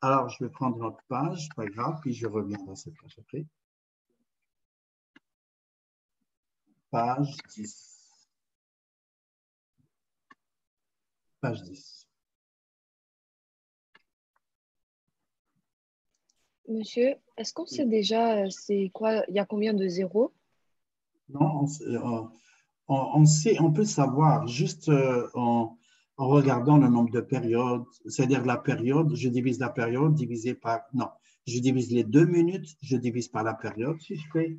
Alors, je vais prendre notre page, pas grave, puis je reviens dans cette page après. Page 10. Page 10. Monsieur, est-ce qu'on sait déjà euh, c'est quoi, il y a combien de zéros? Non, on, sait- euh, on- sait, on peut savoir juste euh, en, en regardant le nombre de périodes, c'est-à-dire la période, je divise la période divisé par, non, je divise les deux minutes, je divise par la période. Si je fais,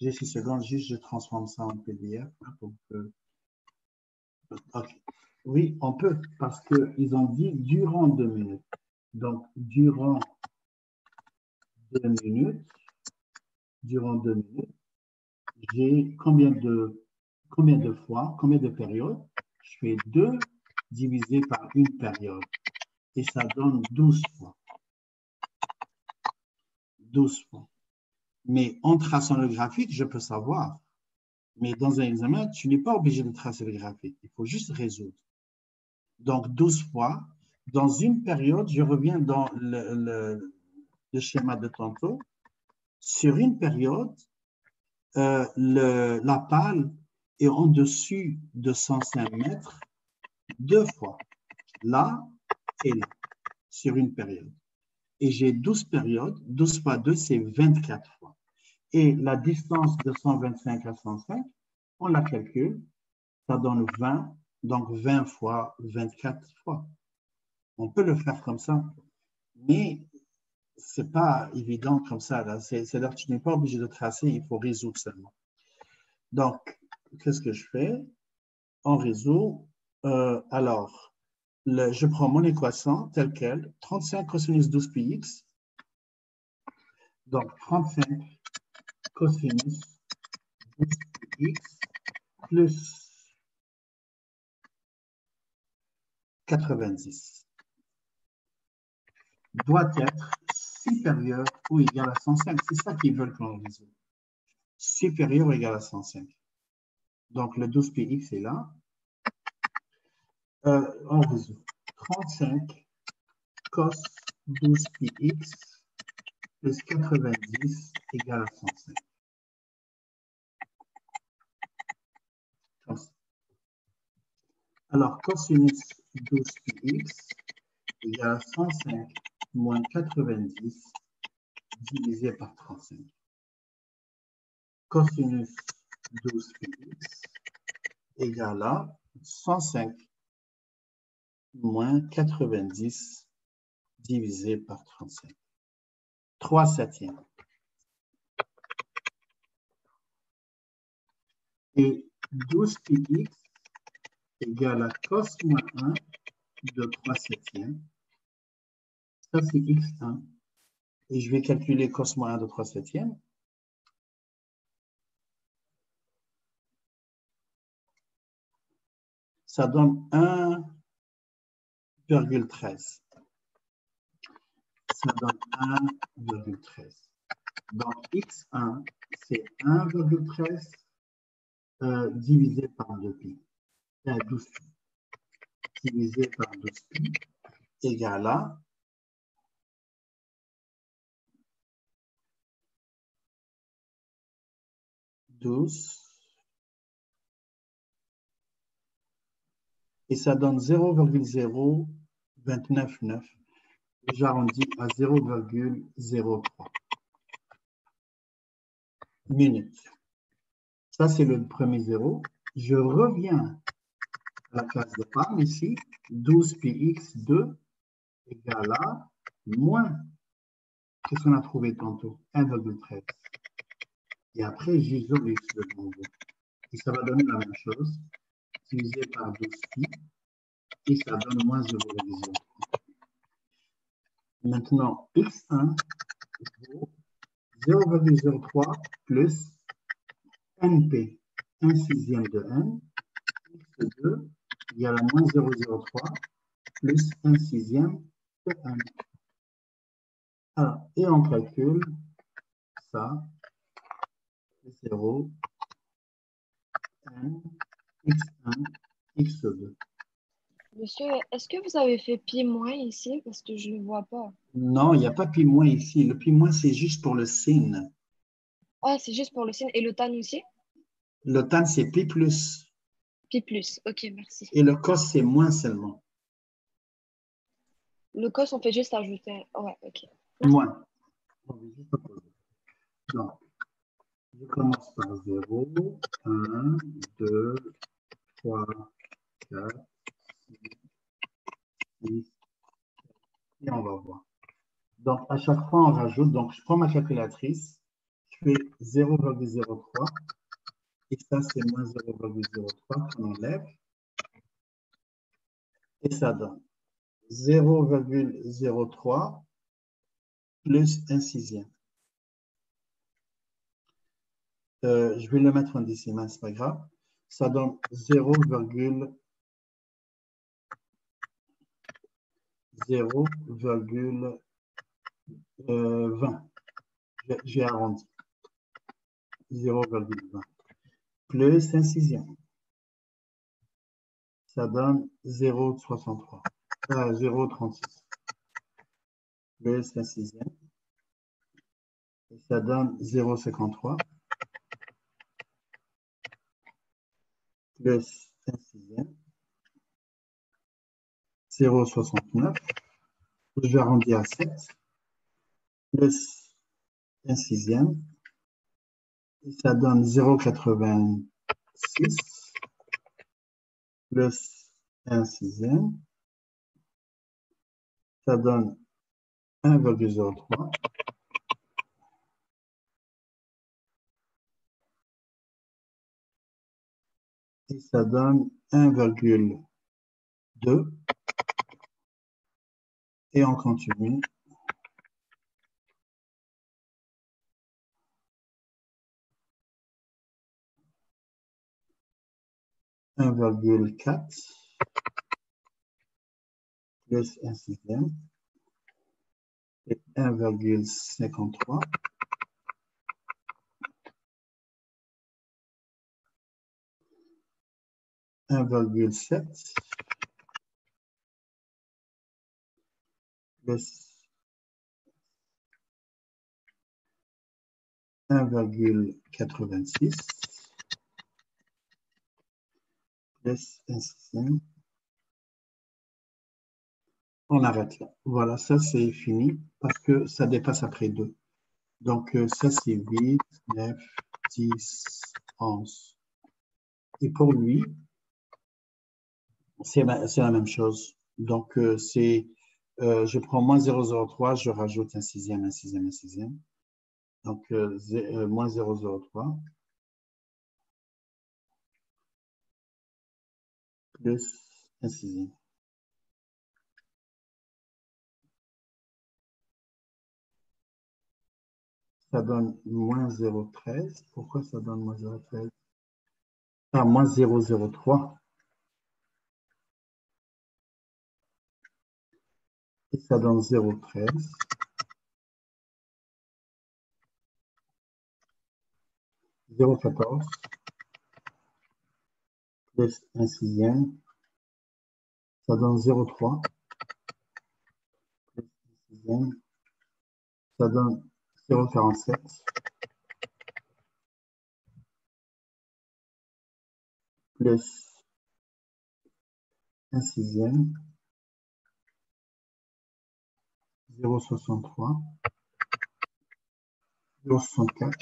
j'ai six secondes, juste je transforme ça en PDF. hein, pour que-. Oui, on peut, parce qu'ils ont dit durant deux minutes. Donc, durant deux minutes, durant deux minutes, j'ai combien de, combien de fois, combien de périodes? Je fais 2 divisé par une période? Et ça donne 12 fois. 12 fois. Mais en traçant le graphique, je peux savoir. Mais dans un examen, tu n'es pas obligé de tracer le graphique. Il faut juste résoudre. Donc, 12 fois. Dans une période, je reviens dans le- le schéma de tantôt. Sur une période, euh, le- la pale est en dessus de 105 mètres deux fois, là et là, sur une période. Et j'ai 12 périodes, 12 fois 2, c'est 24 fois. Et la distance de 125 à 105, on la calcule, ça donne 20, donc 20 fois 24 fois. On peut le faire comme ça, mais c'est pas évident comme ça. C'est-à-dire tu n'es pas obligé de tracer, il faut résoudre seulement. Donc, qu'est-ce que je fais? On résout. Euh, alors, je prends mon équation telle qu'elle, 35 cosinus 12 pi x. Donc, 35 cosinus 12 pi x plus 90 doit être supérieur ou égal à 105. C'est ça qu'ils veulent qu'on résolve. Supérieur ou égal à 105. Donc, le 12 px est là. Euh, on résout. 35 cos 12 pi x plus 90 égale à 105. Comme ça. Alors, cosinus 12 pi x égale à 105 moins 90 divisé par 35. Cosinus 12 pi x égale à 105 moins 90 divisé par 35. 3 septièmes. Et 12 pi x égale à cos moins 1 de 3 septièmes. Ça, c'est x1. Et je vais calculer cos moins 1 de 3 septièmes. Ça donne 1,13. Ça donne 1,13. Donc, x1, c'est 1,13 euh, divisé par 2pi. 12 pi. Divisé par 12 pi égale à douze et ça donne 0,0299 j'arrondis à 0,03 minutes. Ça, c'est le premier zéro. Je reviens à la classe de PAM ici. 12 pi x 2 égale à moins, qu'est-ce qu'on a trouvé tantôt 1,13. Et après, j'isolise le nouveau. Et ça va donner la même chose, divisé par 12 pi, et ça donne moins 0,03. Maintenant, x1 vaut 0,03 plus np, 1 sixième de n, x2 égale à moins 0,03 plus 1 sixième de n. Alors, et on calcule ça, 0, n, x1, x2. Monsieur, est-ce que vous avez fait pi moins ici? Parce que je ne le vois pas. Non, il n'y a pas pi moins ici. Le pi moins, c'est juste pour le sin. Ah, c'est juste pour le signe. Et le tan aussi? Le tan, c'est pi plus. Pi plus. Ok, merci. Et le cos, c'est moins seulement. Le cos, on fait juste ajouter. Ouais, ok. Moins. Donc, je commence par 0, 1, 2, 3, 4, 6, et on va voir. Donc, à chaque fois, on rajoute. Donc, je prends ma calculatrice, je fais 0,03 et ça, c'est moins 0,03 qu'on enlève. Et ça donne 0,03 plus 1 sixième. Euh, je vais le mettre en décimal, c'est pas grave. Ça donne 0,0 0,20. J'ai arrondi. 0,20. Plus un sixième. Ça donne 0,63. Euh, 0,36. Plus un sixième. Ça donne 0,53. Plus un sixième. 0,69. Je arrondis à 7. Plus un sixième. Et ça donne 0,86 plus un sixième. Ça donne 1,03. Et ça donne 1,2. Et on continue. Un virgule quatre plus un sixième et 1,53 1,7 plus 1,86 plus un sixième. On arrête là. Voilà, ça c'est fini parce que ça dépasse après 2. Donc euh, ça c'est 8, 9, 10, 11. Et pour lui, c'est la, même chose. Donc euh, c'est, euh, je prends moins 0,03, je rajoute un sixième, un sixième, un sixième. Donc euh, euh, moins 0,03 plus un sixième. Ça donne moins 0,13. Pourquoi ça donne moins 0,13 Ah, moins 0,03. Et ça donne 0,13. 0,14 plus un sixième. Ça donne 0,3 plus un sixième. Ça donne 0,47 plus un sixième. 0,63 0,64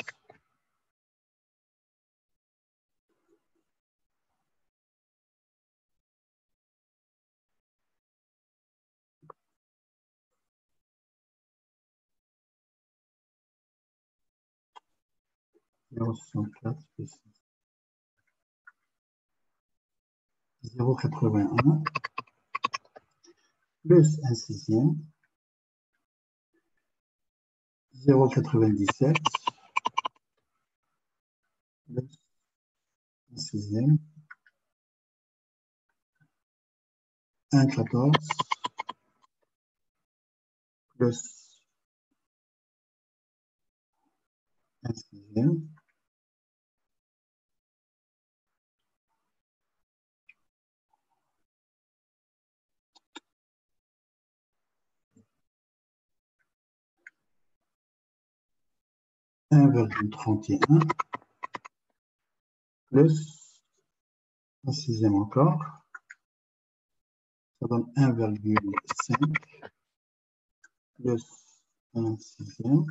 0,64 plus 0,81 plus un sixième 0,97 plus un sixième. 1,14 plus un virgule trente et un. Plus un sixième encore, ça donne un virgule cinq. Plus un sixième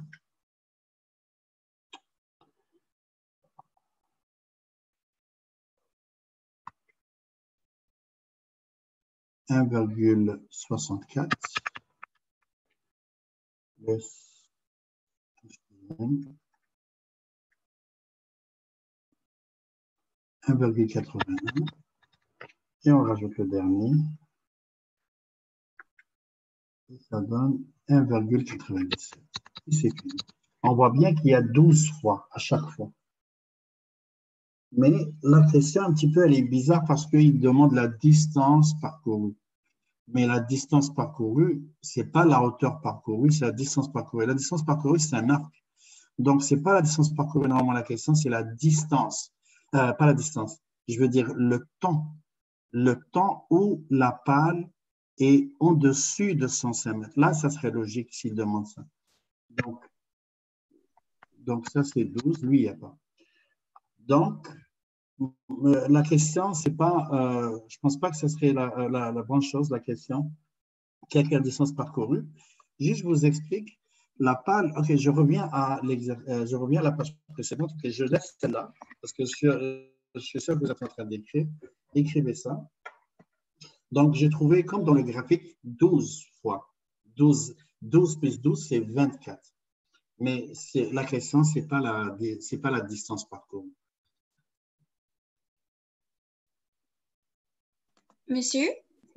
un virgule soixante-quatre. Plus un sixième 1,81 et on rajoute le dernier et ça donne 1,97 et c'est fini. On voit bien qu'il y a 12 fois à chaque fois. Mais la question un petit peu elle est bizarre parce qu'il demande la distance parcourue. Mais la distance parcourue, c'est pas la hauteur parcourue, c'est la distance parcourue. La distance parcourue, c'est un arc. Donc, c'est pas la distance parcourue normalement la question, c'est la distance. Euh, pas la distance, je veux dire le temps. Le temps où la pale est au-dessus de 105 mètres. Là, ça serait logique s'il demande ça. Donc, donc ça, c'est 12. Lui, il n'y a pas. Donc, euh, la question, c'est pas, euh, je pense pas que ce serait la, la, la bonne chose, la question. Quelle la distance parcourue? Juste, je vous explique. La pale, ok, je reviens à euh, je reviens à la page précédente. Ok, je laisse celle-là parce que je suis, euh, je suis sûr que vous êtes en train d'écrire. Écrivez ça. Donc, j'ai trouvé, comme dans le graphique, 12 fois. 12, 12 plus 12, c'est 24. Mais la question, ce n'est pas, la- c'est pas la distance parcourue. Monsieur,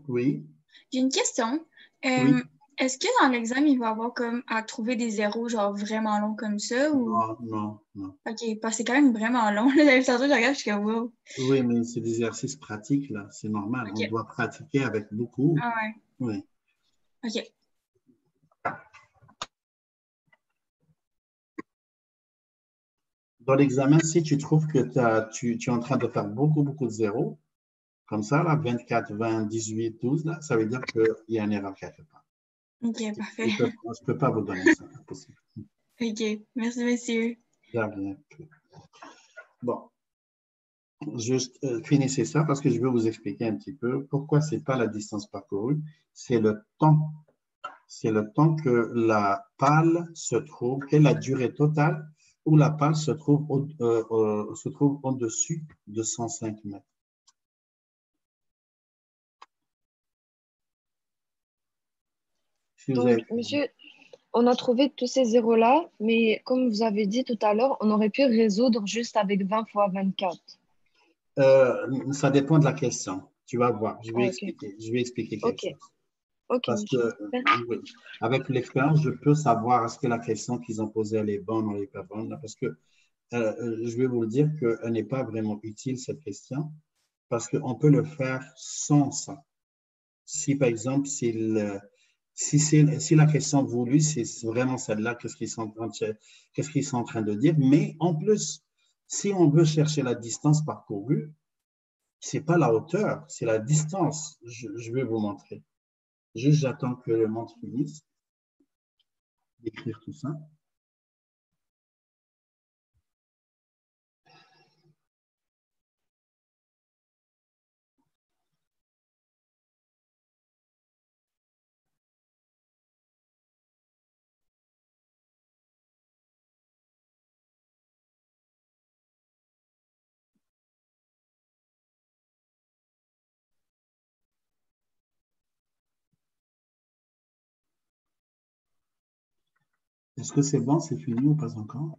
Oui, j'ai une question. Euh, Oui. Est-ce que dans l'examen, il va y avoir comme à trouver des zéros genre vraiment longs comme ça ou? Non, non, non. OK, parce que c'est quand même vraiment long. (laughs) Là, tantôt, je regarde, je suis comme wow. Oui, mais c'est des exercices pratiques, là. C'est normal. On doit pratiquer avec beaucoup. Ah ouais. Oui. OK. Dans l'examen, si tu trouves que t'as- tu, tu es en train de faire beaucoup, beaucoup de zéros, comme ça, là, 24, 20, 18, 12, là, ça veut dire qu'il y a une erreur quelque part. OK, parfait. Je ne peux, pas vous donner ça. impossible. OK. Merci, monsieur. Bien, bien. Bon. Juste euh, finissez ça parce que je veux vous expliquer un petit peu pourquoi ce n'est pas la distance parcourue, c'est le temps. C'est le temps que la pale se trouve, et la durée totale où la pale se trouve, au, euh, euh, se trouve au-dessus de 105 mètres. Donc, monsieur, on a trouvé tous ces zéros-là, mais comme vous avez dit tout à l'heure, on aurait pu résoudre juste avec 20 fois 24. Euh, ça dépend de la question. Tu vas voir. Je vais expliquer. Je vais expliquer quelque chose. Parce que, oui, avec l'expérience, je peux savoir est-ce que la question qu'ils ont posée, elle est bonne ou elle n'est pas bonne. Parce que euh, euh, je vais vous le dire qu'elle n'est pas vraiment utile, cette question, parce qu'on peut le faire sans ça. Si, par exemple, si, le- si, si la question voulue, c'est vraiment celle-là, qu'est-ce qu'ils sont, sont en train de dire. Mais en plus, si on veut chercher la distance parcourue, c'est pas la hauteur, c'est la distance. Je, je vais vous montrer. Juste, j'attends que le monde finisse d'écrire tout ça. Est-ce que c'est bon, c'est fini ou pas encore?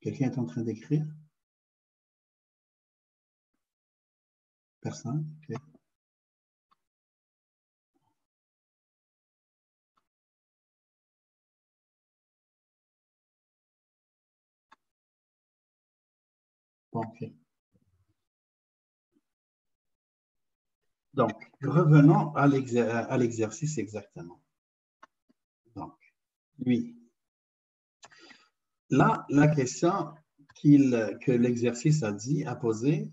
Quelqu'un est en train d'écrire? Personne? Bon, ok. Donc, revenons à l'exercice exactement. Donc, lui. Là, la question que l'exercice a dit, a posé,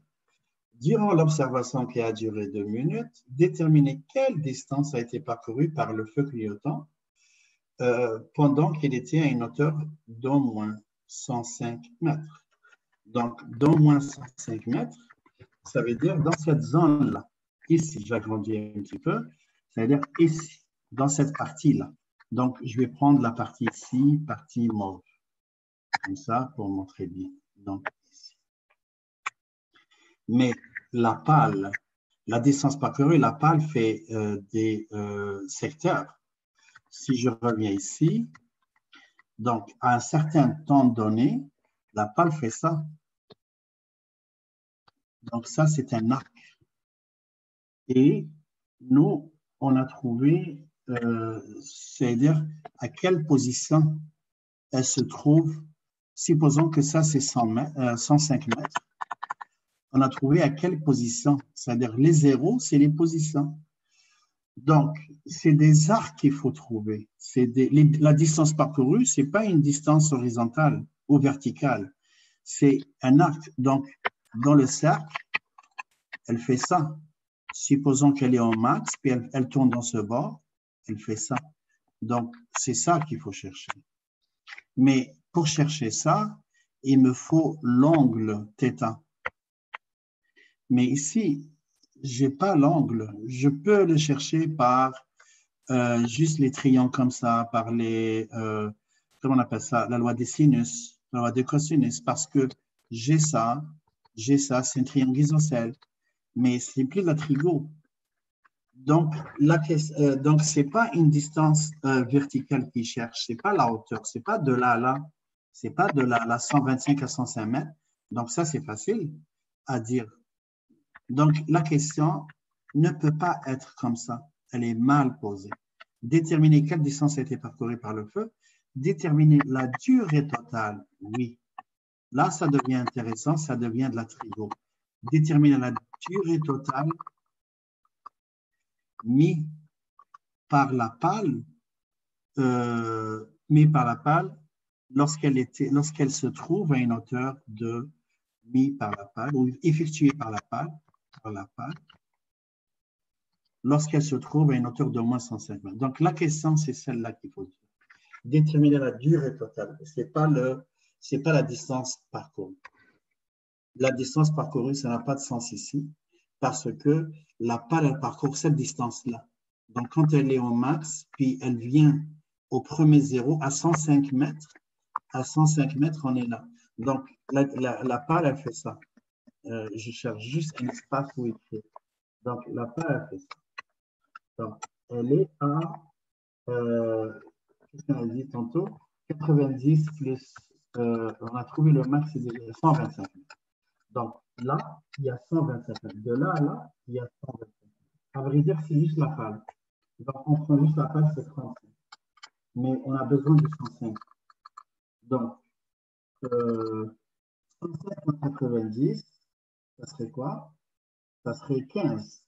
durant l'observation qui a duré deux minutes, déterminer quelle distance a été parcourue par le feu clignotant euh, pendant qu'il était à une hauteur d'au moins 105 mètres. Donc, d'au moins 105 mètres, ça veut dire dans cette zone-là, ici, j'agrandis un petit peu, ça veut dire ici, dans cette partie-là. Donc, je vais prendre la partie ici, partie mauve, comme ça, pour montrer bien. Donc. Mais la pale, la distance parcourue, la pale fait euh, des euh, secteurs. Si je reviens ici, donc à un certain temps donné, la pale fait ça. Donc ça, c'est un arc. Et nous, on a trouvé, euh, c'est-à-dire à quelle position elle se trouve. Supposons que ça, c'est 100 mètres, euh, 105 mètres. On a trouvé à quelle position? C'est-à-dire les zéros, c'est les positions. Donc, c'est des arcs qu'il faut trouver. Des- la distance parcourue, c'est pas une distance horizontale ou verticale. C'est un arc. Donc, dans le cercle, elle fait ça. Supposons qu'elle est en max, puis elle, elle tourne dans ce bord, elle fait ça. Donc, c'est ça qu'il faut chercher. Mais pour chercher ça, il me faut l'angle θ. Mais ici, j'ai pas l'angle. Je peux le chercher par euh, juste les triangles comme ça, par les, euh, comment on appelle ça, la loi des sinus, la loi des cosinus, parce que j'ai ça, j'ai ça, c'est un triangle isocèle, mais c'est plus la trigo. Donc, ques- euh, donc pas une distance euh, verticale qui cherche, c'est pas la hauteur, c'est pas de là à là, c'est pas de à là, 125 à 105 mètres. Donc, ça, c'est facile à dire. Donc, la question ne peut pas être comme ça. Elle est mal posée. Déterminer quelle distance a été parcourue par le feu. Déterminer la durée totale. Oui. Là, ça devient intéressant. Ça devient de la trigo. Déterminer la durée totale mis par la pale, euh, mis par la pale lorsqu'elle se trouve à une hauteur de mis par la pale ou effectuée par la pale, par la lorsqu'elle se trouve à une hauteur de moins 105 mètres. Donc, la question, c'est celle-là qu'il faut. Déterminer la durée totale. Ce n'est pas, pas la distance parcourue. La distance parcourue, ça n'a pas de sens ici parce que la pale, elle parcourt cette distance-là. Donc, quand elle est au max, puis elle vient au premier zéro à 105 mètres, à 105 mètres, on est là. Donc, la, la, elle fait ça. Euh, je cherche juste un espace où écrire. Donc, la pale, elle fait ça. Donc, elle est à, euh, qu'est-ce qu'on a dit tantôt? 90 plus, euh, on a trouvé le max, c'est 125 mètres. Donc, là, il y a 125 mètres. De là à là, il y a 125 mètres. À vrai dire, c'est juste la pale. Donc, on prend juste la pale, c'est 35. Mais on a besoin de 105. Donc, euh, 90, ça serait quoi? Ça serait 15.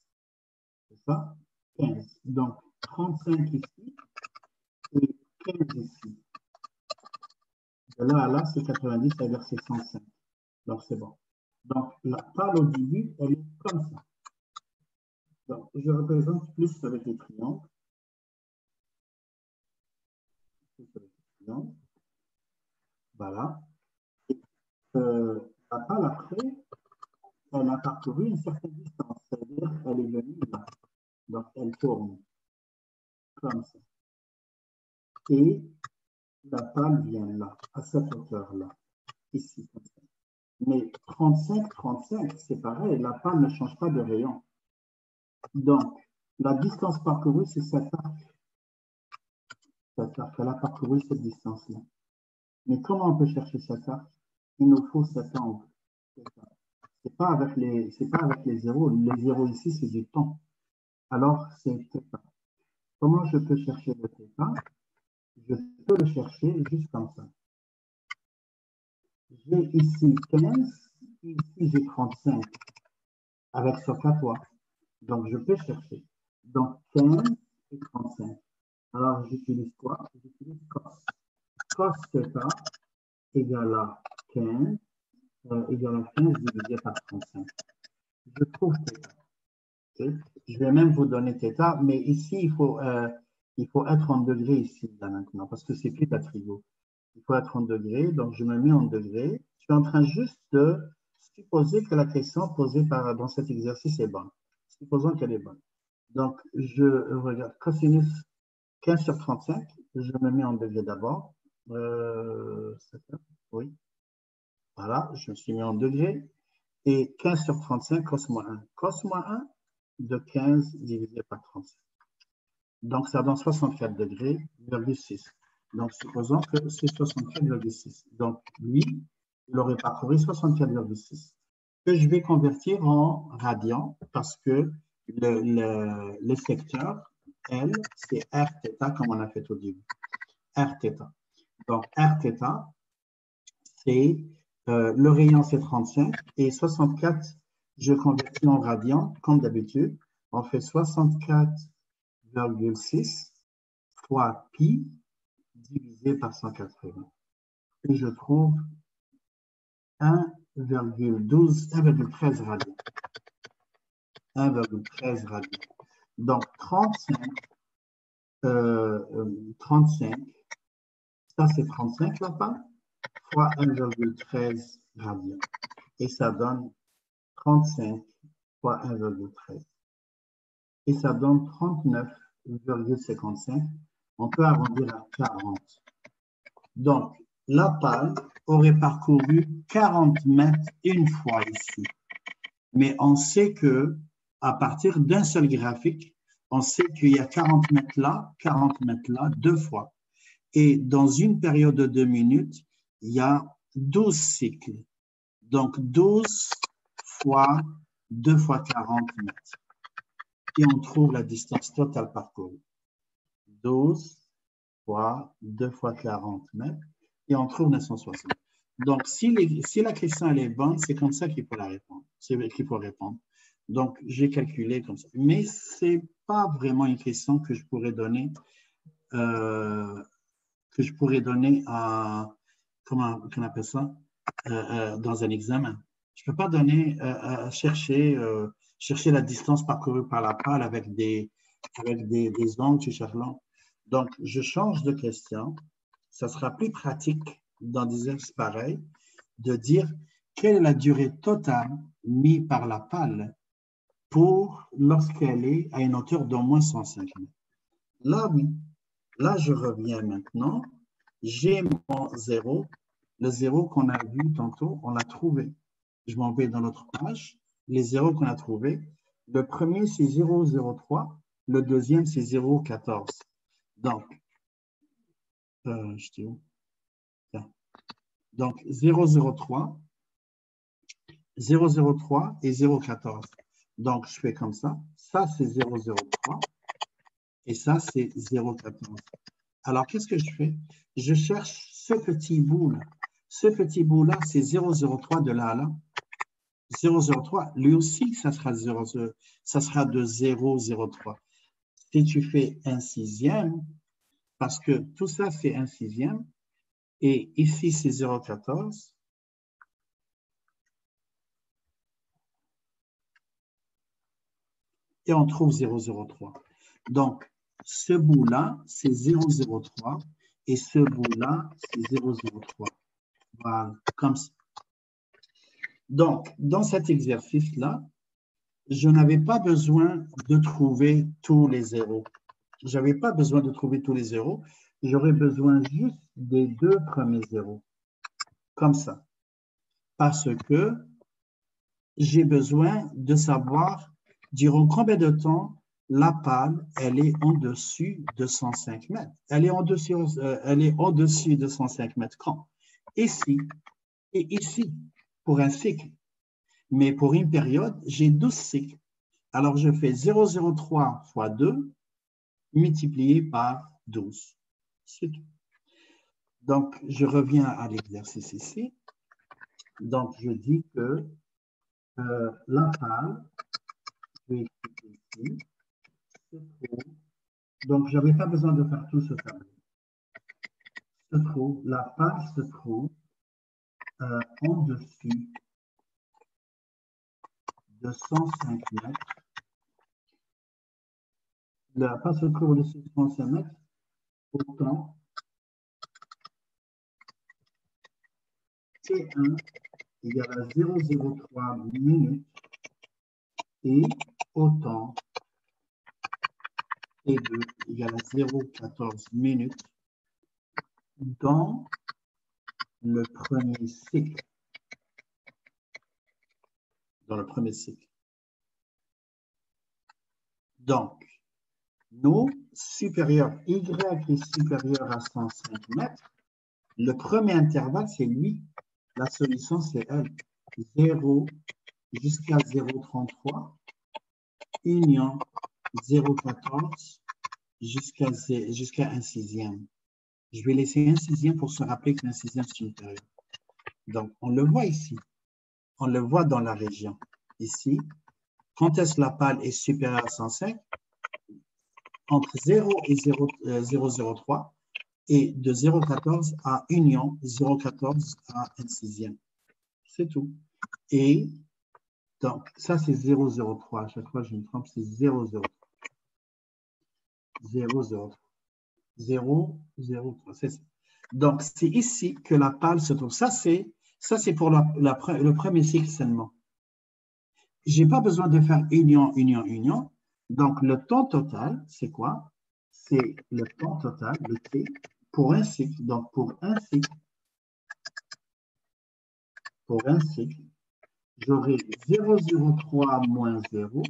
C'est ça? 15. Donc, 35 ici et 15 ici. De là à là, c'est 90, c'est-à-dire c'est 105. Donc, c'est bon. Donc, la pale au début, elle est comme ça. Donc, je représente plus avec les triangles. Voilà. Euh, la pale après, elle a parcouru une certaine distance, c'est-à-dire qu'elle est venue là. Donc, elle tourne comme ça. Et la pale vient là, à cette hauteur-là, ici, comme ça. Mais 35, 35, c'est pareil, la pale ne change pas de rayon. Donc, la distance parcourue, c'est cet arc. Cet arc, elle a parcouru cette distance-là. Mais comment on peut chercher arc Il nous faut cet angle. Ce n'est pas, avec les, pas avec les zéros. Les zéros ici, c'est du temps. Alors, c'est θ. Comment je peux chercher le θ Je peux le chercher juste comme ça. J'ai ici 15, ici j'ai 35, avec ce toi. Donc, je peux chercher. Donc, 15 et 35. Alors, j'utilise quoi? J'utilise cos Cos θ égale à 15, euh, égale à 15 divisé par 35. Je trouve θ. Je vais même vous donner θ, mais ici, il faut, euh, il faut être en degré ici, là maintenant, parce que c'est plus la trigo il faut être en degrés, donc je me mets en degrés. Je suis en train juste de supposer que la question posée par, dans cet exercice est bonne. Supposons qu'elle est bonne. Donc, je regarde cosinus 15 sur 35, je me mets en degrés d'abord. Euh, oui. Voilà, je me suis mis en degrés. Et 15 sur 35, cos moins 1. Cos moins 1 de 15 divisé par 35. Donc, ça donne 64 degrés, 6. Donc, supposons que c'est 64,6. Donc, lui, il aurait parcouru 64,6. Que je vais convertir en radian parce que le, le, secteur, L, c'est R θ comme on a fait au début. R θ. Donc, R θ, c'est euh, le rayon, c'est 35 et 64, je convertis en radian comme d'habitude. On fait 64,6 fois pi divisé par 180. Et je trouve 1,12, 1,13 radians. 1,13 radians. Donc 35, euh, 35, ça c'est 35 là-bas, fois 1,13 radians. Et ça donne 35 fois 1,13. Et ça donne 39,55 on peut arrondir à 40. Donc, la pale aurait parcouru 40 mètres une fois ici. Mais on sait que à partir d'un seul graphique, on sait qu'il y a 40 mètres là, 40 mètres là, deux fois. Et dans une période de deux minutes, il y a 12 cycles. Donc 12 fois 2 fois 40 mètres. Et on trouve la distance totale parcourue. 12 fois 2 fois 40 mètres et on trouve 960. Donc, si, si la question elle est bonne, c'est comme ça qu'il faut la répondre. C'est qu'il faut répondre. Donc, j'ai calculé comme ça. Mais ce n'est pas vraiment une question que je pourrais donner, euh, que je pourrais donner à, comment on appelle ça, euh, euh, dans un examen. Je ne peux pas donner, chercher, chercher la distance parcourue par la pâle avec des, avec des, des angles. Donc, je change de question. Ça sera plus pratique dans des exercices pareils de dire quelle est la durée totale mise par la pâle pour lorsqu'elle est à une hauteur d'au moins 105 mètres. Là. Là, je reviens maintenant. J'ai mon zéro. Le zéro qu'on a vu tantôt, on l'a trouvé. Je m'en vais dans notre page. Les zéros qu'on a trouvés. Le premier, c'est 0,03. Le deuxième, c'est 0,14. Donc, euh, je dis où? Là. Donc, 0,03, 0,03 et 0,14. Donc, je fais comme ça. Ça, c'est 0,03 et ça, c'est 0,14. Alors, qu'est-ce que je fais? Je cherche ce petit bout-là. Ce petit bout-là, c'est 0,03 de là à là. 0,03, lui aussi, ça sera, 0, ça sera de 0,03. Si tu fais un sixième, parce que tout ça, c'est un sixième, et ici, c'est 0,14, et on trouve 0,03. Donc, ce bout-là, c'est 0,03 et ce bout-là, c'est 0,03. Voilà, comme ça. Donc, dans cet exercice-là, je n'avais pas besoin de trouver tous les zéros. Je n'avais pas besoin de trouver tous les zéros. J'aurais besoin juste des deux premiers zéros. Comme ça. Parce que j'ai besoin de savoir durant combien de temps la pâle, elle est en dessus de 105 mètres. Elle est en dessus, euh, de 105 mètres quand? Ici et ici, pour un cycle. Mais pour une période, j'ai 12 cycles. Alors, je fais 0,03 fois 2 multiplié par 12. C'est tout. Donc, je reviens à l'exercice ici. Donc, je dis que euh, la pâle, je vais ici, donc je n'avais pas besoin de faire tout ce tableau. La pâle se trouve euh, en dessus de 105 mètres. La pâle se trouve au-dessus de 105 mètres, autant T1 égale à 0,03 minutes et autant T2 égale à 0,14 minutes dans le premier cycle. Dans le premier cycle. Donc, nous, supérieur Y est supérieur à 105 mètres, le premier intervalle, c'est lui. La solution, c'est elle. 0 jusqu'à 0,33, union 0,14 jusqu'à jusqu'à un sixième. Je vais laisser un sixième pour se rappeler qu'un sixième, c'est une période. Donc, on le voit ici. On le voit dans la région. Ici, quand est-ce que la pâle est supérieure à 105? Entre 0 et 0,03 euh, et de 0,14 à union 0,14 à un sixième. C'est tout. Et donc, ça, c'est 0,03. À chaque fois, je me trompe, c'est 0,03. 0,03. 0, 0, 3. C'est ça. Donc, c'est ici que la pâle se trouve. Ça, c'est ça c'est pour le premier cycle seulement. Je n'ai pas besoin de faire union, union, union. Donc, le temps total, c'est quoi? C'est le temps total, le T, pour un cycle. Donc, pour un cycle, pour un cycle, j'aurai 0,03 moins 0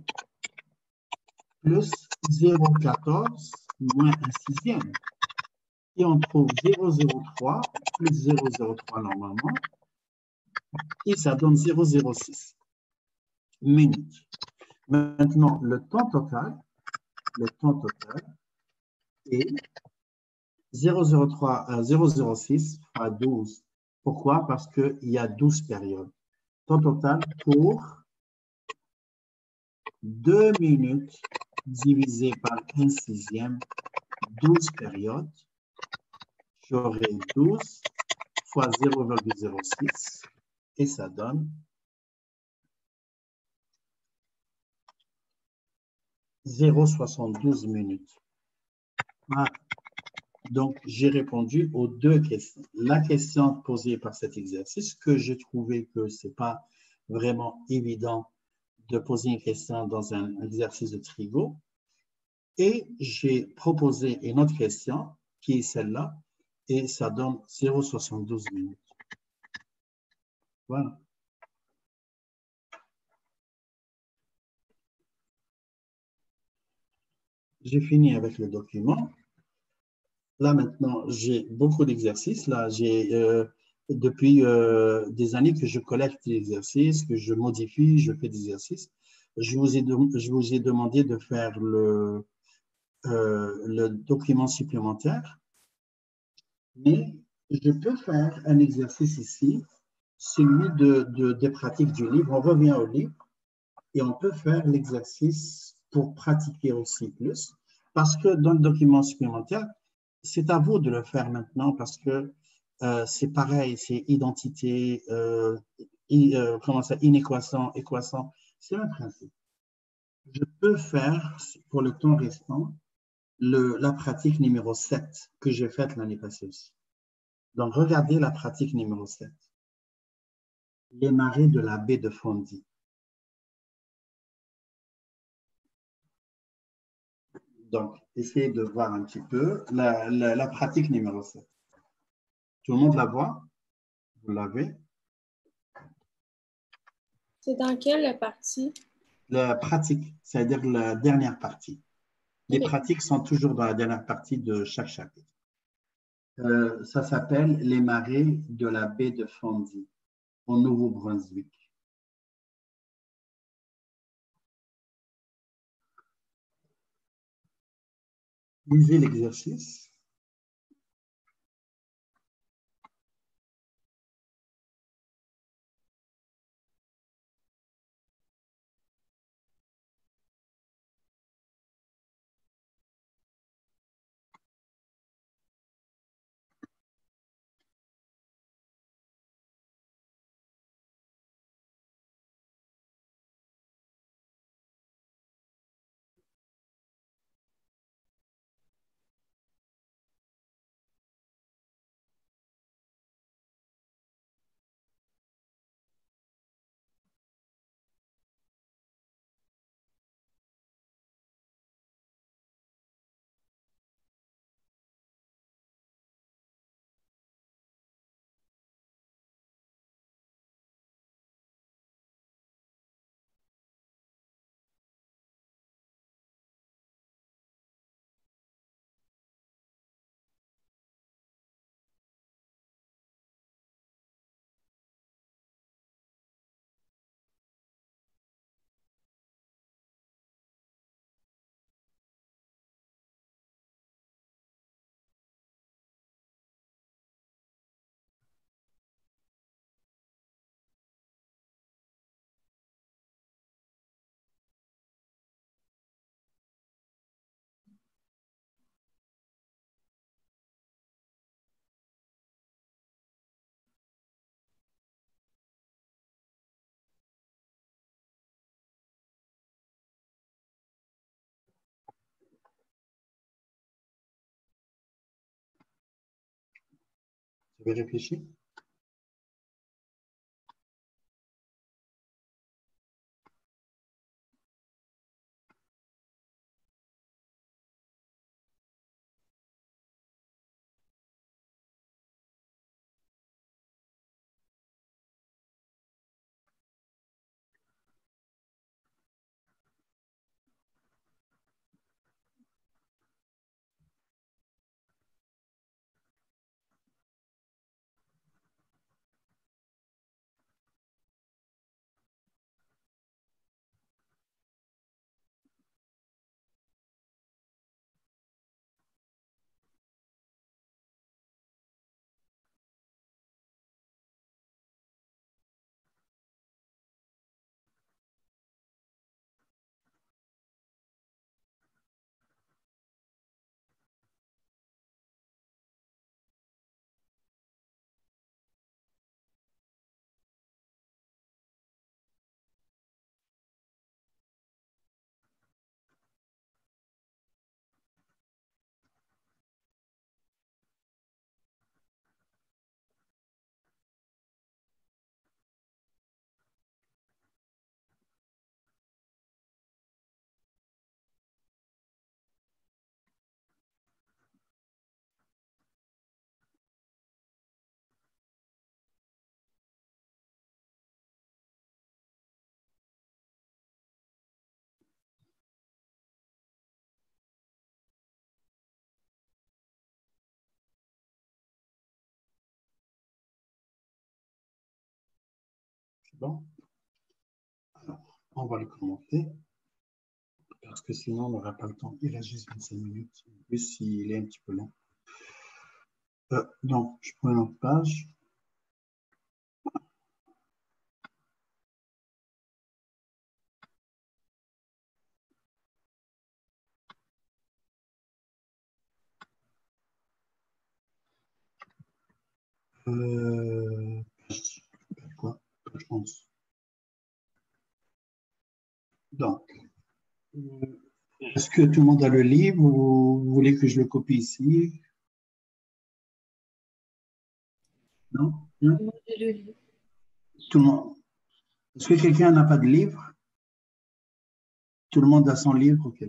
plus 0,14 moins un sixième. Et on trouve 0,03 plus 0,03 normalement. Et ça donne 0,06 minutes. Maintenant, le temps total, le temps total est 0,03, 0,06 fois 12. Pourquoi? Parce qu'il y a 12 périodes. Temps total pour 2 minutes divisé par un sixième, 12 périodes. J'aurai 12 fois 0,06 et ça donne 0,72 minutes. Ah, donc, j'ai répondu aux deux questions. La question posée par cet exercice, que j'ai trouvé que ce n'est pas vraiment évident de poser une question dans un exercice de trigo. Et j'ai proposé une autre question, qui est celle-là, et ça donne 0,72 minutes. Voilà. J'ai fini avec le document. Là, maintenant, j'ai beaucoup d'exercices. Là, j'ai euh, depuis euh, des années que je collecte des exercices, que je modifie, je fais des exercices. Je vous ai, je vous ai demandé de faire le, euh, le document supplémentaire, mais je peux faire un exercice ici, celui de, de, des pratiques du livre. On revient au livre et on peut faire l'exercice pour pratiquer aussi plus, parce que dans le document supplémentaire, c'est à vous de le faire maintenant parce que euh, c'est pareil, c'est identité, euh, euh, comment ça, inéquation, équation, c'est un principe. Je peux faire, pour le temps restant, la pratique numéro 7 que j'ai faite l'année passée aussi. Donc, regardez la pratique numéro 7. Les marées de la baie de Fondy. Donc, essayez de voir un petit peu la, la, pratique numéro 7. Tout le monde la voit? Vous l'avez? C'est dans quelle partie? La pratique, c'est-à-dire la dernière partie. Les pratiques sont toujours dans la dernière partie de chaque chapitre. Euh, ça s'appelle les marées de la baie de Fondy au Nouveau-Brunswick. Lisez l'exercice. Vous on va le commenter. Parce que sinon, on n'aura pas le temps. Il reste juste 25 minutes. Plus, il est un petit peu long. Euh, donc, je prends une autre page. Euh, quoi Je pense. Donc, est-ce que tout le monde a le livre ou vous voulez que je le copie ici? Non, non? Moi, j'ai le livre. Tout le monde. Est-ce que quelqu'un n'a pas de livre? Tout le monde a son livre, ok.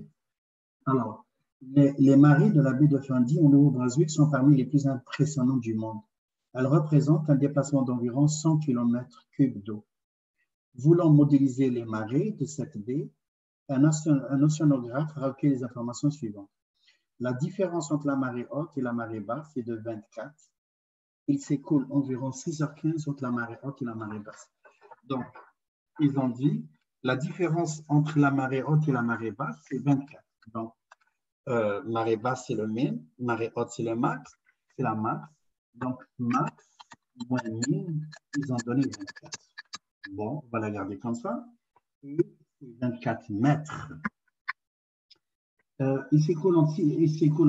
Alors, les, les marées de la baie de Fundy au Nouveau-Brunswick sont parmi les plus impressionnantes du monde. Elles représentent un déplacement d'environ 100 km cubes d'eau. Voulant modéliser les marées de cette baie, un, océan- un océanographe a recueilli les informations suivantes. La différence entre la marée haute et la marée basse est de 24. Il s'écoule environ 6h15 entre la marée haute et la marée basse. Donc, ils ont dit, la différence entre la marée haute et la marée basse, c'est 24. Donc, euh, marée basse, c'est le min, marée haute, c'est le max, c'est la max. Donc, max moins min, ils ont donné 24. Bon, on va la garder comme ça. Et c'est 24 mètres. Euh, il s'écoule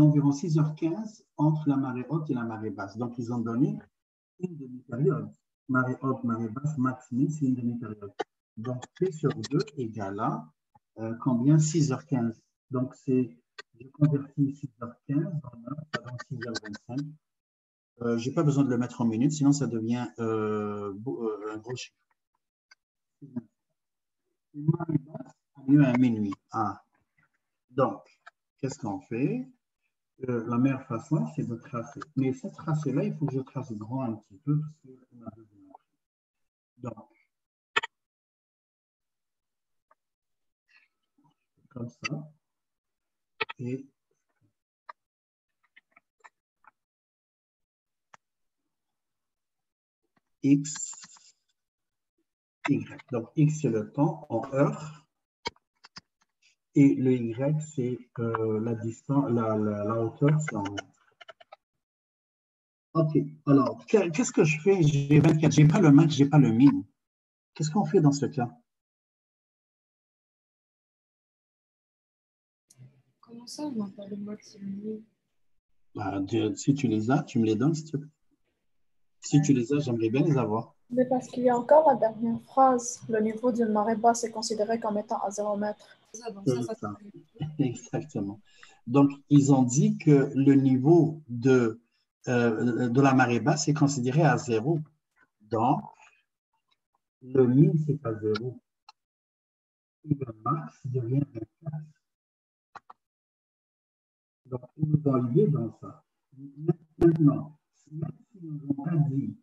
environ 6h15 entre la marée haute et la marée basse. Donc, ils ont donné une demi-période. Marée haute, marée basse, max min, c'est une demi-période. Donc, P sur 2 égale à euh, combien? 6h15. Donc, c'est, je convertis 6h15 en heure, ça donne 6h25. Euh, je n'ai pas besoin de le mettre en minutes, sinon ça devient euh, un gros chiffre. Une marée basse a lieu à minuit. Ah. Donc, qu'est-ce qu'on fait? Euh, la meilleure façon, c'est de tracer. Mais cette tracée-là, il faut que je trace grand un petit peu. Donc, comme ça. Et X, Y. Donc, X, c'est le temps en heures. Et le Y, c'est euh, la distance, la, la, la hauteur, c'est en. OK. Alors, que- qu'est-ce que je fais? J'ai 24. Je n'ai pas le max, je n'ai pas le min. Qu'est-ce qu'on fait dans ce cas? Comment ça, on n'a pas le max et le min? Bah, tu- si tu les as, tu me les donnes, s'il te plaît. Si tu les as, j'aimerais bien les avoir. Mais parce qu'il y a encore la dernière phrase, le niveau d'une marée basse est considéré comme étant à 0 mètre. Euh. (laughs) Exactement. Donc, ils ont dit que le niveau de, euh, de la marée basse est considéré à zéro. Donc, le min, c'est à zéro. Et le max devient 24. Donc, ils nous ont lié dans ça. Maintenant, même si nous n'avons pas dit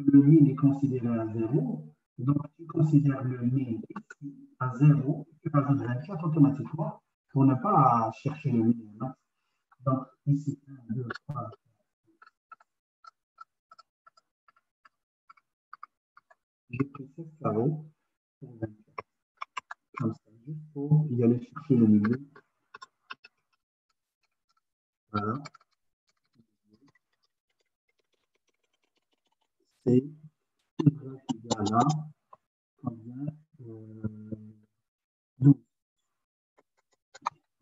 le min est considéré à zéro, donc tu considères le min à zéro, tu rajoutes 24 automatiquement pour ne pas chercher le min. Donc, ici, 1, 2, 3, j'ai pris 7 carreaux pour 24. Comme ça, juste pour y aller chercher le milieu. Voilà. C'est y égale à combien Euh, 12.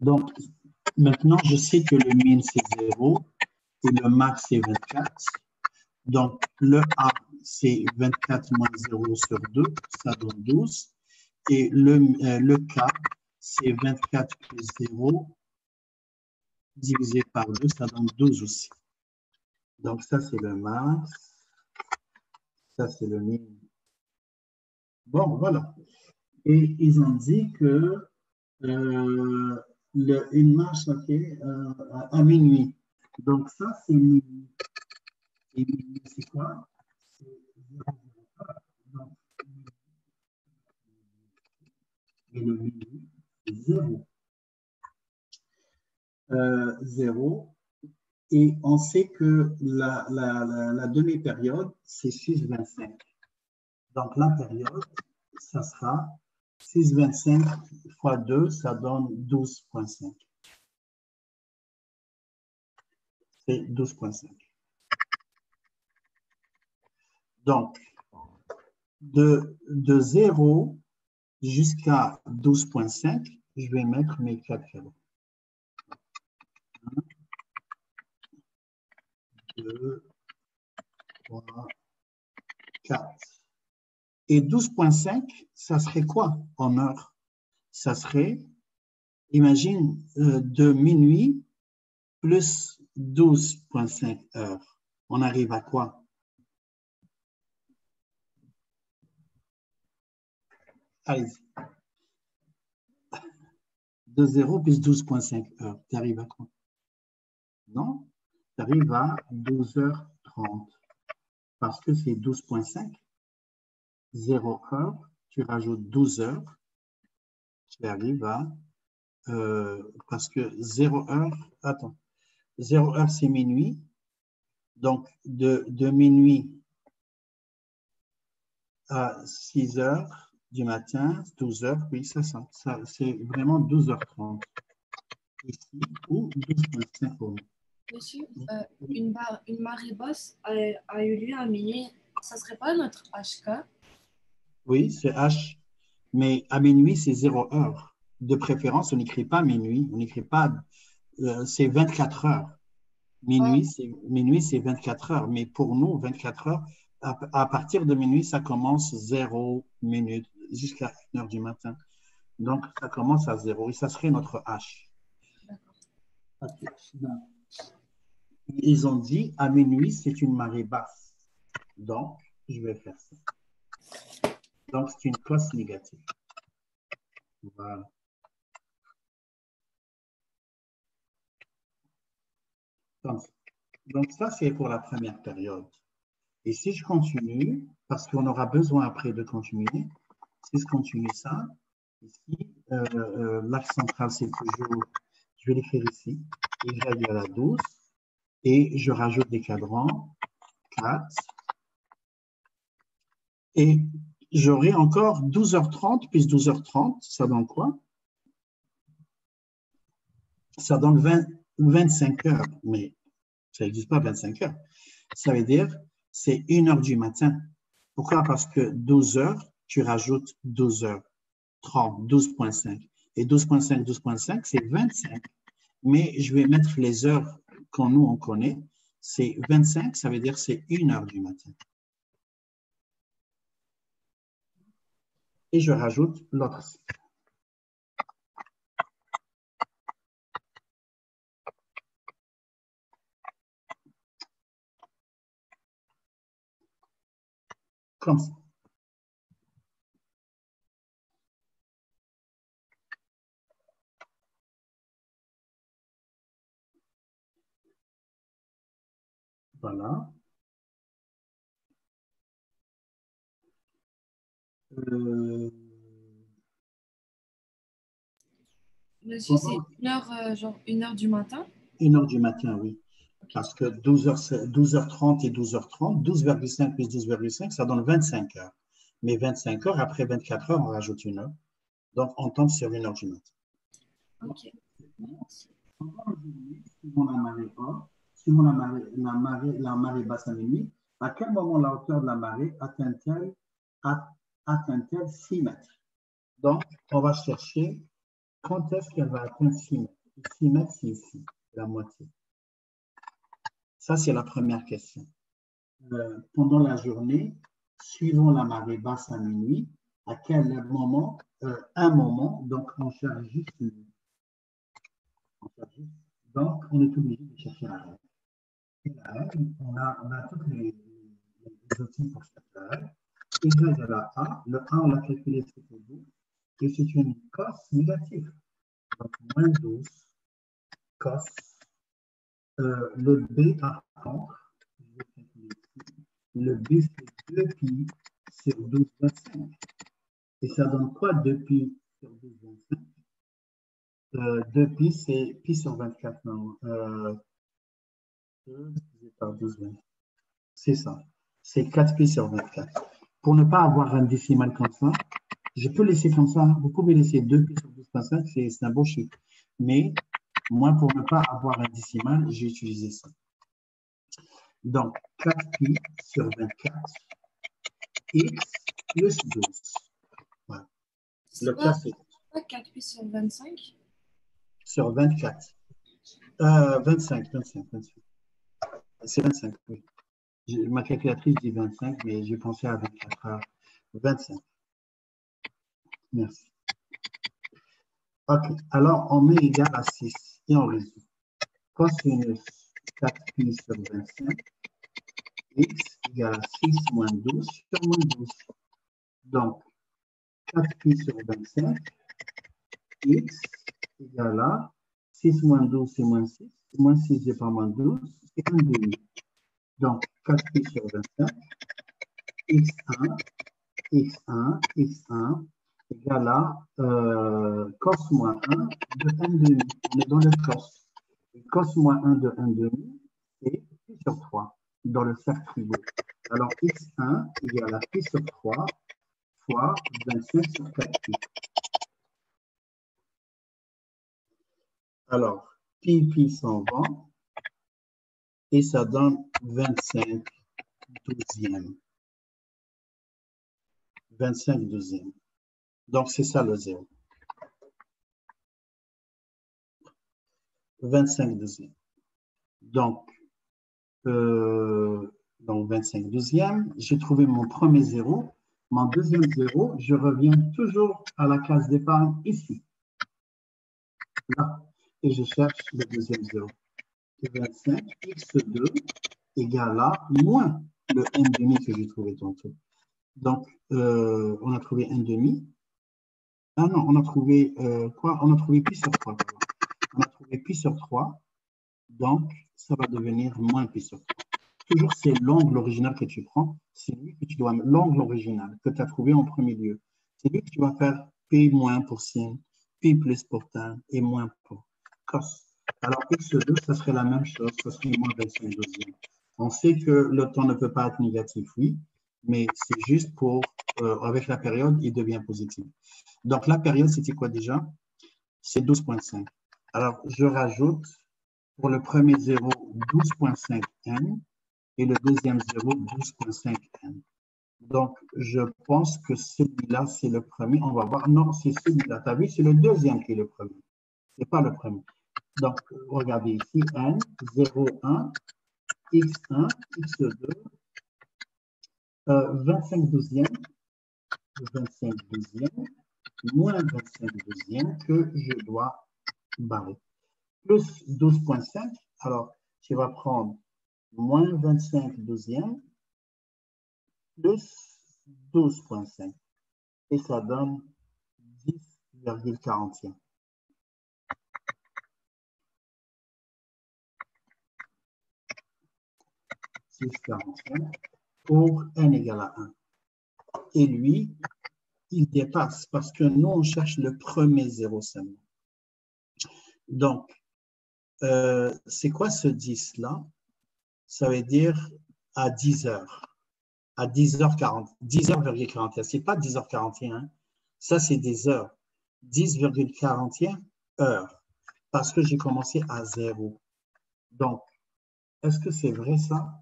Donc, maintenant, je sais que le min, c'est 0 et le max, c'est 24. Donc, le A, c'est 24 moins 0 sur 2, ça donne 12. Et le, euh, le K, c'est 24 plus 0 divisé par 2, ça donne 12 aussi. Donc, ça, c'est le max. Ça, c'est le min. Bon, voilà. Et ils ont dit que euh, le- une marche, OK, euh, à, minuit. Donc, ça, c'est minuit. Et minuit, c'est quoi? C'est 0,0. Donc, et le minuit, c'est 0. Euh, 0. Et on sait que la, demi-période, c'est 6,25. Donc, la période, ça sera 6,25 fois 2, ça donne 12,5. C'est 12,5. Donc, de, de 0 jusqu'à 12,5, je vais mettre mes quatre cadeaux. 2, 3, 4. Et 12,5, ça serait quoi en heure? Ça serait, imagine, euh, de minuit plus 12,5 heures. On arrive à quoi? Allez-y. De 0 plus 12,5 heures. Tu arrives à quoi? Non? Tu arrives à 12h30. Parce que c'est 12,5. 0 heure, tu rajoutes 12 heures. Tu arrives à... euh, parce que 0 heure... Attends. 0 heure, c'est minuit. Donc, de, minuit à 6 heures du matin, 12 heures, oui, ça, ça, ça c'est vraiment 12h30. Ici, ou 12h05 pour nous. Monsieur, euh, une, bar- une marée basse a, a eu lieu à minuit. Ça serait pas notre HK? Oui, c'est H. Mais à minuit, c'est 0 heure. De préférence, on n'écrit pas minuit. On n'écrit pas. euh, c'est 24 heures. Minuit, c'est minuit, c'est 24 heures. Mais pour nous, 24 heures, à, à partir de minuit, ça commence 0 minutes jusqu'à 1 heure du matin. Donc, ça commence à 0 et ça serait notre H. Ok. Ils ont dit à minuit, c'est une marée basse. Donc, je vais faire ça. Donc, c'est une cause négative. Voilà. Donc, donc ça, c'est pour la première période. Et si je continue, parce qu'on aura besoin après de continuer, si je continue ça, ici, euh, euh, l'axe central, c'est toujours, je vais l'écrire ici, y à 12, et je rajoute des cadrans, 4, et j'aurai encore 12h30 plus 12h30, ça donne quoi? Ça donne 20 25 heures, mais ça n'existe pas 25 heures. Ça veut dire c'est 1 heure du matin. Pourquoi? Parce que 12 heures, tu rajoutes 12 heures, 30, 12.5. Et 12.5, 12.5, c'est 25. Mais je vais mettre les heures qu'on nous, on connaît. C'est 25, ça veut dire c'est 1 heure du matin. Et je rajoute l'autre. Comme ça. Voilà. Euh, Monsieur, c'est une heure, euh, genre une heure du matin? une heure du matin, oui. Parce que 12h, 12h30 et 12h30, 12,5 plus 12,5, ça donne 25 heures. Mais 25 heures, après 24 heures, on rajoute une heure. Donc, on tombe sur une heure du matin. Ok. Merci. Pendant la journée, haute, suivant la marée, basse à minuit, à quel moment la hauteur de la marée atteint-elle at- atteint-elle 6 mètres? Donc, on va chercher quand est-ce qu'elle va atteindre 6 mètres. 6 mètres, c'est ici, la moitié. Ça, c'est la première question. Euh, pendant la journée, suivant la marée basse à minuit, à quel moment, euh, un moment, donc on cherche juste une- donc on est obligé de chercher la règle. La on a, on a tous les, les outils pour la règle. Égale à A, le A, on l'a calculé, c'était 12, et c'est une cos négative. Donc, moins 12 cos euh, le B, par contre, le B, c'est 2 pi sur 12,25. Et ça donne quoi 2 pi sur 12,25 euh, 2 pi, c'est pi sur 24, non. Euh, 2 divisé par 12,25. C'est ça. C'est 4 pi sur 24. Pour ne pas avoir un décimal comme ça, Je peux laisser comme ça. Vous pouvez laisser 2pi sur 12.5, c'est c'est un beau chiffre. Mais moi, pour ne pas avoir un décimal, j'ai utilisé ça. Donc, 4pi sur 24, x plus 12. Voilà. Le pas, classique pas 4 pi sur 25. sur 24. Euh, 25, 25, 25. C'est 25, oui. Ma calculatrice dit 25, mais j'ai pensé à 24 heures. 25. Merci. OK. Alors, on met égal à 6 et on résout. Cosinus 4pi sur 25, x égale à 6 moins 12 sur moins 12. Donc, 4pi sur 25, x égale à 6 moins 12, c'est moins 6. Moins 6, j'ai pas moins 12, c'est 1 demi. Donc, 4pi sur 25, x1, x1, x1 égale à euh, cos moins 1 de 1 demi. On est dans le cos. Cos moins 1 de 1 demi, c'est pi sur 3 dans le cercle. Alors, x1 égale à pi sur 3 fois 25 sur 4pi. Alors, pi, pi s'en va et ça donne 25 douzièmes. 25 douzièmes. Donc, c'est ça le zéro. 25 douzièmes. Donc, euh, donc 25 douzièmes, j'ai trouvé mon premier zéro. Mon deuxième zéro, je reviens toujours à la case d'épargne ici. Là. Je cherche le deuxième zéro. 25 x2 égale à moins le 1 demi que j'ai trouvé tantôt. Donc, euh, on a trouvé 1 demi. Ah non, on a trouvé euh, quoi? On a trouvé pi sur 3. pardon. On a trouvé pi sur 3. Donc, ça va devenir moins pi sur 3. Toujours, c'est l'angle original que tu prends. C'est lui que tu dois, l'angle original que tu as trouvé en premier lieu. C'est lui que tu vas faire P moins pour sin, P plus pour tan et moins pour Alors, x2, ça serait la même chose, ça serait moins 25 deuxième. On sait que le temps ne peut pas être négatif, oui, mais c'est juste pour, euh, avec la période, il devient positif. Donc, la période, c'était quoi déjà? C'est 12.5. Alors, je rajoute pour le premier zéro 12.5 n et le deuxième zéro 12.5 n. Donc, je pense que celui-là, c'est le premier. On va voir. Non, c'est celui-là. Tu as vu, c'est le deuxième qui est le premier. Ce n'est pas le premier. Donc, regardez ici, n, 0, 1, x1, x2, euh, 25 douzièmes, 25 douzièmes, moins 25 douzièmes que je dois barrer. Plus 12.5, alors tu vas prendre moins 25 douzièmes plus 12.5 et ça donne 10,41. Pour n égale à 1. Et lui, il dépasse parce que nous, on cherche le premier zéro seulement. Donc, euh, c'est quoi ce 10-là? Ça veut dire à 10 heures. À 10h40, 10h41. Ce n'est pas 10h41, ça c'est des heures. 10,41 heures. Parce que j'ai commencé à 0. Donc, est-ce que c'est vrai ça?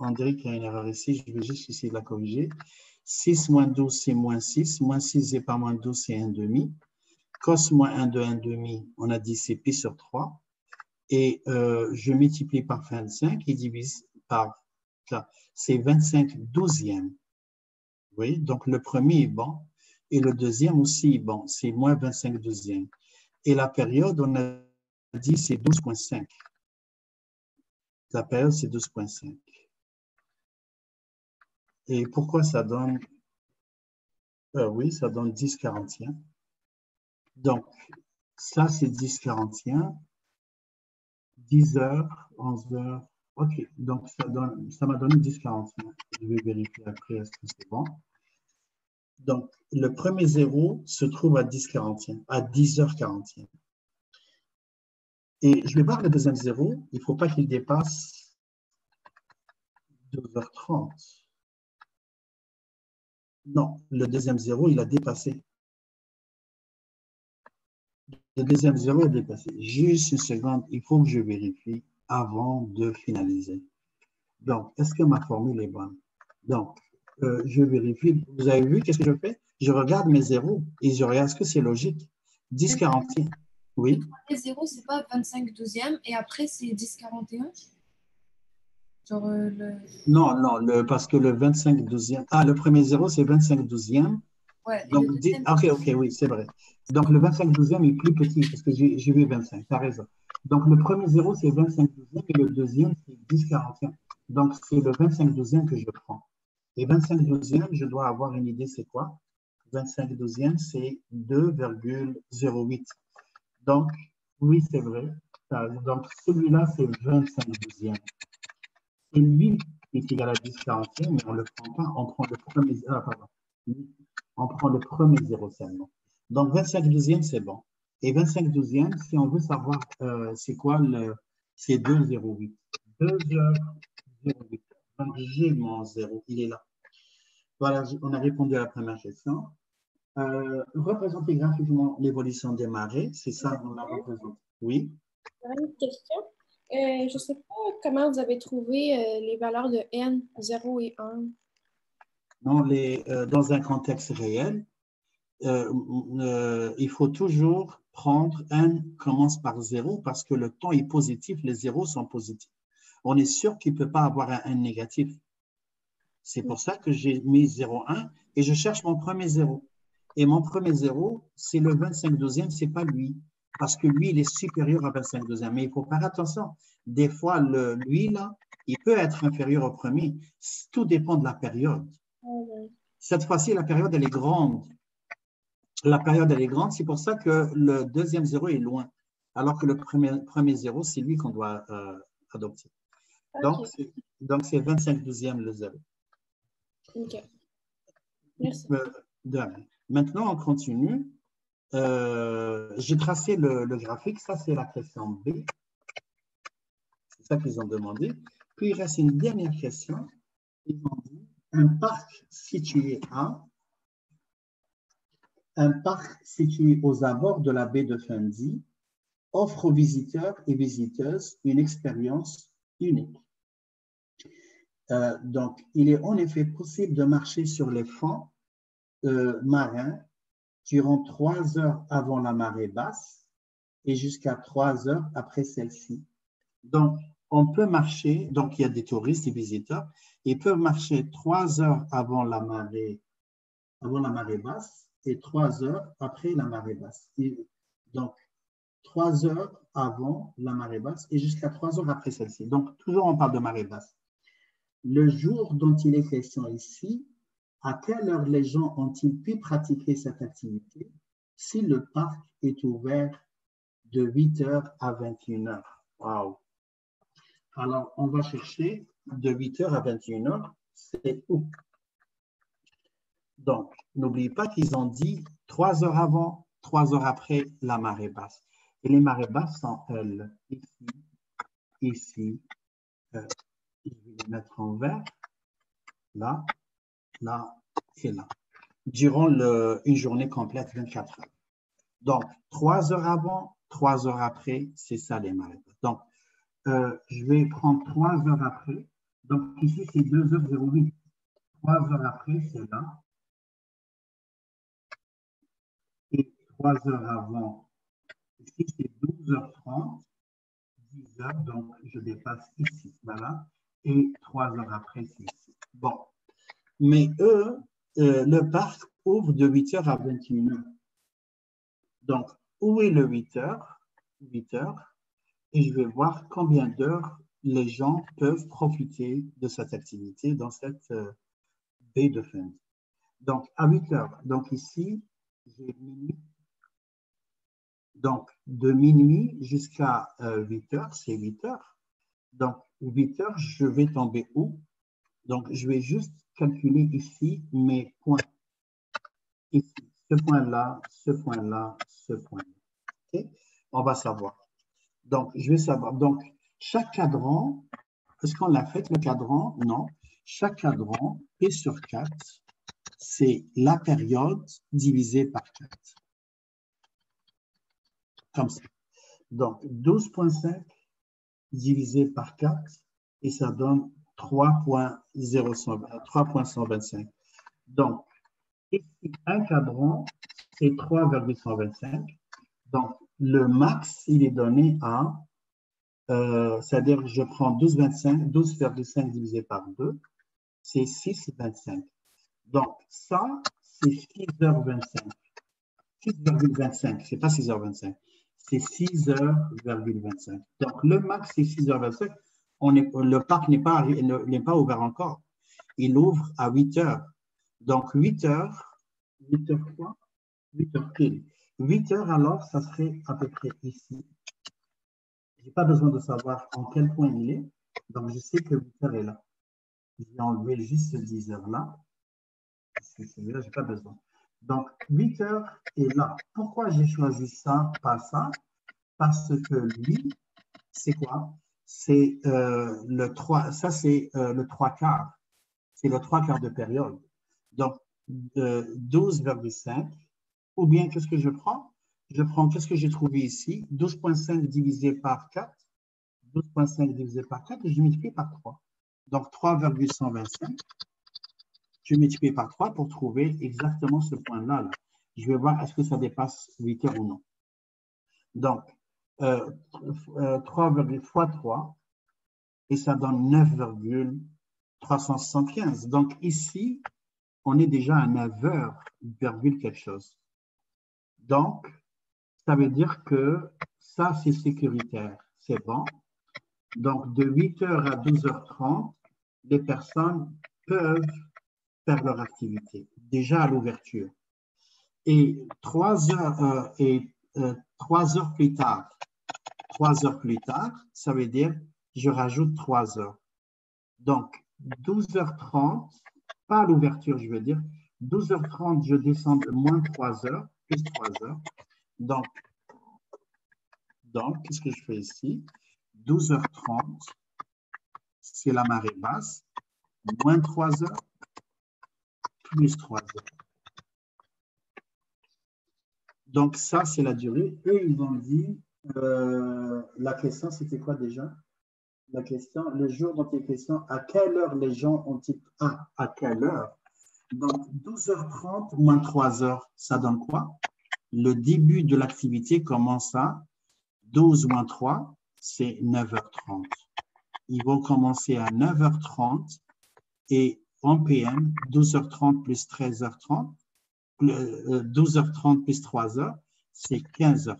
On dirait y a une erreur ici. Je vais juste essayer de la corriger. 6 moins 12, c'est moins 6. Moins 6 et pas moins 12, c'est 1 demi. Cos moins 1 de 1 demi, on a dit c'est pi sur 3. Et euh, je multiplie par 25 et divise par. C'est 25 douzièmes. Oui, donc le premier est bon. Et le deuxième aussi est bon. C'est moins 25 douzièmes. Et la période, on a dit c'est 12,5. La période, c'est 12,5. Et pourquoi ça donne, euh, oui, ça donne 10,41. Donc, ça, c'est 10,41. 10 heures, 11 heures. OK, donc ça m'a donné 10,41. Je vais vérifier après, est-ce que c'est bon? Donc, le premier zéro se trouve à 10,41, à 10h41. Et je vais voir le deuxième zéro. Il ne faut pas qu'il dépasse 2h30. Non, le deuxième zéro, il a dépassé. Le deuxième zéro est dépassé. Juste une seconde, il faut que je vérifie avant de finaliser. Donc, est-ce que ma formule est bonne? Donc, euh, je vérifie. Vous avez vu qu'est-ce que je fais? Je regarde mes zéros et je regarde est-ce que c'est logique. 10, 41. Oui. Les zéros, c'est pas 25 douzième et après, c'est 10, 41 Genre euh, le... Non, non, le, parce que le 25 douzième. Ah, le premier zéro, c'est 25 douzième. Ouais, Donc, le deuxième, ok, ok, oui, c'est vrai. Donc, le 25 douzième est plus petit parce que j'ai vu 25, tu as raison. Donc, le premier zéro, c'est 25 douzième et le deuxième, c'est 10 41. Donc, c'est le 25 douzième que je prends. Et 25 douzième, je dois avoir une idée, c'est quoi? 25 douzième, c'est 2,08. Donc, oui, c'est vrai. Donc, celui-là, c'est 25 douzième. C'est lui qui est égal à 10 41, mais on ne le prend pas, on prend le premier, ah. On prend le premier seulement. Donc, 25 douzième, c'est bon. Et 25 douzième, si on veut savoir euh, c'est quoi le. C'est 2,08. 2,08. Donc, j'ai mon zéro, il est là. Voilà, on a répondu à la première question. Euh, représenter graphiquement l'évolution des marées, c'est ça. Oui. Une question? Euh, je ne sais pas comment vous avez trouvé euh, les valeurs de n, 0 et 1. Non, les, euh, dans un contexte réel, il faut toujours prendre n commence par 0 parce que le temps est positif, les zéros sont positifs. On est sûr qu'il ne peut pas avoir un n négatif. C'est pour ça que j'ai mis 0,1 et je cherche mon premier zéro. Et mon premier zéro, c'est le 25 douzième, ce n'est pas lui. Parce que lui, il est supérieur à 25 douzième. Mais il faut faire attention. Des fois, le, lui, là, il peut être inférieur au premier. Tout dépend de la période. Cette fois-ci, la période, elle est grande. La période, elle est grande. C'est pour ça que le deuxième zéro est loin. Alors que le premier, premier zéro, c'est lui qu'on doit euh, adopter. Donc, Ok. c'est- donc, c'est 25 douzième le zéro. OK. Merci. Euh. Maintenant, on continue. Euh, J'ai tracé le, graphique. Ça, c'est la question B. C'est ça qu'ils ont demandé. Puis, il reste une dernière question. Ils ont dit un parc situé à un parc situé aux abords de la baie de Fundy offre aux visiteurs et visiteuses une expérience unique. Euh, donc, il est en effet possible de marcher sur les fonds euh, marins durant trois heures avant la marée basse et jusqu'à trois heures après celle-ci. Donc, on peut marcher, donc il y a des touristes et visiteurs, ils peuvent marcher trois heures avant la marée, avant la marée basse et trois heures après la marée basse. Donc, trois heures avant la marée basse et jusqu'à trois heures après celle-ci. Donc, toujours on parle de marée basse. Le jour dont il est question ici, à quelle heure les gens ont-ils pu pratiquer cette activité si le parc est ouvert de 8 heures à 21 heures? Wow! Alors, on va chercher de 8 heures à 21 heures, c'est où? Donc, n'oubliez pas qu'ils ont dit 3 heures avant, 3 heures après la marée basse. Et les marées basses sont, elles, ici, ici, euh, je vais les mettre en vert, là, là et là, durant le- une journée complète, 24 heures. Donc, 3 heures avant, 3 heures après, c'est ça les basses. Donc, euh, je vais prendre 3 heures après. Donc, ici, c'est 2h08. 3 heures après, c'est là. Et 3 heures avant, ici, c'est 12h30. 10 heures, donc je dépasse ici. Voilà. Et 3 heures après, c'est ici. Bon. Mais eux, euh, le parc ouvre de 8 heures à 21 heures. Donc, où est le 8 heures? 8 heures. Et je vais voir combien d'heures les gens peuvent profiter de cette activité dans cette euh, baie de Fundy. Donc, à 8 heures. Donc, ici, j'ai minuit. Donc, de minuit jusqu'à euh, 8 heures, c'est 8 heures. Donc, 8 heures, je vais tomber où? Donc, je vais juste calculer ici mes points. Ce point-là, ce point-là, ce point-là. OK? On va savoir. Donc, je vais savoir. Donc, chaque cadran, est-ce qu'on l'a fait le cadran? Non. Chaque cadran, P sur 4, c'est la période divisée par 4. Comme ça. Donc, 12.5 divisé par 4 et ça donne 3.125. Donc, ici, un cadran, c'est 3,125. Donc, le max, il est donné à, euh, c'est-à-dire je prends 12,25, 12,5 divisé par 2, c'est 6,25. Donc, ça, c'est 6h25. 6,25, c'est pas 6h25, c'est 6h25. Donc, le max, c'est 6h25. On est, le parc n'est pas, n'est pas ouvert encore. Il ouvre à 8 h Donc, 8 h 8 h quoi? 8 h pile. 8 heures, alors, ça serait à peu près ici. Je n'ai pas besoin de savoir en quel point il est. Donc, je sais que 8 heures est là. Je vais enlever juste ce 10 heures là. Celui-là, je n'ai pas besoin. Donc, 8 heures est là. Pourquoi j'ai choisi ça, pas ça? Parce que lui, c'est quoi? C'est euh, le 3, ça c'est euh, le 3 quarts. C'est le 3 quarts de période. Donc, 12,5 ou bien, qu'est-ce que je prends? Je prends, qu'est-ce que j'ai trouvé ici? 12,5 divisé par 4. 12,5 divisé par 4 et je multiplie par 3. Donc, 3,125. Je multiplie par 3 pour trouver exactement ce point-là. Je vais voir est-ce que ça dépasse 8 heures ou non. Donc, euh, 3, euh, fois 3, et ça donne 9,375. Donc ici, on est déjà à 9 heures, quelque chose. Donc, ça veut dire que ça, c'est sécuritaire. C'est bon. Donc, de 8h à 12h30, les personnes peuvent faire leur activité, déjà à l'ouverture. Et trois heures, euh, et, euh, trois heures plus tard, trois heures plus tard, ça veut dire je rajoute trois heures. Donc, 12h30, pas l'ouverture, je veux dire, 12h30, je descends de moins 3 heures plus 3 heures. Donc, donc qu'est-ce que je fais ici? 12h30, c'est la marée basse, moins 3 heures, plus 3 heures. Donc, ça, c'est la durée. Eux, ils ont dit, euh, la question, c'était quoi déjà? La question, le jour dont il est question, à quelle heure les gens ont-ils... Ah, à quelle heure? Donc, 12h30 moins 3h, ça donne quoi? Le début de l'activité commence à 12 moins 3, c'est 9h30. Ils vont commencer à 9h30 et en PM, 12h30 plus 13h30, 12h30 euh, plus 3h, c'est 15h30.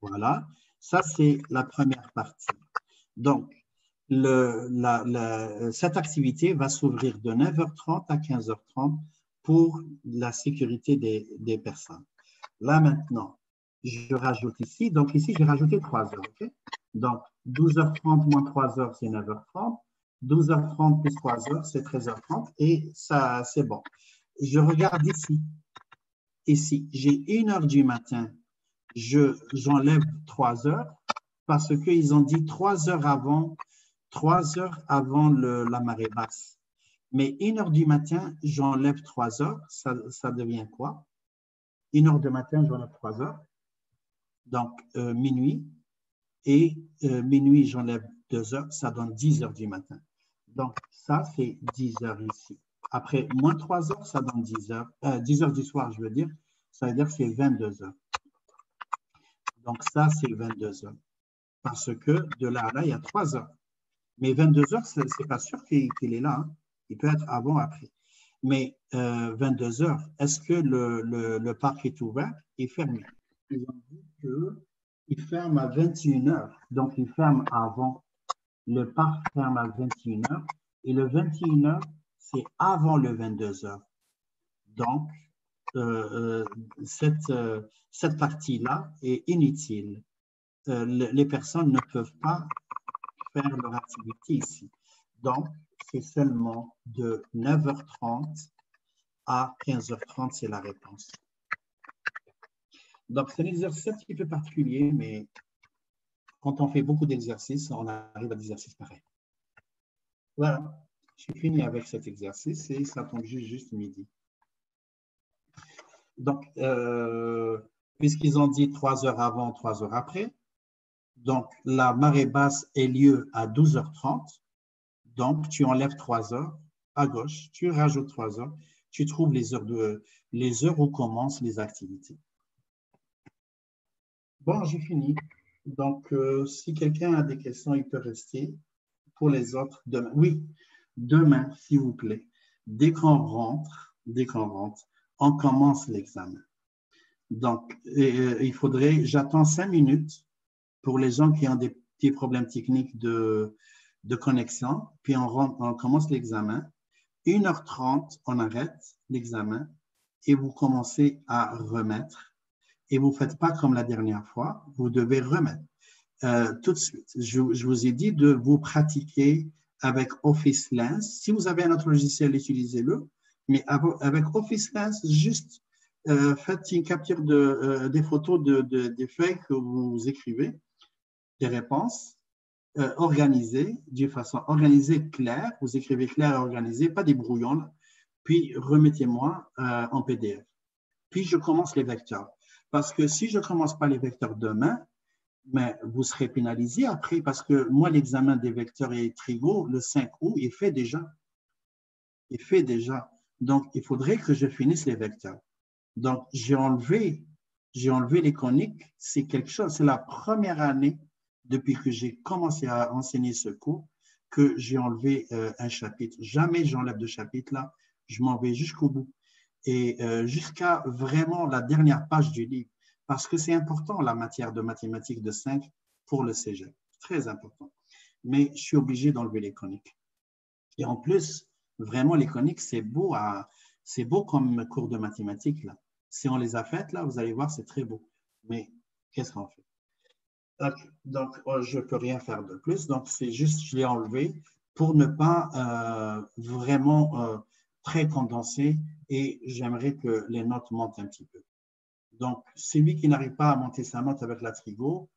Voilà, ça c'est la première partie. Donc, cette activité va s'ouvrir de 9h30 à 15h30 pour la sécurité des, personnes. Là maintenant, je rajoute ici, donc ici j'ai rajouté 3 heures. donc 12h30 moins 3 heures, c'est 9h30. 12h30 plus 3 heures, c'est 13h30 et ça, c'est bon. Je regarde ici. Ici, j'ai 1 heure du matin, j'enlève 3 heures parce qu'ils ont dit 3 heures avant trois heures avant la marée basse. Mais une heure du matin, j'enlève trois heures, ça, devient quoi? Une heure du matin, j'enlève trois heures, donc euh, minuit. Et euh, minuit, j'enlève deux heures, ça donne 10 heures du matin. Donc, ça, c'est 10 heures ici. Après, moins trois heures, ça donne 10 heures. 10 euh, heures du soir, je veux dire. Ça veut dire que c'est 22 heures. Donc, ça, c'est 22 heures. Parce que de là à là, il y a trois heures. Mais 22 heures, ce n'est pas sûr qu'il est là. Hein. Il peut être avant, après. Mais 22 euh, heures, est-ce que le, le, parc est ouvert? Et fermé? Ils ont dit qu'il ferme à 21 heures. Donc, il ferme avant. Le parc ferme à 21 heures. Et le 21 heures, c'est avant le 22 heures. Donc, cette, cette partie-là est inutile. les personnes ne peuvent pas faire leur activité ici. Donc, c'est seulement de 9h30 à 15h30, c'est la réponse. Donc, c'est un exercice un petit peu particulier, mais quand on fait beaucoup d'exercices, on arrive à des exercices pareils. Voilà. J'ai fini avec cet exercice et ça tombe juste midi. Donc, euh, puisqu'ils ont dit trois heures avant, trois heures après, donc la marée basse est lieu à 12h30. Donc, tu enlèves trois heures à gauche, tu rajoutes trois heures, tu trouves les heures, de, les heures où commencent les activités. Bon, j'ai fini. Donc, euh, si quelqu'un a des questions, il peut rester. Pour les autres, demain. Oui, demain, s'il vous plaît. Dès qu'on rentre, dès qu'on rentre, on commence l'examen. Donc, il faudrait, j'attends cinq minutes pour les gens qui ont des petits problèmes techniques de, connexion, puis on, commence l'examen. 1h30, on arrête l'examen et vous commencez à remettre. Et vous ne faites pas comme la dernière fois, vous devez remettre euh, tout de suite. Je, vous ai dit de vous pratiquer avec Office Lens. Si vous avez un autre logiciel, utilisez-le. Mais avec Office Lens, juste euh, faites une capture de, euh, des photos de, de, des feuilles que vous écrivez, des réponses euh, organisées, d'une façon organisée, claire. Vous écrivez clair et organisé, pas des brouillons. Puis remettez-moi euh, en PDF. Puis je commence les vecteurs. Parce que si je ne commence pas les vecteurs demain, mais vous serez pénalisé après parce que moi, l'examen des vecteurs et trigo, le 5 août, il fait déjà. Il fait déjà. Donc, il faudrait que je finisse les vecteurs. Donc, j'ai enlevé, j'ai enlevé les coniques. C'est quelque chose, c'est la première année depuis que j'ai commencé à enseigner ce cours que j'ai enlevé euh, un chapitre. Jamais j'enlève de chapitre là. Je m'en vais jusqu'au bout. Et euh, jusqu'à vraiment la dernière page du livre. Parce que c'est important la matière de mathématiques de 5 pour le cégep. Très important. Mais je suis obligé d'enlever les coniques. Et en plus, vraiment, les coniques, c'est beau, à, beau comme cours de mathématiques. Là. Si on les a faites, là, vous allez voir, c'est très beau. Mais qu'est-ce qu'on fait? Donc, oh, je ne peux rien faire de plus. Donc, c'est juste, je l'ai enlevé pour ne pas euh, vraiment euh, très condenser et j'aimerais que les notes montent un petit peu. Donc, celui qui n'arrive pas à monter sa note avec la trigo,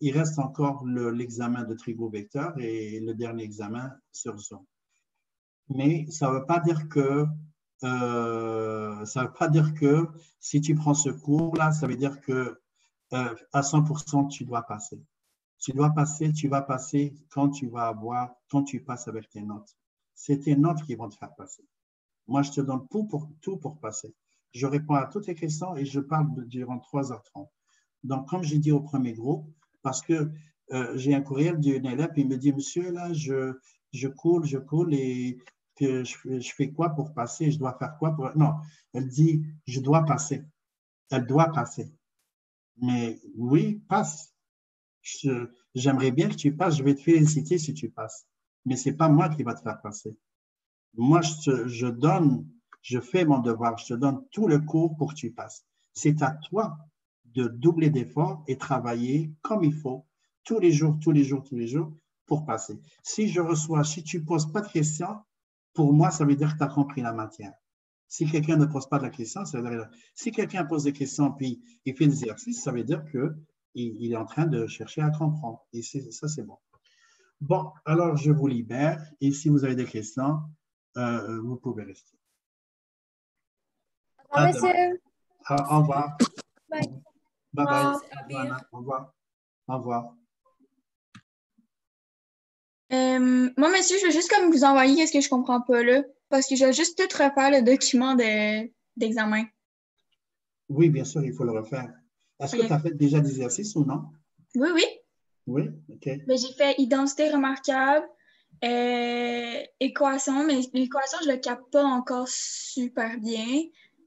il reste encore l'examen de trigo vecteur et le dernier examen sur Zoom. Mais ça ne veut pas dire que euh, ça veut pas dire que si tu prends ce cours-là, ça veut dire que euh, à 100% tu dois passer. Tu dois passer, tu vas passer quand tu vas avoir, quand tu passes avec tes notes. C'est tes notes qui vont te faire passer. Moi, je te donne tout pour, tout pour passer. Je réponds à toutes les questions et je parle durant 3h30. Donc, comme j'ai dit au premier groupe, parce que euh, j'ai un courriel d'une élève, il me dit, monsieur, là, je, je coule, je coule et que je, fais quoi pour passer? Je dois faire quoi pour... Non, elle dit, je dois passer. Elle doit passer. Mais oui, passe. J'aimerais bien que tu passes. Je vais te féliciter si tu passes. Mais ce n'est pas moi qui va te faire passer. Moi, je, je donne, je fais mon devoir. Je te donne tout le cours pour que tu passes. C'est à toi de doubler d'efforts et travailler comme il faut tous les jours, tous les jours, tous les jours pour passer. Si je reçois, si tu ne poses pas de questions, pour moi, ça veut dire que tu as compris la matière. Si quelqu'un ne pose pas de questions, ça veut dire si quelqu'un pose des questions puis il fait des exercices, ça veut dire qu'il il est en train de chercher à comprendre. Et ça, c'est bon. Bon, alors je vous libère et si vous avez des questions, euh, vous pouvez rester. Au revoir, monsieur. Ah, au revoir. Bye. Bye bye. Au revoir. Au revoir. Euh, moi, monsieur, je veux juste comme vous envoyer qu'est-ce que je comprends pas là. Parce que je vais juste tout refaire le document d'examen. Oui, bien sûr, il faut le refaire. Est-ce que tu as fait déjà des exercices ou non? oui, oui. Oui, OK. Ben, j'ai fait identité remarquable, euh, équation, mais l'équation, je le capte pas encore super bien.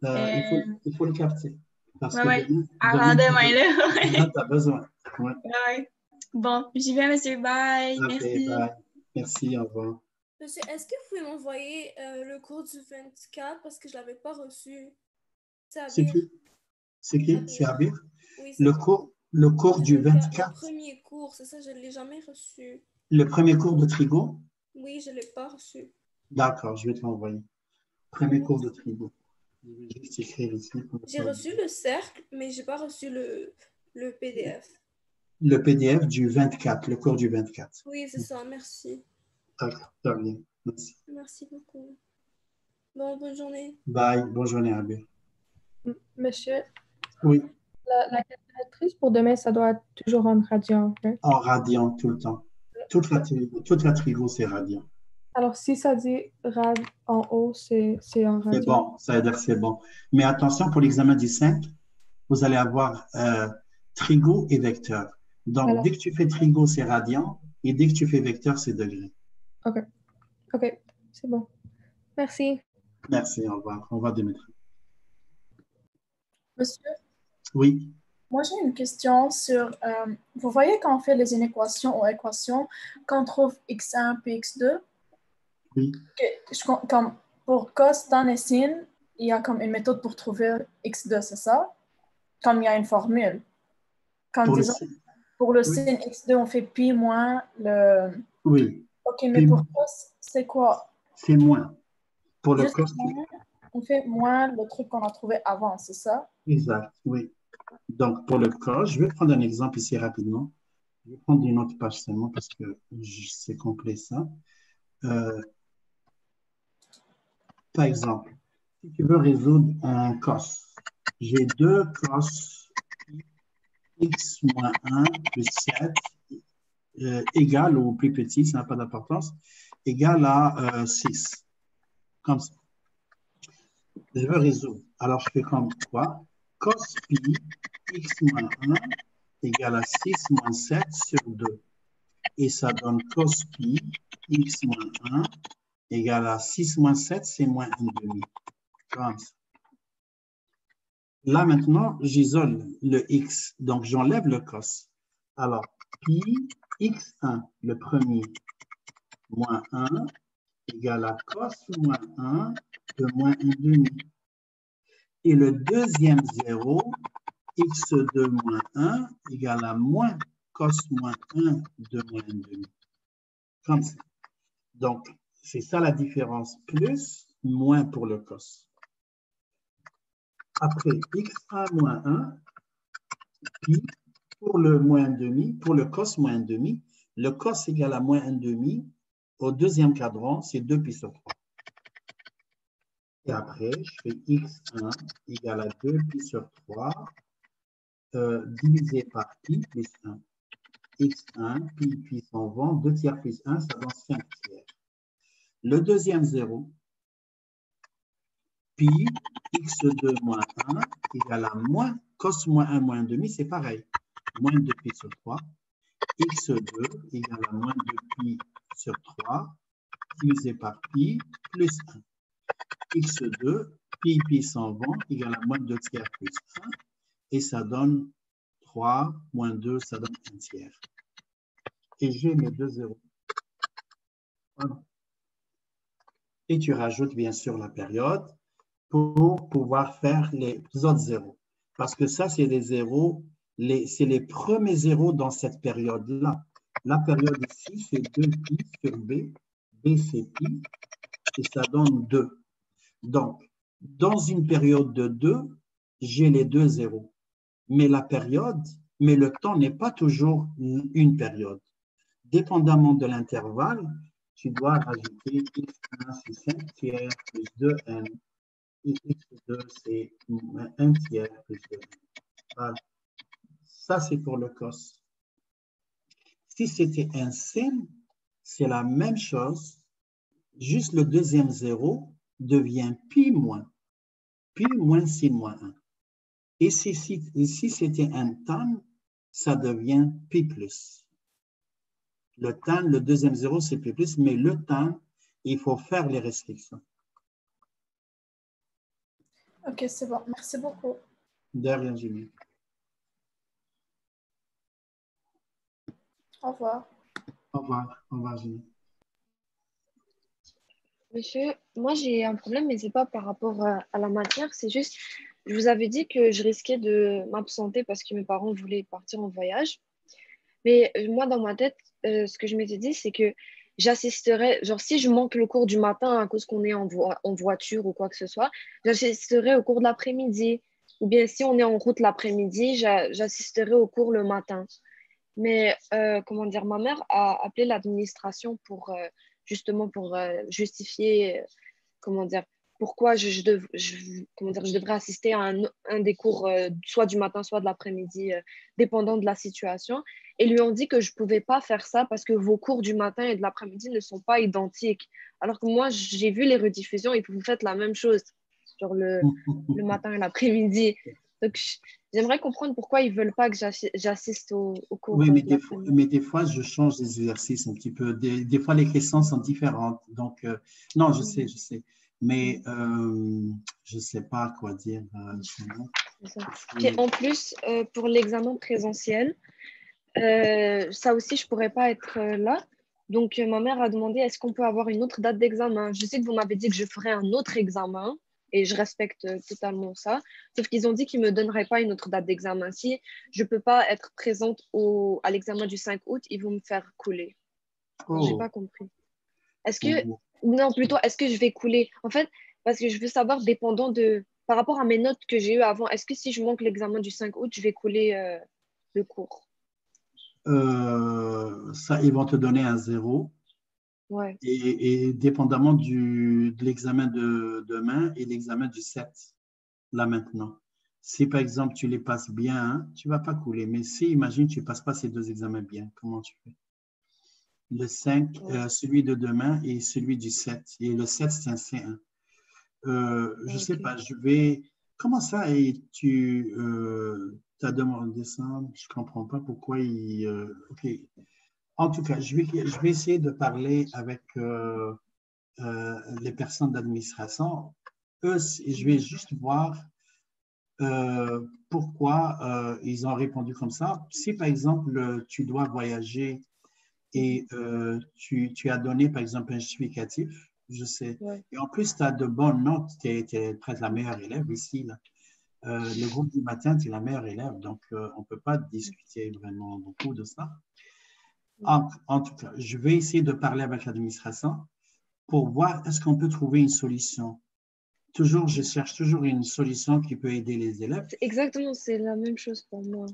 Euh, il, faut, il faut le capter. Parce Ouais, que ouais. demain- Avant demain, là. (laughs) tu as besoin. Ouais. ouais. Bon, j'y vais, monsieur. Bye. Merci. bye. Merci, au revoir. Monsieur, est-ce que vous pouvez m'envoyer euh, le cours du 24 parce que je ne l'avais pas reçu? C'est qui? C'est qui? C'est Abir? Oui, c'est Le cours, le cours du 24, 24, Le premier cours, c'est ça, je ne l'ai jamais reçu. le premier cours de Trigo? Oui, je ne l'ai pas reçu. D'accord, je vais te l'envoyer. Premier cours de Trigo. Je vais juste écrire ici. comme J'ai reçu le cercle, mais je n'ai pas reçu le, le PDF. Le PDF du 24, le cours du 24. Oui, c'est ça, merci. D'accord, très bien. Merci. Merci beaucoup. Bon, bonne journée. Bye. Bonne journée, Abir. M- Monsieur, Oui, la, la calculatrice pour demain, ça doit être toujours en radian. hein? en radian tout le temps. Toute la, trigo- toute la trigo, c'est radian. Alors, si ça dit rad en haut, c'est c'est en C'est radian. bon, ça veut dire que c'est bon. Mais attention, pour l'examen du 5, vous allez avoir euh, trigo et vecteur. Donc, Voilà. dès que tu fais trigo, c'est radian, et dès que tu fais vecteur, c'est degré. OK. OK, c'est bon. Merci. Merci, au revoir. On va démettre. Monsieur, Oui, moi j'ai une question sur, euh, vous voyez quand on fait les inéquations ou équations, quand on trouve x1 puis x2, oui, que je com- comme pour cos, tan et sin, il y a comme une méthode pour trouver x2, c'est ça? Comme il y a une formule. Comme pour le disons. Pour le Oui. sin x2, on fait pi moins le... Oui, Ok, mais Pi- pour cos, c'est quoi? c'est moins. Pour le cos, on fait moins le truc qu'on a trouvé avant, c'est ça? exact, oui. Donc, pour le cos, je vais prendre un exemple ici rapidement. Je vais prendre une autre page seulement parce que c'est complet ça. Euh, par exemple, si tu veux résoudre un cos, j'ai deux cos x moins 1 plus 7 euh, égal ou plus petit, ça n'a pas d'importance, égal à euh, 6. Comme ça. Je veux résoudre. Alors, je fais comme quoi? Cos pi x moins 1 égale à 6 moins 7 sur 2. Et ça donne cos pi x moins 1 égale à 6 moins 7, c'est moins 1 demi. Comme ça. Là, maintenant, j'isole le x. Donc, j'enlève le cos. Alors, pi x1, le premier, moins 1, égale à cos moins 1 de moins 1 demi. Et le deuxième zéro, x2 moins 1, égale à moins cos moins 1 de moins 1 demi. Comme ça. Donc, c'est ça la différence. Plus, moins pour le cos. Après, x1 moins 1, pi pour le moins 1 demi, pour le cos moins 1 demi, le cos égale à moins 1 demi, au deuxième cadran, c'est 2 pi sur 3. Et après, je fais x1 égale à 2 pi sur 3, euh, divisé par pi plus 1. x1, pi, s'en vont, 2 tiers plus 1, ça donne 5 tiers. Le deuxième zéro, pi x2 moins 1 égale à moins cos moins 1 moins 1 demi, c'est pareil. Moins 2 pi sur 3. x2 égale à moins 2 pi sur 3 divisé par pi plus 1. x2, pi pi s'en vont égale à moins 2 tiers plus 1 et ça donne 3 moins 2, ça donne 1 tiers. Et j'ai mes deux zéros. Et tu rajoutes bien sûr la période pour pouvoir faire les autres zéros. Parce que ça, c'est les zéros, c'est les premiers zéros dans cette période-là. La période ici, c'est 2pi sur b, b c'est pi, et ça donne 2. Donc, dans une période de 2, j'ai les deux zéros. Mais la période, mais le temps n'est pas toujours une période. Dépendamment de l'intervalle, tu dois rajouter x1, c'est 5 tiers plus 2n et x2, c'est 1 tiers plus 2. Voilà. Ça, c'est pour le cos. Si c'était un sin, c'est la même chose, juste le deuxième zéro devient pi moins, pi moins sin moins 1. Et si, si, si c'était un tan, ça devient pi plus. Le tan, le deuxième zéro, c'est pi plus, mais le tan, il faut faire les restrictions. Ok, c'est bon. Merci beaucoup. De rien, Jimmy. Au revoir. Au revoir. Au revoir, Jimmy. Monsieur, moi j'ai un problème, mais c'est pas par rapport à, à la matière, c'est juste, je vous avais dit que je risquais de m'absenter parce que mes parents voulaient partir en voyage. Mais euh, moi, dans ma tête, euh, ce que je m'étais dit, c'est que j'assisterai, genre si je manque le cours du matin à cause qu'on est en, vo- en voiture ou quoi que ce soit, j'assisterai au cours de l'après-midi. Ou bien si on est en route l'après-midi, j'a- j'assisterai au cours le matin. Mais euh, comment dire, ma mère a appelé l'administration pour euh, justement pour euh, justifier, comment dire, pourquoi je, je, dev- je- comment dire, je devrais assister à un, un des cours, euh, soit du matin, soit de l'après-midi, euh, dépendant de la situation. Et lui ont dit que je ne pouvais pas faire ça parce que vos cours du matin et de l'après-midi ne sont pas identiques. Alors que moi, j'ai vu les rediffusions et vous faites la même chose sur le, (laughs) le matin et l'après-midi. Donc, j'aimerais comprendre pourquoi ils ne veulent pas que j'assi- j'assiste au, au cours. Oui, mais de des, fois, l'après-midi. mais des fois, je change les exercices un petit peu. Des, des fois, les questions sont différentes. Donc, euh, non, je sais, je sais. Mais euh, je ne sais pas quoi dire. euh, Puis suis- en plus, euh, pour l'examen présentiel, euh, ça aussi, je ne pourrais pas être euh, là. Donc, euh, ma mère a demandé est-ce qu'on peut avoir une autre date d'examen? Je sais que vous m'avez dit que je ferais un autre examen et je respecte euh, totalement ça. Sauf qu'ils ont dit qu'ils ne me donneraient pas une autre date d'examen. Si je ne peux pas être présente au, à l'examen du 5 août, ils vont me faire couler. Je n'ai Oh. pas compris. Est-ce que. Ou non, plutôt, est-ce que je vais couler? En fait, parce que je veux savoir, dépendant de, par rapport à mes notes que j'ai eues avant, est-ce que si je manque l'examen du 5 août, je vais couler euh, le cours? Euh, ça, ils vont te donner un zéro. Ouais, Et, et dépendamment du, de l'examen de demain et l'examen du 7, là maintenant. Si par exemple tu les passes bien, hein, tu ne vas pas couler. Mais si, imagine, tu ne passes pas ces deux examens bien, comment tu fais? Le 5, Ouais. euh, celui de demain et celui du 7. Et le 7, c'est un C1. Euh, je ne sais pas, je vais. Comment ça, et tu euh, as demandé ça? Je ne comprends pas pourquoi il. OK. En tout cas, je vais, je vais essayer de parler avec les personnes d'administration. Eux, je vais juste voir euh, pourquoi euh, ils ont répondu comme ça. Si, par exemple, tu dois voyager et euh, tu, tu as donné, par exemple, un justificatif, je sais, ouais. et en plus, tu as de bonnes notes, tu es, presque la meilleure élève ici. Là. Euh, le groupe du matin, tu es la meilleure élève, donc euh, on ne peut pas discuter vraiment beaucoup de ça. En, en tout cas, je vais essayer de parler avec l'administration pour voir est-ce qu'on peut trouver une solution. Toujours, je cherche toujours une solution qui peut aider les élèves. Exactement, c'est la même chose pour moi.